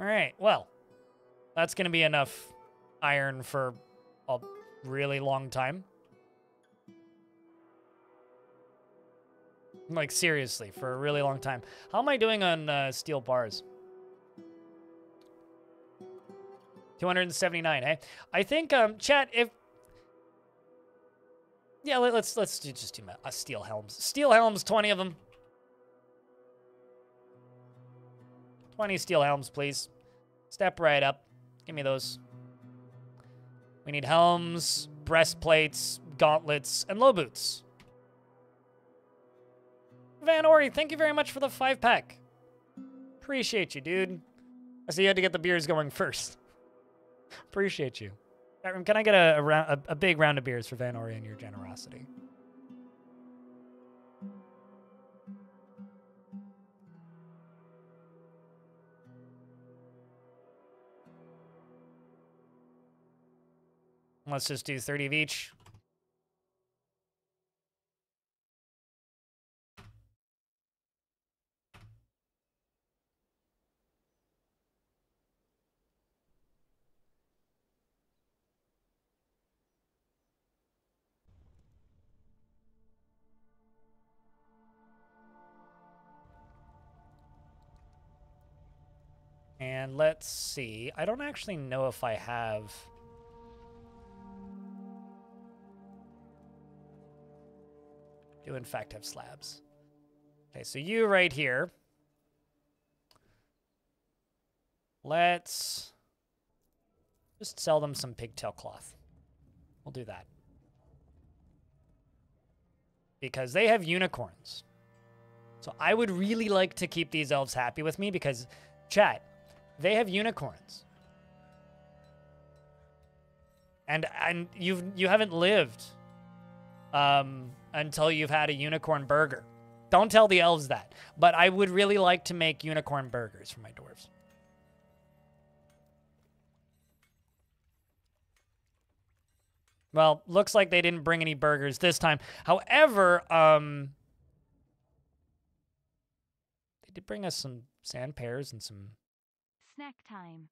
Speaker 1: All right, well, that's going to be enough iron for a really long time. Like, seriously, for a really long time. How am I doing on uh, steel bars? 279, hey? I think, um, chat, if... Yeah, let, us let's do just two uh, steel helms. Steel helms, 20 of them. 20 steel helms, please. Step right up. Give me those. We need helms, breastplates, gauntlets, and low boots. Van Ori, thank you very much for the five pack. Appreciate you, dude. I see you had to get the beers going first. Appreciate you. Can I get a, a, a, a big round of beers for Van Ori and your generosity? Let's just do 30 of each. And let's see. I don't actually know if I have... Do in fact have slabs. Okay, so you right here. Let's just sell them some pigtail cloth. We'll do that. Because they have unicorns. So I would really like to keep these elves happy with me because, chat, they have unicorns. And and you've you haven't lived um, until you've had a unicorn burger. Don't tell the elves that. But I would really like to make unicorn burgers for my dwarves. Well, looks like they didn't bring any burgers this time. However, um, they did bring us some sand pears and some
Speaker 2: Snack time.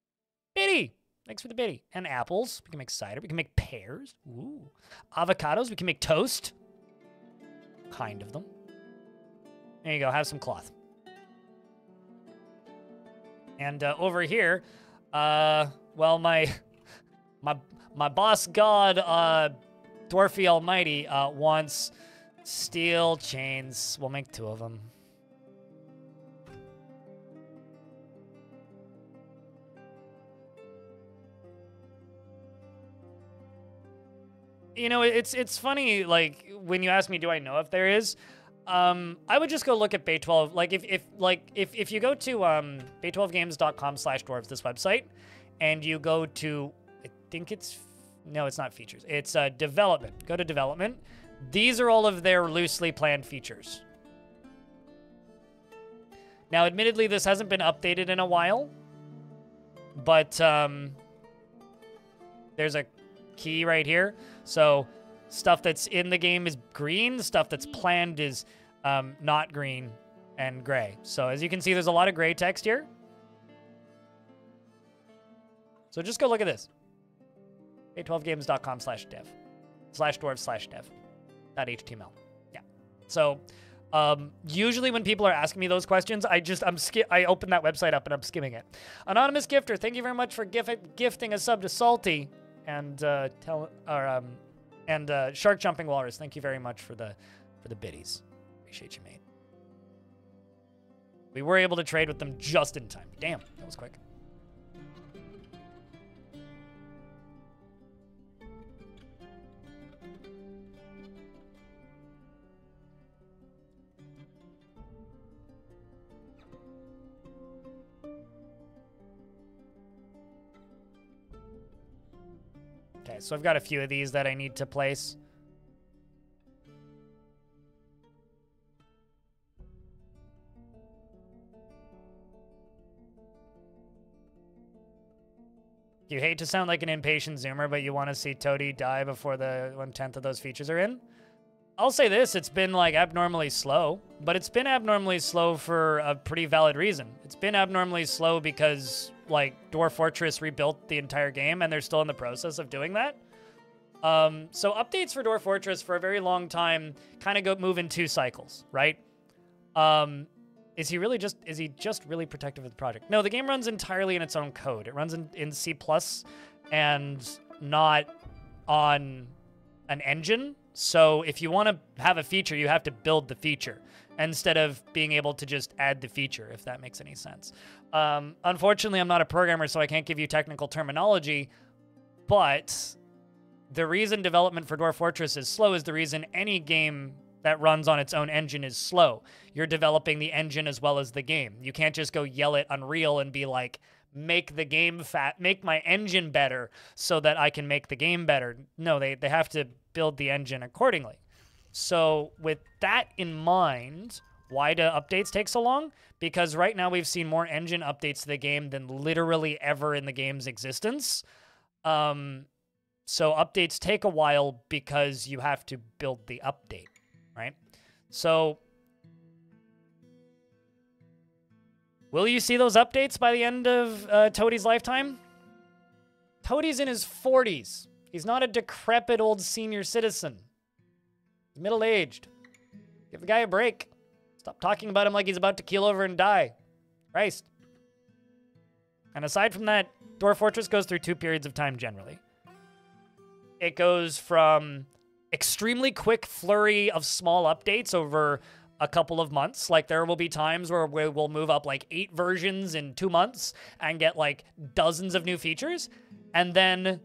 Speaker 1: Biddy! Thanks for the biddy. And apples. We can make cider. We can make pears. Ooh. Avocados. We can make toast. Kind of them. There you go. Have some cloth. And uh, over here, uh, well, my my my boss god, uh, Dwarfy Almighty, uh, wants steel chains. We'll make two of them. You know, it's it's funny. Like when you ask me, do I know if there is? Um, I would just go look at Bay 12. Like if if like if if you go to um bay12games.com/dwarves, this website, and you go to, I think it's no, it's not features. It's uh, development. Go to development. These are all of their loosely planned features. Now, admittedly, this hasn't been updated in a while, but um, there's a key right here. So stuff that's in the game is green. Stuff that's planned is um, not green and gray. So as you can see, there's a lot of gray text here. So just go look at this. a12games.com slash dev slash dwarf slash dev dot html. Yeah. So um, usually when people are asking me those questions, I just I'm I open that website up and I'm skimming it. Anonymous gifter, thank you very much for gif- gifting a sub to Salty and uh, tell or um, and uh, shark jumping walrus. Thank you very much for the for the biddies. Appreciate you, mate. We were able to trade with them just in time. Damn, that was quick. So I've got a few of these that I need to place. You hate to sound like an impatient zoomer, but you want to see Toady die before the one-tenth of those features are in? I'll say this, it's been like abnormally slow, but it's been abnormally slow for a pretty valid reason. It's been abnormally slow because like Dwarf Fortress rebuilt the entire game and they're still in the process of doing that. Um, so updates for Dwarf Fortress for a very long time kind of go move in two cycles, right? Um, is he really just is he just really protective of the project? No, the game runs entirely in its own code. It runs in, in C plus and not on an engine. So if you want to have a feature, you have to build the feature instead of being able to just add the feature, if that makes any sense. Um, unfortunately, I'm not a programmer, so I can't give you technical terminology, but the reason development for Dwarf Fortress is slow is the reason any game that runs on its own engine is slow. You're developing the engine as well as the game. You can't just go yell at Unreal and be like, make the game fat, make my engine better so that I can make the game better. No, they, they have to build the engine accordingly. So, with that in mind, why do updates take so long? Because right now we've seen more engine updates to the game than literally ever in the game's existence. Um, so updates take a while because you have to build the update, right? So will you see those updates by the end of uh, Toady's lifetime? Toady's in his 40s. He's not a decrepit old senior citizen. He's middle aged. Give the guy a break. Stop talking about him like he's about to keel over and die. Christ. And aside from that, Dwarf Fortress goes through two periods of time generally. It goes from extremely quick flurry of small updates over a couple of months. Like there will be times where we will move up like eight versions in two months and get like dozens of new features. And then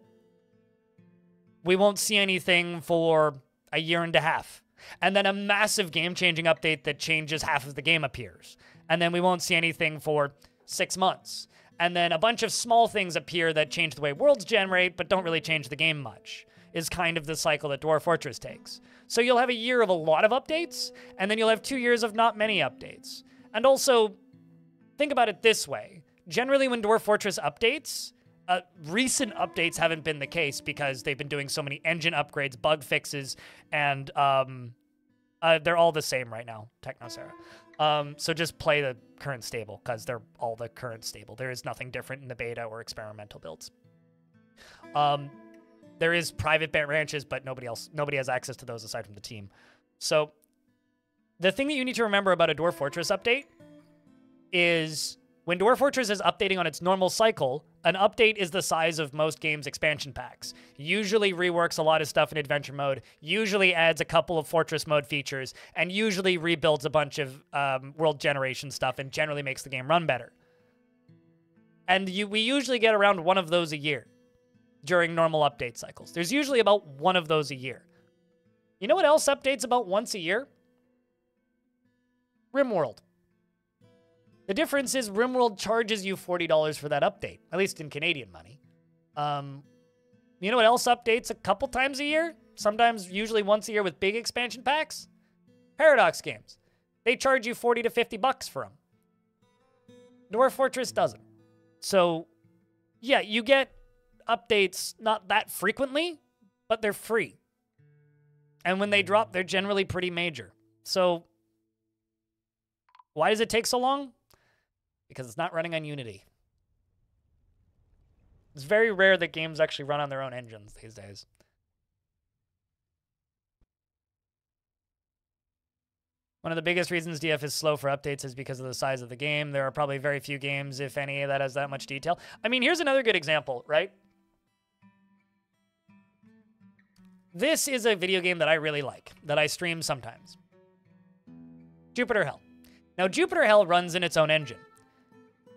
Speaker 1: we won't see anything for a year and a half. And then a massive game changing update that changes half of the game appears. And then we won't see anything for six months. And then a bunch of small things appear that change the way worlds generate, but don't really change the game much, is kind of the cycle that Dwarf Fortress takes. So you'll have a year of a lot of updates, and then you'll have two years of not many updates. And also, think about it this way generally, when Dwarf Fortress updates, uh, recent updates haven't been the case because they've been doing so many engine upgrades, bug fixes, and um, uh, they're all the same right now, Technocera. Um, so just play the current stable because they're all the current stable. There is nothing different in the beta or experimental builds. Um, there is private branches, but nobody else, nobody has access to those aside from the team. So the thing that you need to remember about a Dwarf Fortress update is when Dwarf Fortress is updating on its normal cycle, an update is the size of most games' expansion packs. Usually reworks a lot of stuff in adventure mode, usually adds a couple of Fortress mode features, and usually rebuilds a bunch of um, world generation stuff and generally makes the game run better. And you, we usually get around one of those a year during normal update cycles. There's usually about one of those a year. You know what else updates about once a year? RimWorld. The difference is RimWorld charges you $40 for that update, at least in Canadian money. Um, you know what else updates a couple times a year? Sometimes, usually once a year with big expansion packs? Paradox games. They charge you 40 to 50 bucks for them. Dwarf Fortress doesn't. So, yeah, you get updates not that frequently, but they're free. And when they drop, they're generally pretty major. So, why does it take so long? Because it's not running on Unity. It's very rare that games actually run on their own engines these days. One of the biggest reasons DF is slow for updates is because of the size of the game. There are probably very few games, if any, that has that much detail. I mean, here's another good example, right? This is a video game that I really like, that I stream sometimes. Jupiter Hell. Now, Jupiter Hell runs in its own engine.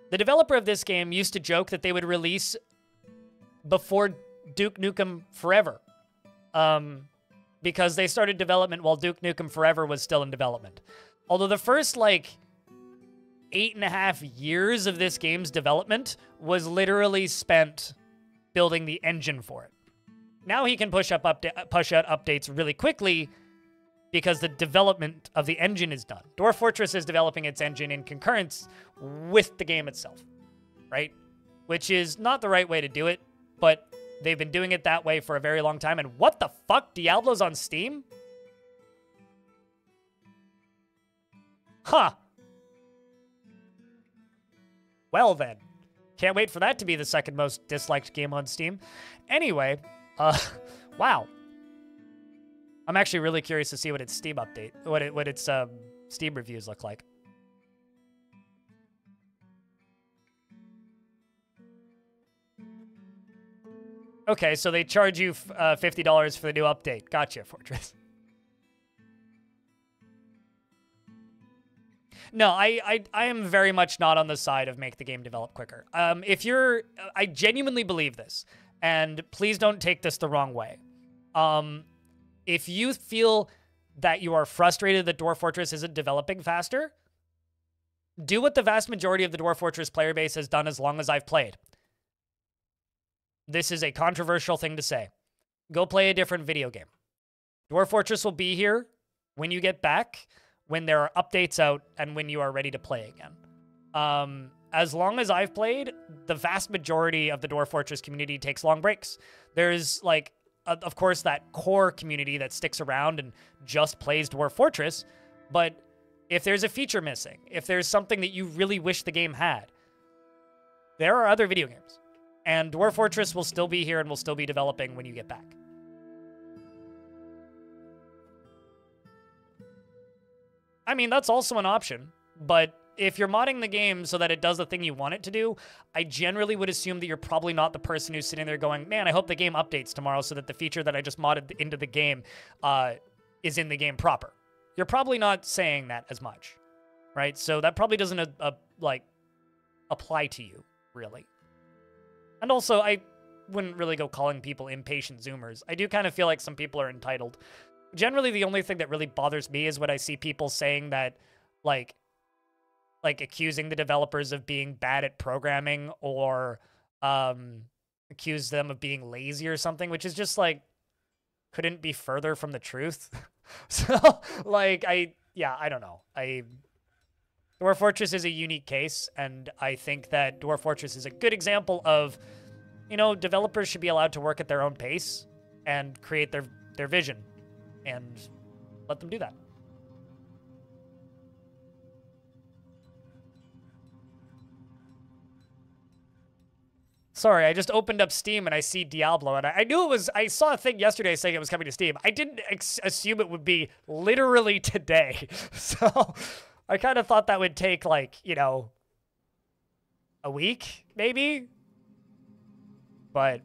Speaker 1: The developer of this game used to joke that they would release before Duke Nukem Forever. Um, because they started development while Duke Nukem Forever was still in development. Although the first, like, eight and a half years of this game's development was literally spent building the engine for it. Now he can push up upda- push out updates really quickly because the development of the engine is done. Dwarf Fortress is developing its engine in concurrence with the game itself, right? Which is not the right way to do it, but they've been doing it that way for a very long time. And what the fuck? Diablo's on Steam? Huh. Well then. Can't wait for that to be the second most disliked game on Steam. Anyway, uh, wow. I'm actually really curious to see what its Steam update, what it, what its um, Steam reviews look like. Okay, so they charge you uh, $50 for the new update. Gotcha, Fortress. No, I, I, I am very much not on the side of make the game develop quicker. Um, if you're, I genuinely believe this, and please don't take this the wrong way. Um, if you feel that you are frustrated that Dwarf Fortress isn't developing faster, do what the vast majority of the Dwarf Fortress player base has done as long as I've played. This is a controversial thing to say. Go play a different video game. Dwarf Fortress will be here when you get back, when there are updates out, and when you are ready to play again. Um, as long as I've played, the vast majority of the Dwarf Fortress community takes long breaks. There's like, of course, that core community that sticks around and just plays Dwarf Fortress, but if there's a feature missing, if there's something that you really wish the game had, there are other video games. And Dwarf Fortress will still be here and will still be developing when you get back. I mean, that's also an option, but if you're modding the game so that it does the thing you want it to do, I generally would assume that you're probably not the person who's sitting there going, man, I hope the game updates tomorrow so that the feature that I just modded into the game uh, is in the game proper. You're probably not saying that as much, right? So that probably doesn't, uh, uh, like, apply to you, really. And also, I wouldn't really go calling people impatient Zoomers. I do kind of feel like some people are entitled. Generally, the only thing that really bothers me is when I see people saying that, like, like accusing the developers of being bad at programming or um, accuse them of being lazy or something, which is just like couldn't be further from the truth. so, like, I yeah, I don't know. I Dwarf Fortress is a unique case, and I think that Dwarf Fortress is a good example of, you know, developers should be allowed to work at their own pace and create their their vision, and let them do that. Sorry, I just opened up Steam and I see Diablo, and I, I knew it was. I saw a thing yesterday saying it was coming to Steam. I didn't assume it would be literally today, so I kind of thought that would take like you know a week, maybe. But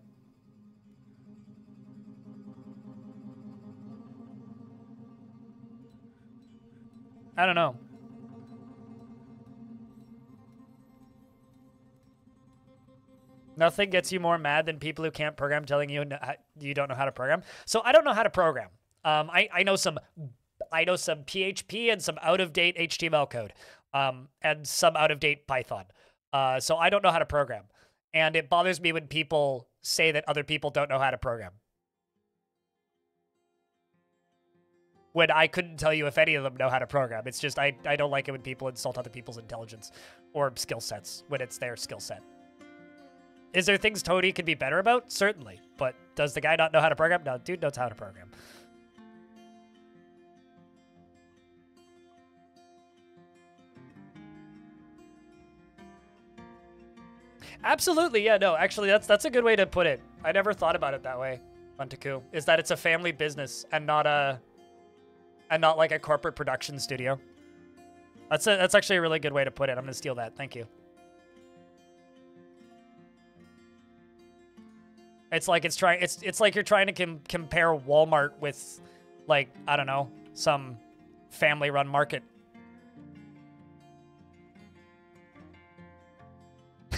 Speaker 1: I don't know. Nothing gets you more mad than people who can't program telling you you don't know how to program. So I don't know how to program. Um, I, I know some I know some PHP and some out of date HTML code, um, and some out of date Python. Uh, so I don't know how to program, and it bothers me when people say that other people don't know how to program. When I couldn't tell you if any of them know how to program. It's just I, I don't like it when people insult other people's intelligence or skill sets when it's their skill set. Is there things Toady could be better about? Certainly. But does the guy not know how to program? No, dude knows how to program. Absolutely, yeah, no, actually that's that's a good way to put it. I never thought about it that way, Buntaku. Is that it's a family business and not a and not like a corporate production studio. That's a, that's actually a really good way to put it. I'm gonna steal that. Thank you. It's like it's trying. It's it's like you're trying to com compare Walmart with, like I don't know, some family-run market.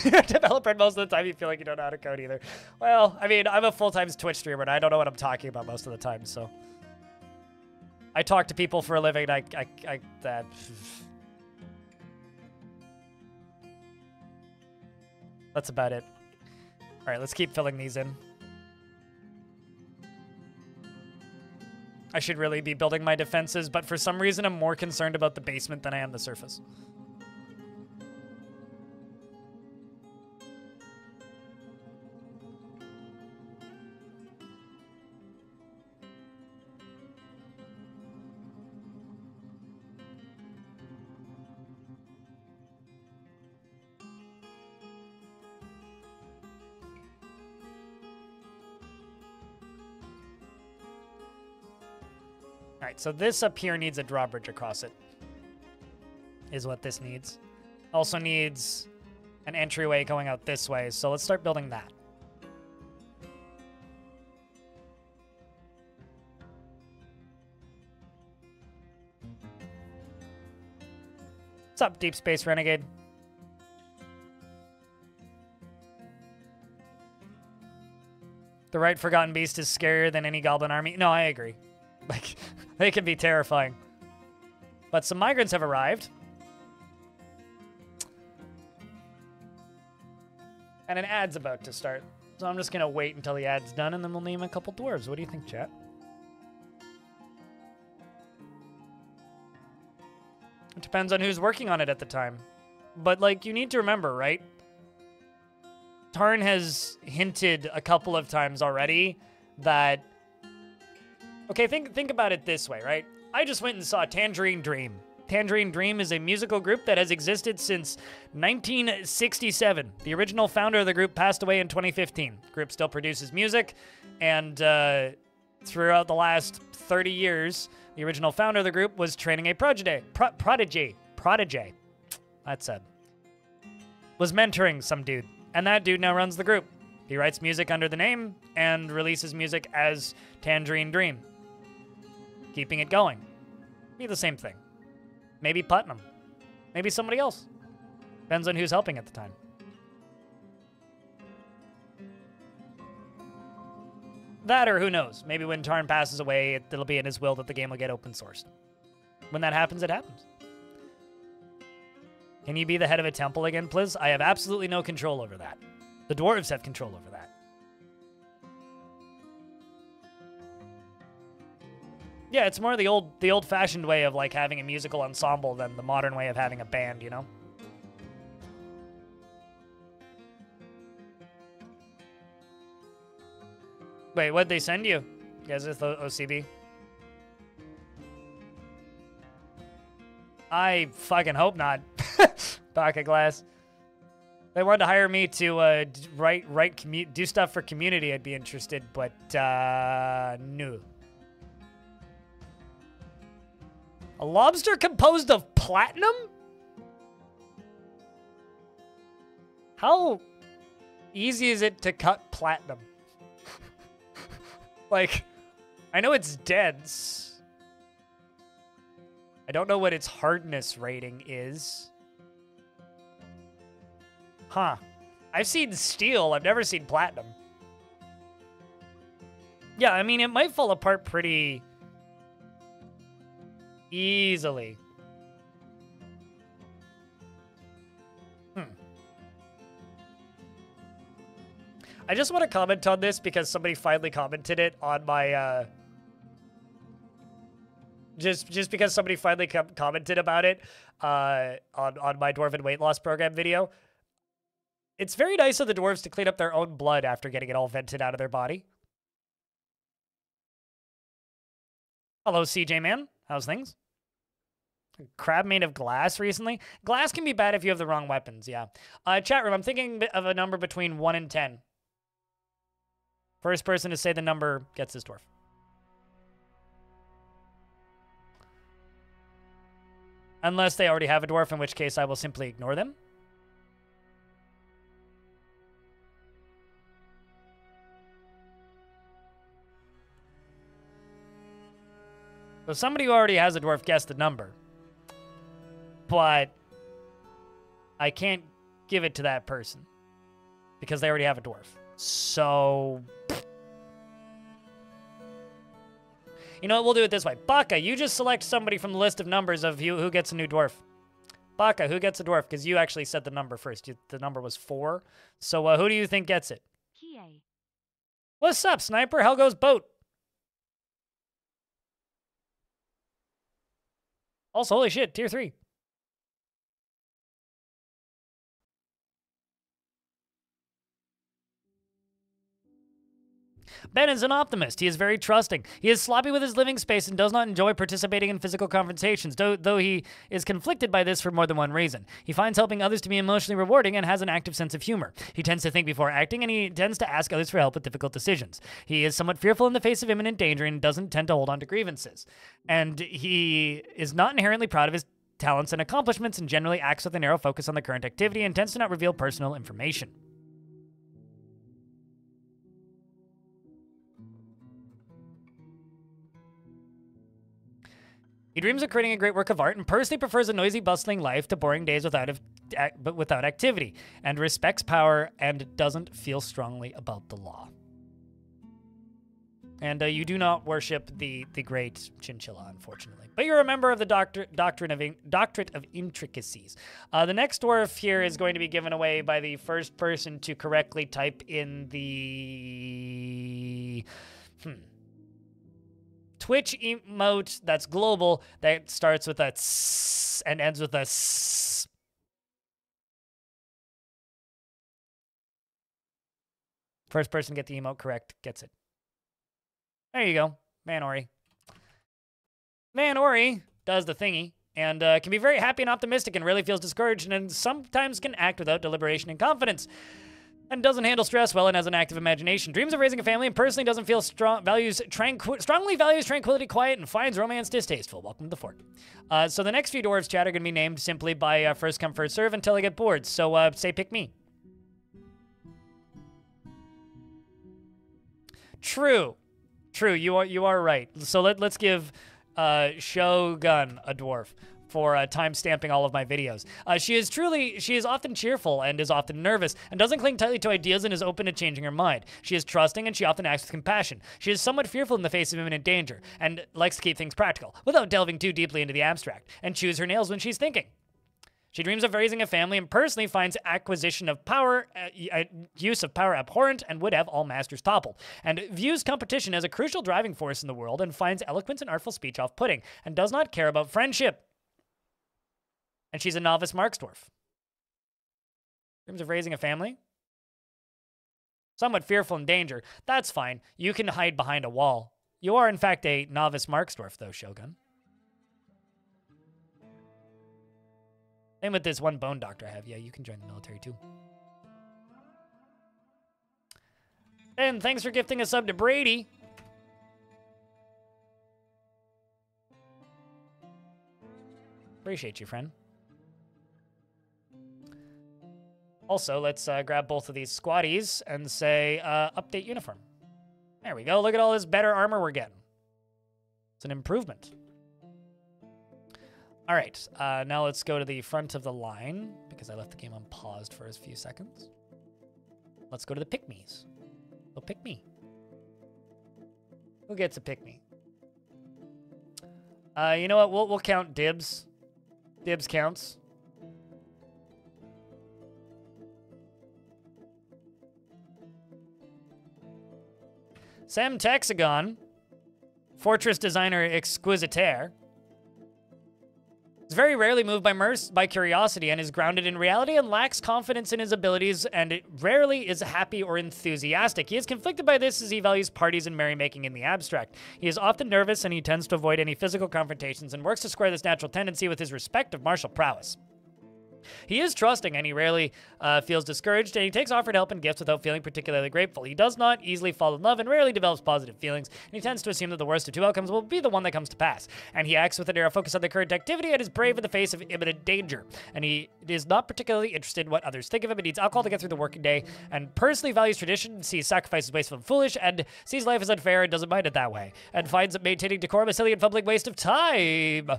Speaker 1: developer, most of the time you feel like you don't know how to code either. Well, I mean, I'm a full-time Twitch streamer, and I don't know what I'm talking about most of the time, so. I talk to people for a living, I, I, I, that. That's about it. All right, let's keep filling these in. I should really be building my defenses, but for some reason I'm more concerned about the basement than I am the surface. So this up here needs a drawbridge across it. Is what this needs. Also needs an entryway going out this way, so let's start building that. What's up, Deep Space Renegade? The right Forgotten Beast is scarier than any Goblin army. No, I agree. Like, they can be terrifying. But some migrants have arrived. And an ad's about to start. So I'm just going to wait until the ad's done, and then we'll name a couple dwarves. What do you think, chat? It depends on who's working on it at the time. But, like, you need to remember, right? Tarn has hinted a couple of times already that Okay, think think about it this way, right? I just went and saw Tangerine Dream. Tangerine Dream is a musical group that has existed since 1967. The original founder of the group passed away in 2015. The group still produces music, and uh, throughout the last 30 years, the original founder of the group was training a prodigy. Pro- prodigy. Prodigy. That's said. Was mentoring some dude, and that dude now runs the group. He writes music under the name and releases music as Tangerine Dream keeping it going. Be the same thing. Maybe Putnam. Maybe somebody else. Depends on who's helping at the time. That or who knows? Maybe when Tarn passes away, it, it'll be in his will that the game will get open sourced. When that happens, it happens. Can you be the head of a temple again, please? I have absolutely no control over that. The dwarves have control over that. Yeah, it's more the old the old fashioned way of like having a musical ensemble than the modern way of having a band, you know? Wait, what'd they send you? You guys with OCB? I fucking hope not. Pocket glass. They wanted to hire me to uh, write, write, do stuff for community. I'd be interested, but uh, no. A lobster composed of platinum? How easy is it to cut platinum? like, I know it's dense. I don't know what its hardness rating is. Huh. I've seen steel, I've never seen platinum. Yeah, I mean, it might fall apart pretty Easily. Hmm. I just want to comment on this because somebody finally commented it on my, uh... Just, just because somebody finally com commented about it uh, on, on my Dwarven Weight Loss Program video. It's very nice of the dwarves to clean up their own blood after getting it all vented out of their body. Hello, CJ Man. How's things? Crab made of glass recently. Glass can be bad if you have the wrong weapons, yeah. Uh, chat room, I'm thinking of a number between 1 and 10. First person to say the number gets this dwarf. Unless they already have a dwarf, in which case I will simply ignore them. So somebody who already has a dwarf guessed the number but I can't give it to that person because they already have a dwarf. So, you know what? We'll do it this way. Baka, you just select somebody from the list of numbers of you who gets a new dwarf. Baka, who gets a dwarf? Because you actually said the number first. You, the number was four. So, uh, who do you think gets it? Kie. What's up, sniper? How goes boat? Also, holy shit, tier three. Ben is an optimist. He is very trusting. He is sloppy with his living space and does not enjoy participating in physical confrontations, though, though he is conflicted by this for more than one reason. He finds helping others to be emotionally rewarding and has an active sense of humor. He tends to think before acting and he tends to ask others for help with difficult decisions. He is somewhat fearful in the face of imminent danger and doesn't tend to hold on to grievances. And he is not inherently proud of his talents and accomplishments and generally acts with a narrow focus on the current activity and tends to not reveal personal information. He dreams of creating a great work of art and personally prefers a noisy, bustling life to boring days without, but without activity, and respects power and doesn't feel strongly about the law. And uh, you do not worship the, the great chinchilla, unfortunately. But you're a member of the doctor, doctrine of in, Doctorate of Intricacies. Uh, the next dwarf here is going to be given away by the first person to correctly type in the. Hmm. Twitch emote that's global that starts with a tss and ends with a s. First person get the emote correct gets it. There you go, Manori. Manori does the thingy and uh, can be very happy and optimistic and really feels discouraged and sometimes can act without deliberation and confidence and doesn't handle stress well and has an active imagination. Dreams of raising a family and personally doesn't feel strong values tranqui- strongly values tranquility, quiet, and finds romance distasteful. Welcome to the fort. Uh, so the next few dwarves chat are going to be named simply by uh, first come first serve until I get bored. So uh, say pick me. True, true. You are you are right. So let let's give uh, Shogun a dwarf for uh, time stamping all of my videos. Uh, she is truly, she is often cheerful and is often nervous and doesn't cling tightly to ideas and is open to changing her mind. She is trusting and she often acts with compassion. She is somewhat fearful in the face of imminent danger and likes to keep things practical without delving too deeply into the abstract and chews her nails when she's thinking. She dreams of raising a family and personally finds acquisition of power, uh, uh, use of power abhorrent, and would have all masters toppled. And views competition as a crucial driving force in the world and finds eloquence and artful speech off putting and does not care about friendship. And she's a novice Marksdwarf. Terms of raising a family? Somewhat fearful in danger. That's fine. You can hide behind a wall. You are, in fact, a novice Marksdwarf, though, Shogun. Same with this one bone doctor I have. Yeah, you can join the military too. And thanks for gifting a sub to Brady. Appreciate you, friend. Also, let's uh, grab both of these squatties and say uh, update uniform. There we go. Look at all this better armor we're getting. It's an improvement. All right, uh, now let's go to the front of the line because I left the game unpaused for a few seconds. Let's go to the pick me's. Go pick me. Who gets a pick me? Uh, you know what? We'll, we'll count dibs. Dibs counts. Sam Texagon, Fortress Designer Exquisitaire, is very rarely moved by by curiosity and is grounded in reality and lacks confidence in his abilities and rarely is happy or enthusiastic. He is conflicted by this as he values parties and merrymaking in the abstract. He is often nervous and he tends to avoid any physical confrontations and works to square this natural tendency with his respect of martial prowess. He is trusting and he rarely uh, feels discouraged, and he takes offered help and gifts without feeling particularly grateful. He does not easily fall in love and rarely develops positive feelings, and he tends to assume that the worst of two outcomes will be the one that comes to pass. And he acts with an narrow focus on the current activity and is brave in the face of imminent danger. And he is not particularly interested in what others think of him and needs alcohol to get through the working day, and personally values tradition, sees sacrifices wasteful and foolish, and sees life as unfair and doesn't mind it that way, and finds that maintaining decorum a silly and fumbling waste of time.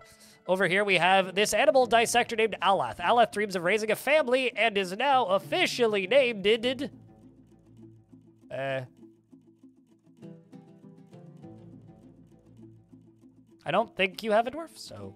Speaker 1: Over here we have this animal dissector named Alath. Alath dreams of raising a family and is now officially named. Uh. I don't think you have a dwarf, so.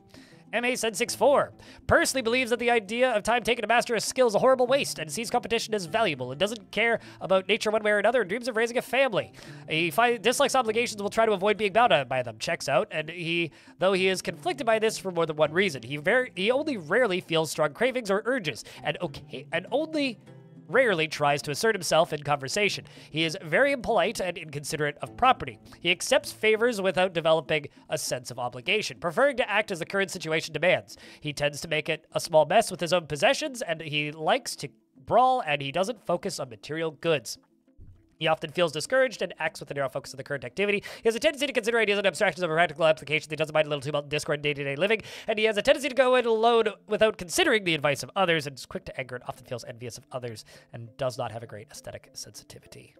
Speaker 1: MA said 6-4. Personally believes that the idea of time taken to master a skill is a horrible waste and sees competition as valuable and doesn't care about nature one way or another and dreams of raising a family. He dislikes obligations will try to avoid being bound by them. Checks out, and he, though he is conflicted by this for more than one reason, he very he only rarely feels strong cravings or urges, and okay, and only rarely tries to assert himself in conversation. He is very impolite and inconsiderate of property. He accepts favors without developing a sense of obligation, preferring to act as the current situation demands. He tends to make it a small mess with his own possessions, and he likes to brawl, and he doesn't focus on material goods. He often feels discouraged and acts with a narrow focus on the current activity. He has a tendency to consider ideas and abstractions over practical applications. He doesn't mind a little too about Discord in day to day living. And he has a tendency to go it alone without considering the advice of others and is quick to anger and often feels envious of others and does not have a great aesthetic sensitivity.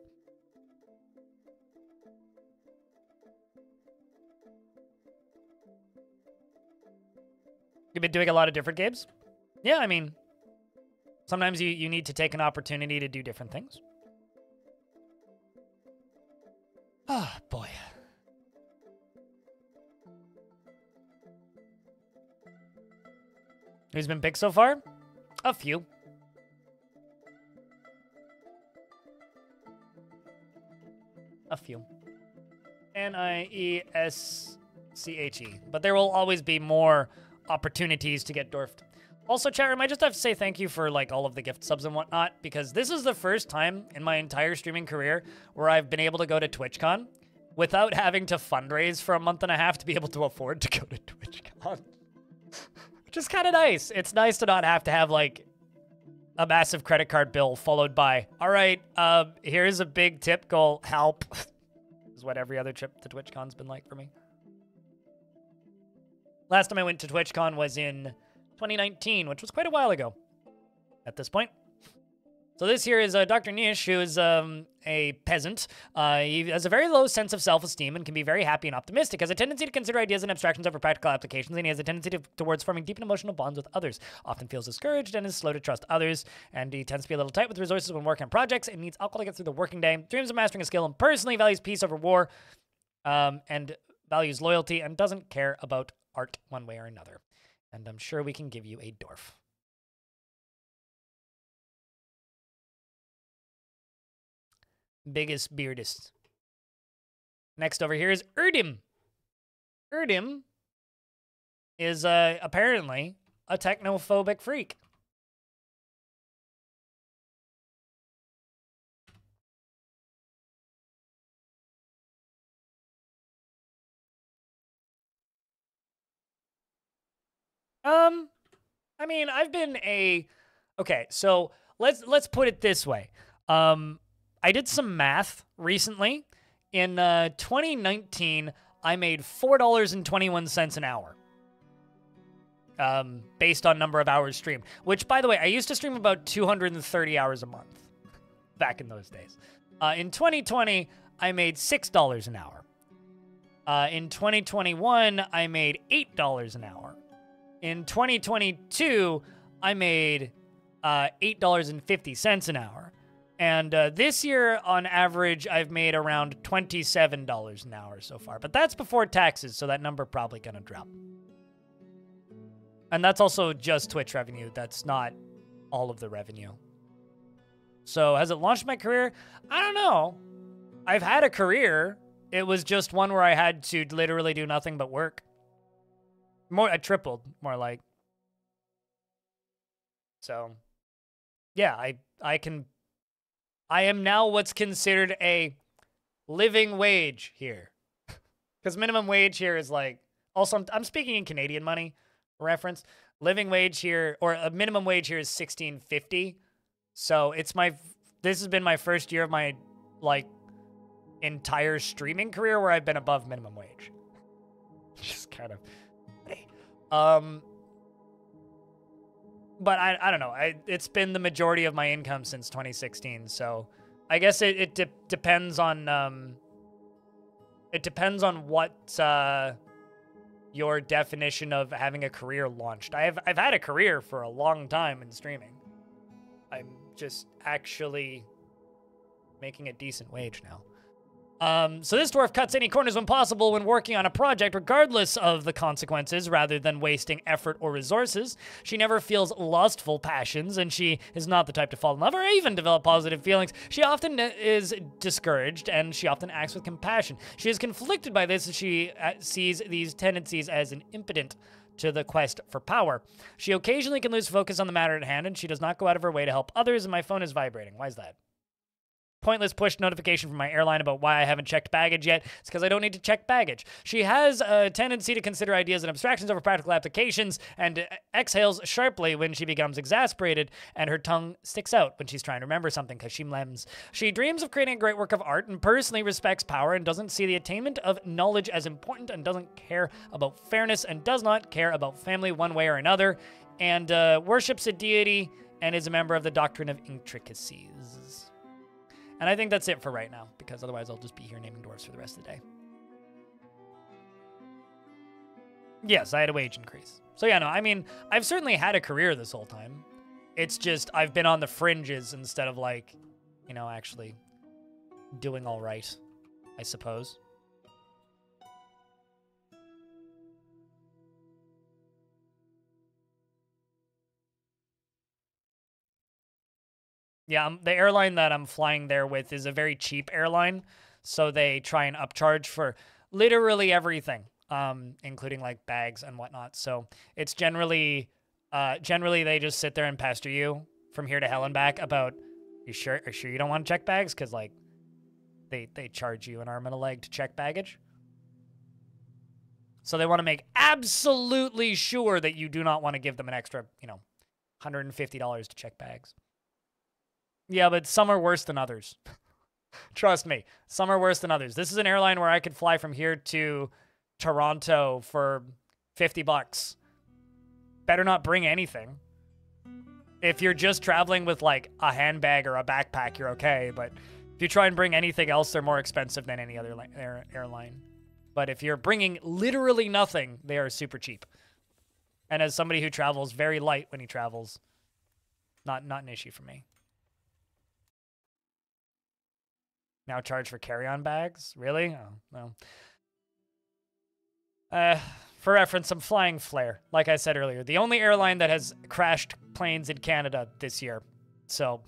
Speaker 1: You've been doing a lot of different games? Yeah, I mean, sometimes you, you need to take an opportunity to do different things. Ah, boy. Who's been picked so far? A few. A few. N I E S C H E. But there will always be more opportunities to get dwarfed. Also, chat room, I just have to say thank you for like all of the gift subs and whatnot because this is the first time in my entire streaming career where I've been able to go to TwitchCon without having to fundraise for a month and a half to be able to afford to go to TwitchCon. Which is kind of nice. It's nice to not have to have like a massive credit card bill followed by, all right, uh, here's a big tip goal, help. is what every other trip to TwitchCon's been like for me. Last time I went to TwitchCon was in 2019, which was quite a while ago at this point. So this here is uh, Dr. Nish, who is um, a peasant. Uh, he has a very low sense of self-esteem and can be very happy and optimistic. Has a tendency to consider ideas and abstractions over practical applications, and he has a tendency to, towards forming deep and emotional bonds with others. Often feels discouraged and is slow to trust others, and he tends to be a little tight with resources when working on projects and needs alcohol to get through the working day. Dreams of mastering a skill and personally values peace over war, um, and values loyalty and doesn't care about art one way or another. And I'm sure we can give you a dwarf. biggest beardest. Next over here is Erdim. Erdim is uh, apparently a technophobic freak. Um, I mean, I've been a okay. So let's let's put it this way. Um, I did some math recently. In uh, 2019, I made $4.21 an hour. Um, based on number of hours streamed. Which, by the way, I used to stream about 230 hours a month back in those days. Uh, in 2020, I made $6 an hour. Uh, in 2021, I made $8 an hour. In 2022, I made uh, $8.50 an hour. And uh, this year, on average, I've made around $27 an hour so far. But that's before taxes, so that number probably going to drop. And that's also just Twitch revenue. That's not all of the revenue. So has it launched my career? I don't know. I've had a career. It was just one where I had to literally do nothing but work. More, I tripled, more like. So, yeah, I I can I am now what's considered a living wage here. Because minimum wage here is like, also, I'm, I'm, speaking in Canadian money reference. Living wage here, or a minimum wage here is 1650. So it's my, this has been my first year of my, like, entire streaming career where I've been above minimum wage. Just kind of, um, but I, I don't know. I, it's been the majority of my income since 2016. So I guess it, it de depends on, um, it depends on what, uh, your definition of having a career launched. I've, I've had a career for a long time in streaming. I'm just actually making a decent wage now. Um, so this dwarf cuts any corners when possible when working on a project, regardless of the consequences, rather than wasting effort or resources. She never feels lustful passions, and she is not the type to fall in love or even develop positive feelings. She often is discouraged, and she often acts with compassion. She is conflicted by this, as she uh, sees these tendencies as an impotent to the quest for power. She occasionally can lose focus on the matter at hand, and she does not go out of her way to help others, and my phone is vibrating. Why is that? Pointless push notification from my airline about why I haven't checked baggage yet. It's because I don't need to check baggage. She has a tendency to consider ideas and abstractions over practical applications and exhales sharply when she becomes exasperated, and her tongue sticks out when she's trying to remember something because she mlems. She dreams of creating a great work of art and personally respects power and doesn't see the attainment of knowledge as important and doesn't care about fairness and does not care about family one way or another and uh, worships a deity and is a member of the doctrine of intricacies. And I think that's it for right now, because otherwise I'll just be here naming dwarves for the rest of the day. Yes, I had a wage increase. So yeah, no, I mean, I've certainly had a career this whole time. It's just I've been on the fringes instead of like, you know, actually doing all right, I suppose. Yeah, um, the airline that I'm flying there with is a very cheap airline, so they try and upcharge for literally everything, um, including like bags and whatnot. So it's generally, uh, generally they just sit there and pester you from here to hell and back about, you sure, are sure you don't want to check bags? Because like, they they charge you an arm and a leg to check baggage. So they want to make absolutely sure that you do not want to give them an extra, you know, $150 to check bags. Yeah, but some are worse than others. Trust me, some are worse than others. This is an airline where I could fly from here to Toronto for 50 bucks. Better not bring anything. If you're just traveling with like a handbag or a backpack, you're okay. But if you try and bring anything else, they're more expensive than any other air airline. But if you're bringing literally nothing, they are super cheap. And as somebody who travels very light when he travels, not not an issue for me. Now charge for carry-on bags? Really? Oh, well. Uh, for reference, I'm flying Flair, like I said earlier. The only airline that has crashed planes in Canada this year. So,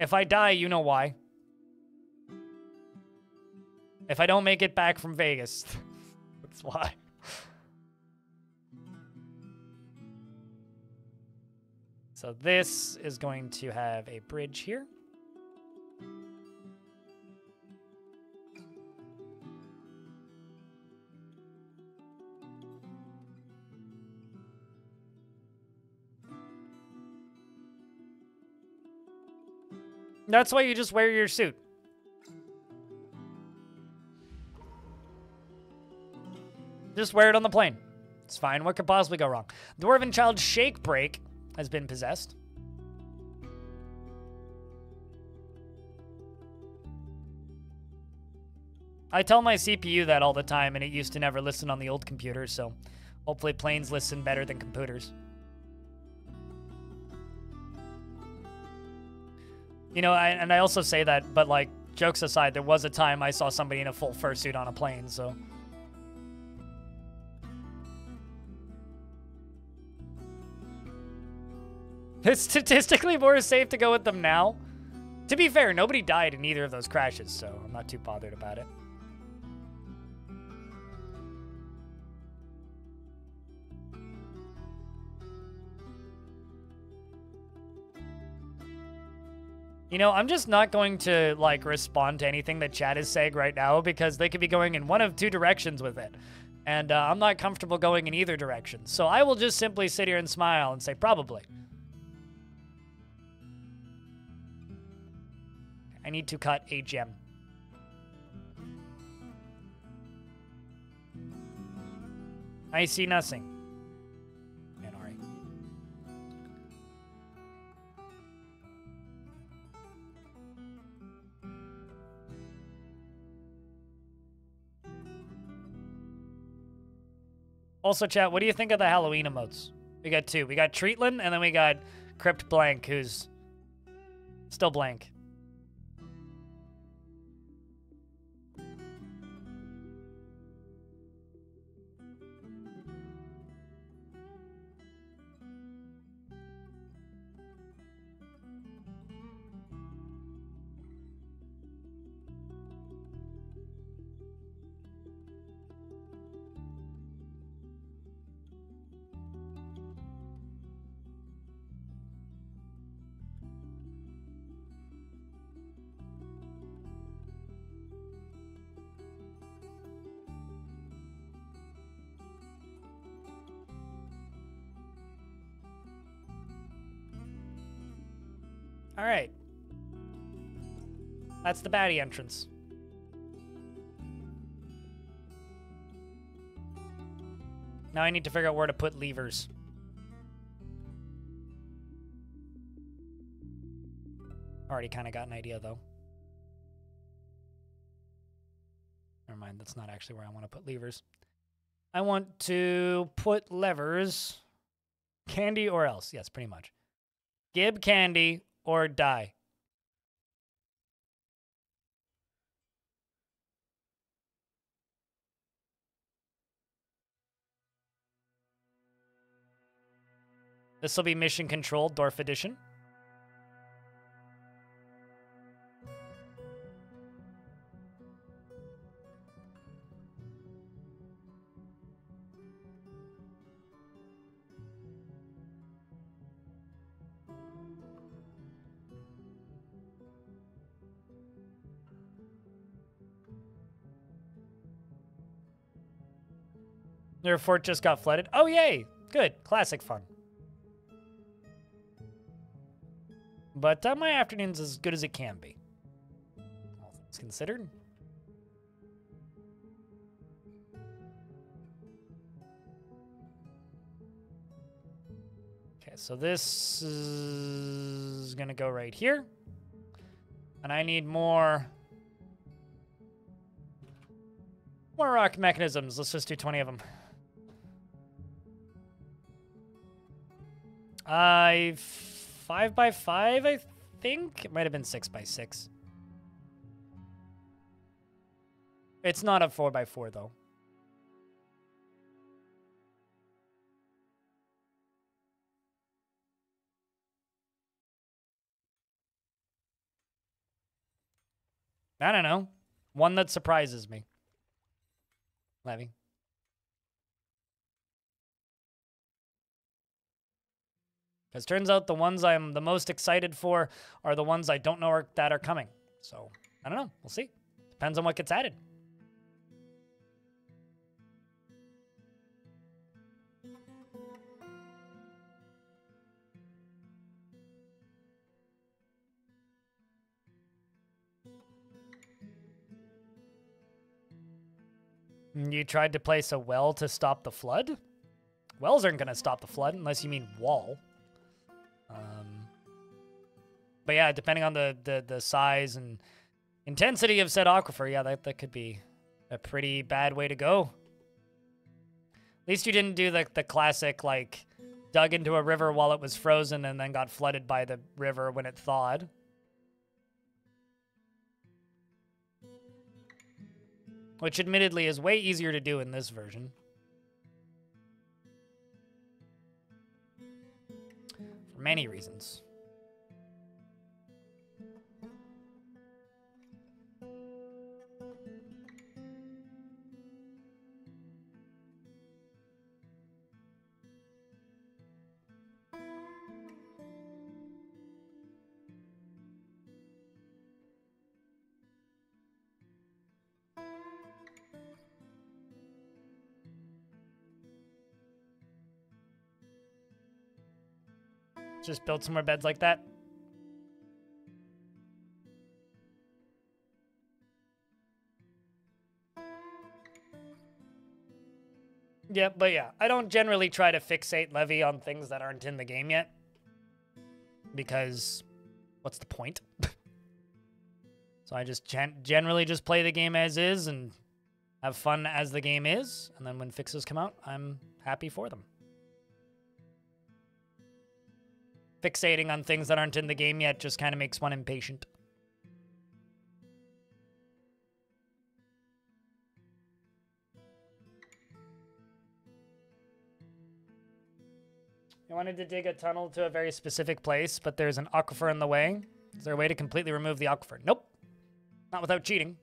Speaker 1: if I die, you know why. If I don't make it back from Vegas, that's why. So this is going to have a bridge here. That's why you just wear your suit. Just wear it on the plane. It's fine. What could possibly go wrong? Dwarven Child Shake Break has been possessed. I tell my CPU that all the time, and it used to never listen on the old computer, so hopefully planes listen better than computers. You know, I, and I also say that, but like, jokes aside, there was a time I saw somebody in a full fursuit on a plane, so. It's statistically more safe to go with them now. To be fair, nobody died in either of those crashes, so I'm not too bothered about it. You know, I'm just not going to, like, respond to anything that chat is saying right now because they could be going in one of two directions with it. And uh, I'm not comfortable going in either direction. So I will just simply sit here and smile and say, probably. I need to cut a gem. I see nothing. Also, chat, what do you think of the Halloween emotes? We got two. We got Treatland, and then we got Crypt Blank, who's still blank. That's the baddie entrance. Now I need to figure out where to put levers. Already kind of got an idea, though. Never mind, that's not actually where I want to put levers. I want to put levers, candy or else. Yes, pretty much. Gib candy or die. This will be mission control, Dorf edition. Their fort just got flooded. Oh, yay! Good. Classic fun. But uh, my afternoon's as good as it can be. All things considered. Okay, so this is gonna go right here. And I need more... More rock mechanisms. Let's just do 20 of them. I five by five, I think. It might have been six by six. It's not a four by four though. I don't know. One that surprises me. Levy. Because turns out the ones I'm the most excited for are the ones I don't know are, that are coming. So, I don't know. We'll see. Depends on what gets added. Mm, you tried to place a well to stop the flood? Wells aren't going to stop the flood unless you mean wall. Um, but yeah, depending on the, the, the size and intensity of said aquifer, yeah, that, that could be a pretty bad way to go. At least you didn't do the, the classic, like, dug into a river while it was frozen and then got flooded by the river when it thawed. Which admittedly is way easier to do in this version. Many reasons. Just build some more beds like that. Yeah, but yeah, I don't generally try to fixate Levy on things that aren't in the game yet. Because what's the point? so I just gen generally just play the game as is and have fun as the game is. And then when fixes come out, I'm happy for them. Fixating on things that aren't in the game yet just kind of makes one impatient. I wanted to dig a tunnel to a very specific place, but there's an aquifer in the way. Is there a way to completely remove the aquifer? Nope. Not without cheating.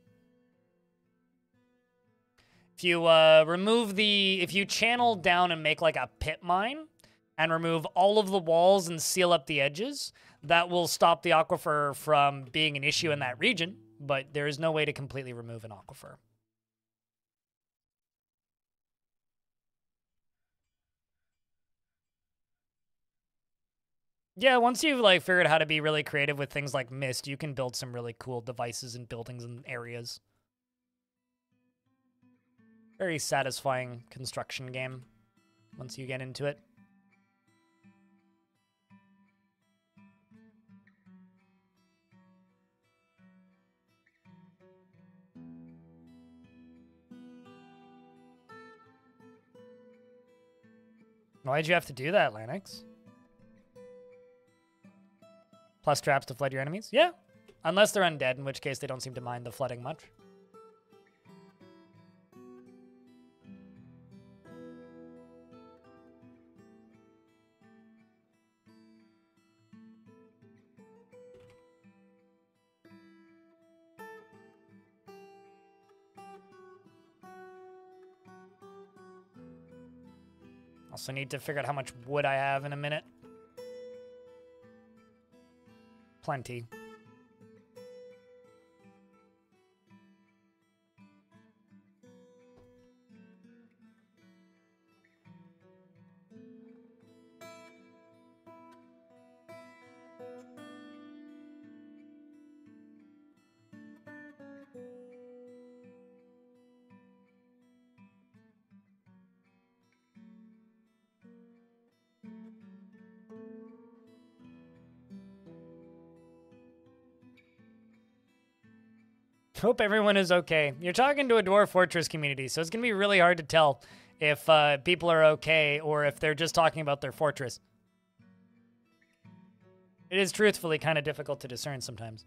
Speaker 1: If you uh, remove the... If you channel down and make like a pit mine, and remove all of the walls and seal up the edges, that will stop the aquifer from being an issue in that region, but there is no way to completely remove an aquifer. Yeah, once you've like figured out how to be really creative with things like mist, you can build some really cool devices and buildings and areas. Very satisfying construction game once you get into it. Why'd you have to do that, Lanix? Plus traps to flood your enemies? Yeah. Unless they're undead, in which case they don't seem to mind the flooding much. Also need to figure out how much wood I have in a minute. Plenty. Hope everyone is okay. You're talking to a Dwarf Fortress community, so it's going to be really hard to tell if uh, people are okay or if they're just talking about their fortress. It is truthfully kind of difficult to discern sometimes.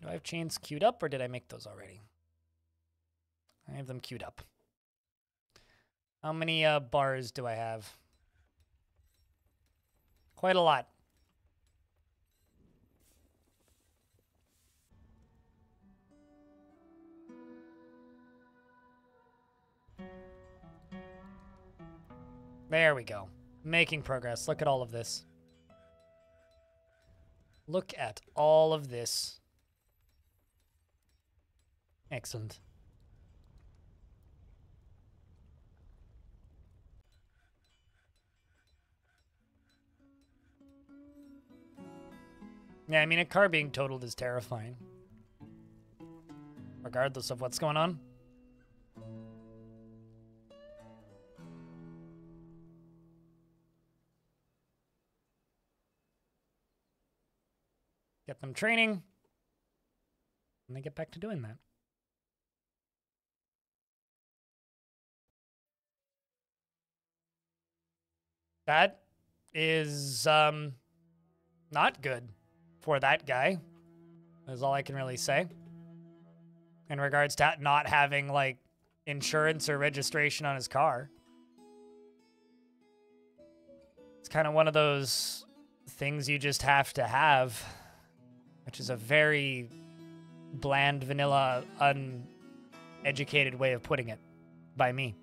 Speaker 1: Do I have chains queued up or did I make those already? I have them queued up. How many uh, bars do I have? Quite a lot. There we go. Making progress. Look at all of this. Look at all of this. Excellent. Yeah, I mean, a car being totaled is terrifying. Regardless of what's going on. Get them training, and they get back to doing that. That is um, not good for that guy, is all I can really say. In regards to not having, like, insurance or registration on his car. It's kind of one of those things you just have to have which is a very bland, vanilla, uneducated way of putting it by me.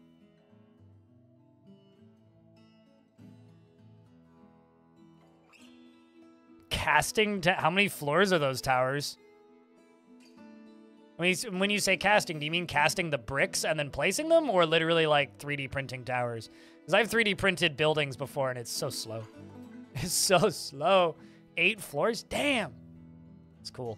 Speaker 1: Casting? To how many floors are those towers? When you, when you say casting, do you mean casting the bricks and then placing them, or literally like 3D printing towers? Because I've 3D printed buildings before, and it's so slow. It's so slow. Eight floors? Damn. It's cool.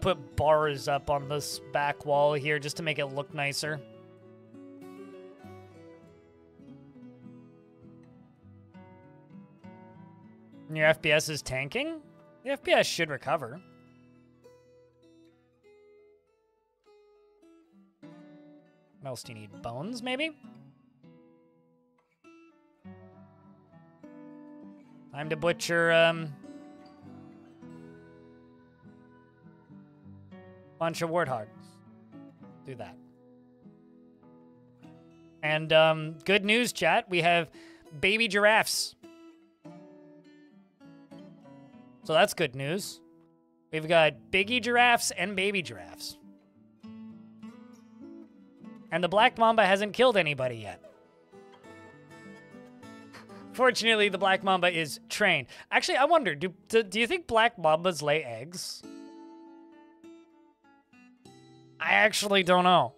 Speaker 1: To put bars up on this back wall here just to make it look nicer. And your FPS is tanking? The FPS should recover. What else do you need? Bones, maybe? Time to butcher, um, bunch of warthogs. Do that. And um, good news, chat. We have baby giraffes. So that's good news. We've got biggie giraffes and baby giraffes. And the black mamba hasn't killed anybody yet. Fortunately, the black mamba is trained. Actually, I wonder, do, do, do you think black mambas lay eggs? I actually don't know.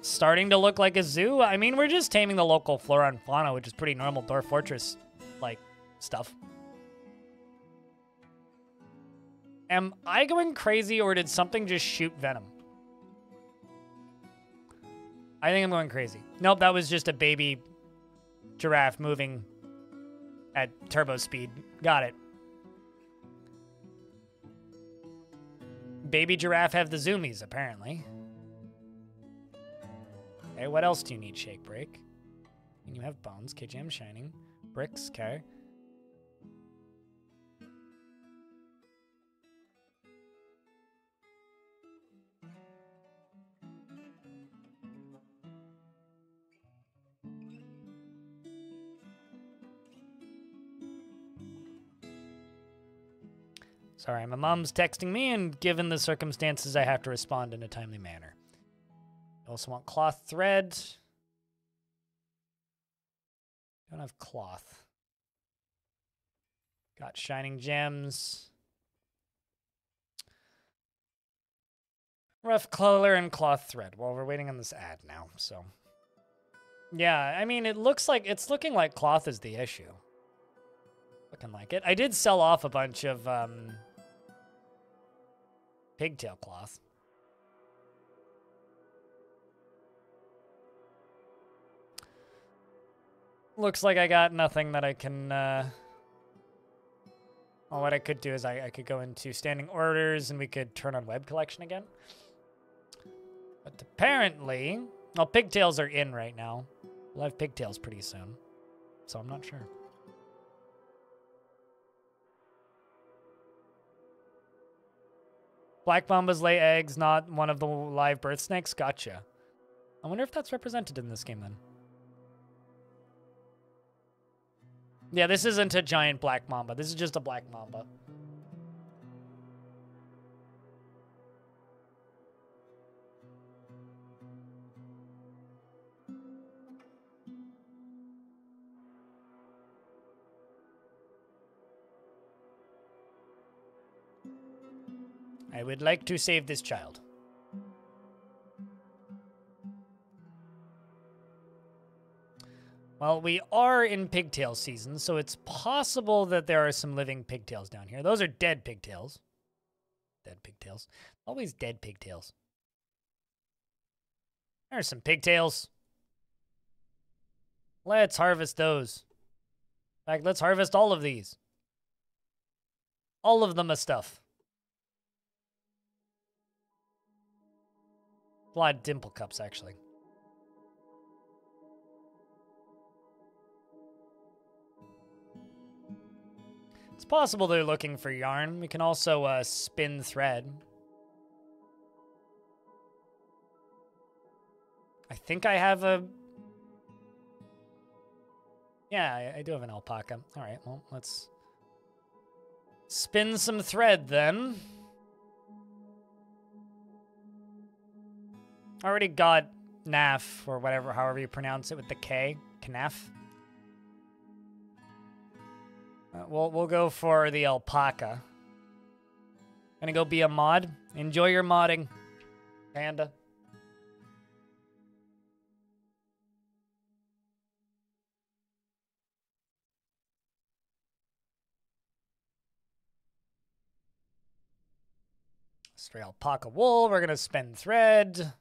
Speaker 1: Starting to look like a zoo. I mean, we're just taming the local flora and fauna, which is pretty normal Dwarf Fortress, like, stuff. Am I going crazy or did something just shoot venom? I think I'm going crazy. Nope, that was just a baby giraffe moving at turbo speed. Got it. Baby giraffe have the zoomies, apparently. Okay, what else do you need, Shake Break? And you have bones, KGM Shining, bricks, okay. Sorry, my mom's texting me, and given the circumstances, I have to respond in a timely manner. I also want cloth thread. Don't have cloth. Got shining gems. Rough color and cloth thread. Well, we're waiting on this ad now, so. Yeah, I mean, it looks like, it's looking like cloth is the issue. Looking like it. I did sell off a bunch of, um, pigtail cloth. Looks like I got nothing that I can, uh... Well, what I could do is I, I could go into standing orders and we could turn on web collection again. But apparently... Well, pigtails are in right now. We'll have pigtails pretty soon. So I'm not sure. Black Mambas lay eggs, not one of the live birth snakes? Gotcha. I wonder if that's represented in this game then. Yeah, this isn't a giant black mamba. This is just a black mamba. Would like to save this child. Well, we are in pigtail season, so it's possible that there are some living pigtails down here. Those are dead pigtails. Dead pigtails. Always dead pigtails. There's some pigtails. Let's harvest those. In fact, let's harvest all of these. All of them a stuff. A lot of dimple cups, actually. It's possible they're looking for yarn. We can also uh, spin thread. I think I have a... Yeah, I, I do have an alpaca. All right, well, let's spin some thread then. Already got NAF, or whatever, however you pronounce it with the K. Knaf. Uh, we'll, we'll go for the alpaca. Gonna go be a mod. Enjoy your modding, Panda. Stray alpaca wool. We're gonna spend thread.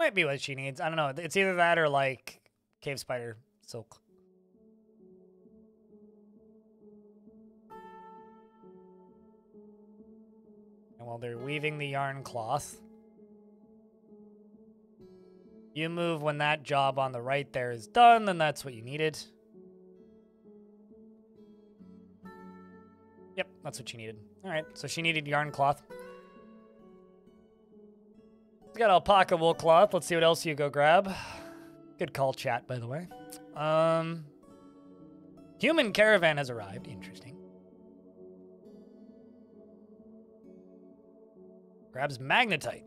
Speaker 1: Might be what she needs. I don't know. It's either that or like cave spider silk. And while they're weaving the yarn cloth, you move when that job on the right there is done, then that's what you needed. Yep, that's what she needed. All right, so she needed yarn cloth. Got alpaca wool cloth. Let's see what else you go grab. Good call, chat, by the way. Um, human caravan has arrived. Interesting. Grabs magnetite.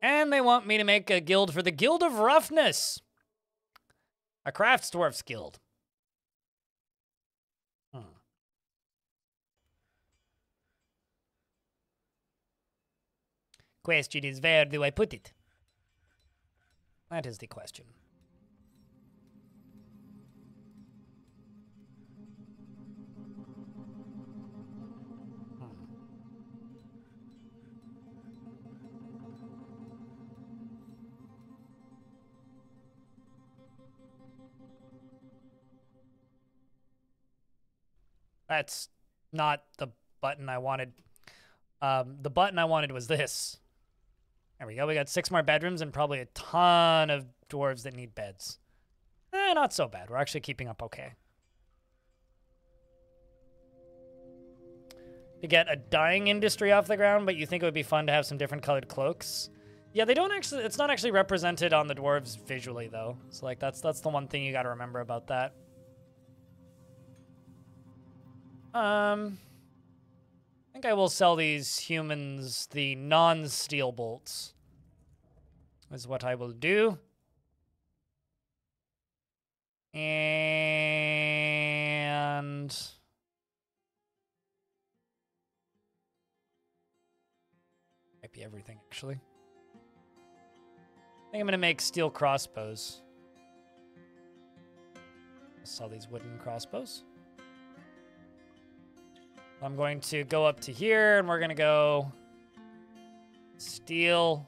Speaker 1: And they want me to make a guild for the Guild of Roughness. A crafts dwarfs guild. Question is, where do I put it? That is the question. Hmm. That's not the button I wanted. Um, the button I wanted was this. There we go. We got six more bedrooms and probably a ton of dwarves that need beds. Eh, not so bad. We're actually keeping up okay. To get a dying industry off the ground, but you think it would be fun to have some different colored cloaks. Yeah, they don't actually, it's not actually represented on the dwarves visually though. So like that's, that's the one thing you got to remember about that. Um, think I will sell these humans the non-steel bolts. Is what I will do. And might be everything actually. I think I'm gonna make steel crossbows. Sell these wooden crossbows. I'm going to go up to here and we're going to go steel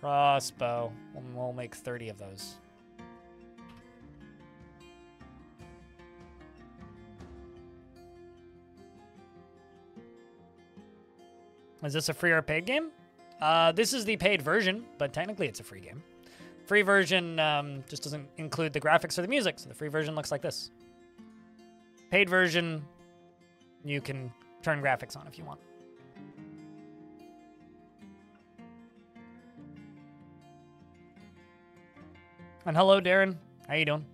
Speaker 1: crossbow. We'll make 30 of those. Is this a free or paid game? Uh, this is the paid version, but technically it's a free game. Free version um, just doesn't include the graphics or the music, so the free version looks like this. Paid version, you can turn graphics on if you want. And hello, Darren. How you doing?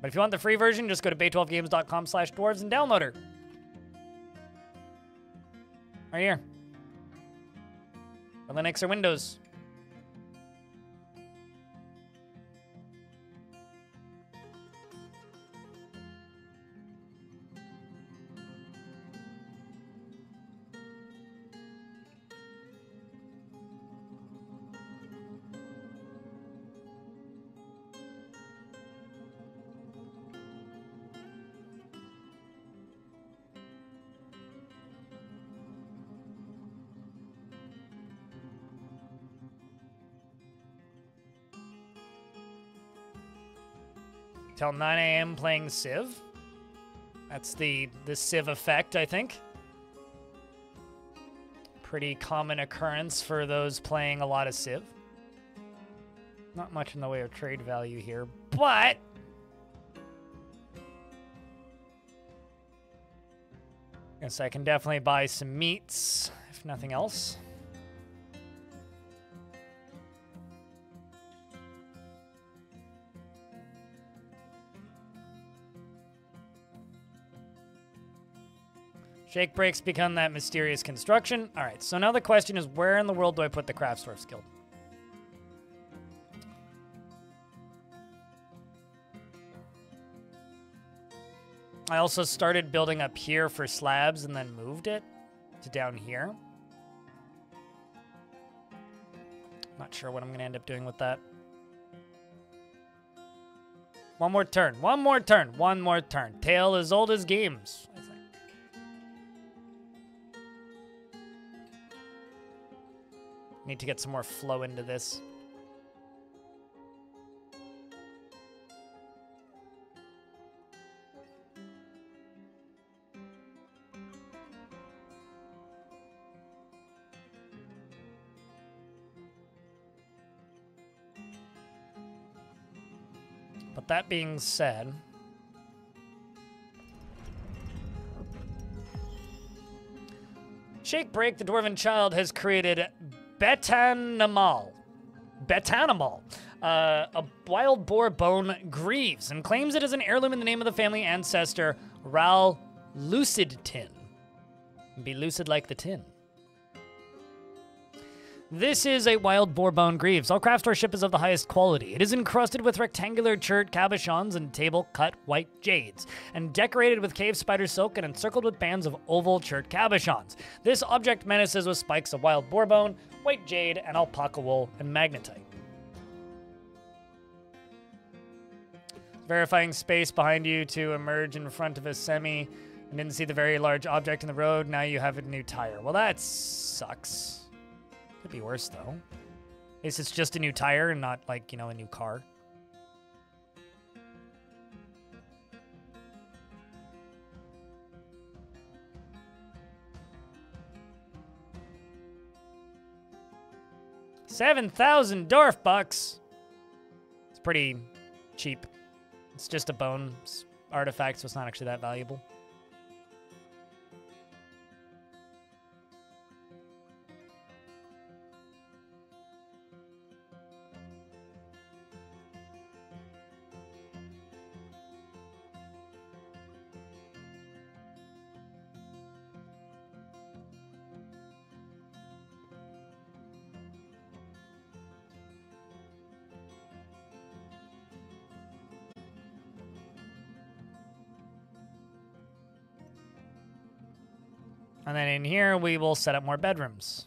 Speaker 1: But if you want the free version, just go to bay12games.com slash dwarves and download her. Right here. For Linux or Windows. Till 9 a.m. playing Civ. That's the, the Civ effect, I think. Pretty common occurrence for those playing a lot of Civ. Not much in the way of trade value here, but... Guess I can definitely buy some meats, if nothing else. Shake breaks become that mysterious construction. All right, so now the question is where in the world do I put the Craftsdwarf Guild? I also started building up here for slabs and then moved it to down here. Not sure what I'm going to end up doing with that. One more turn. One more turn. One more turn. Tale as old as games. Need to get some more flow into this. But that being said, Shake Break, the Dwarven Child, has created Betanimal. Betanimal. uh, a wild boar bone grieves and claims it is an heirloom in the name of the family ancestor Ral Lucid Tin. Be lucid like the tin. This is a wild boar bone Greaves. All craftsdwarfship is of the highest quality. It is encrusted with rectangular chert cabochons and table cut white jades, and decorated with cave spider silk and encircled with bands of oval chert cabochons. This object menaces with spikes of wild boar bone, white jade, and alpaca wool and magnetite. Verifying space behind you to emerge in front of a semi and didn't see the very large object in the road. Now you have a new tire. Well, that sucks. Could be worse, though. Least it's just a new tire and not, like, you know, a new car. Seven thousand dwarf bucks. It's pretty cheap. It's just a bone artifact, so it's not actually that valuable. And in here, we will set up more bedrooms.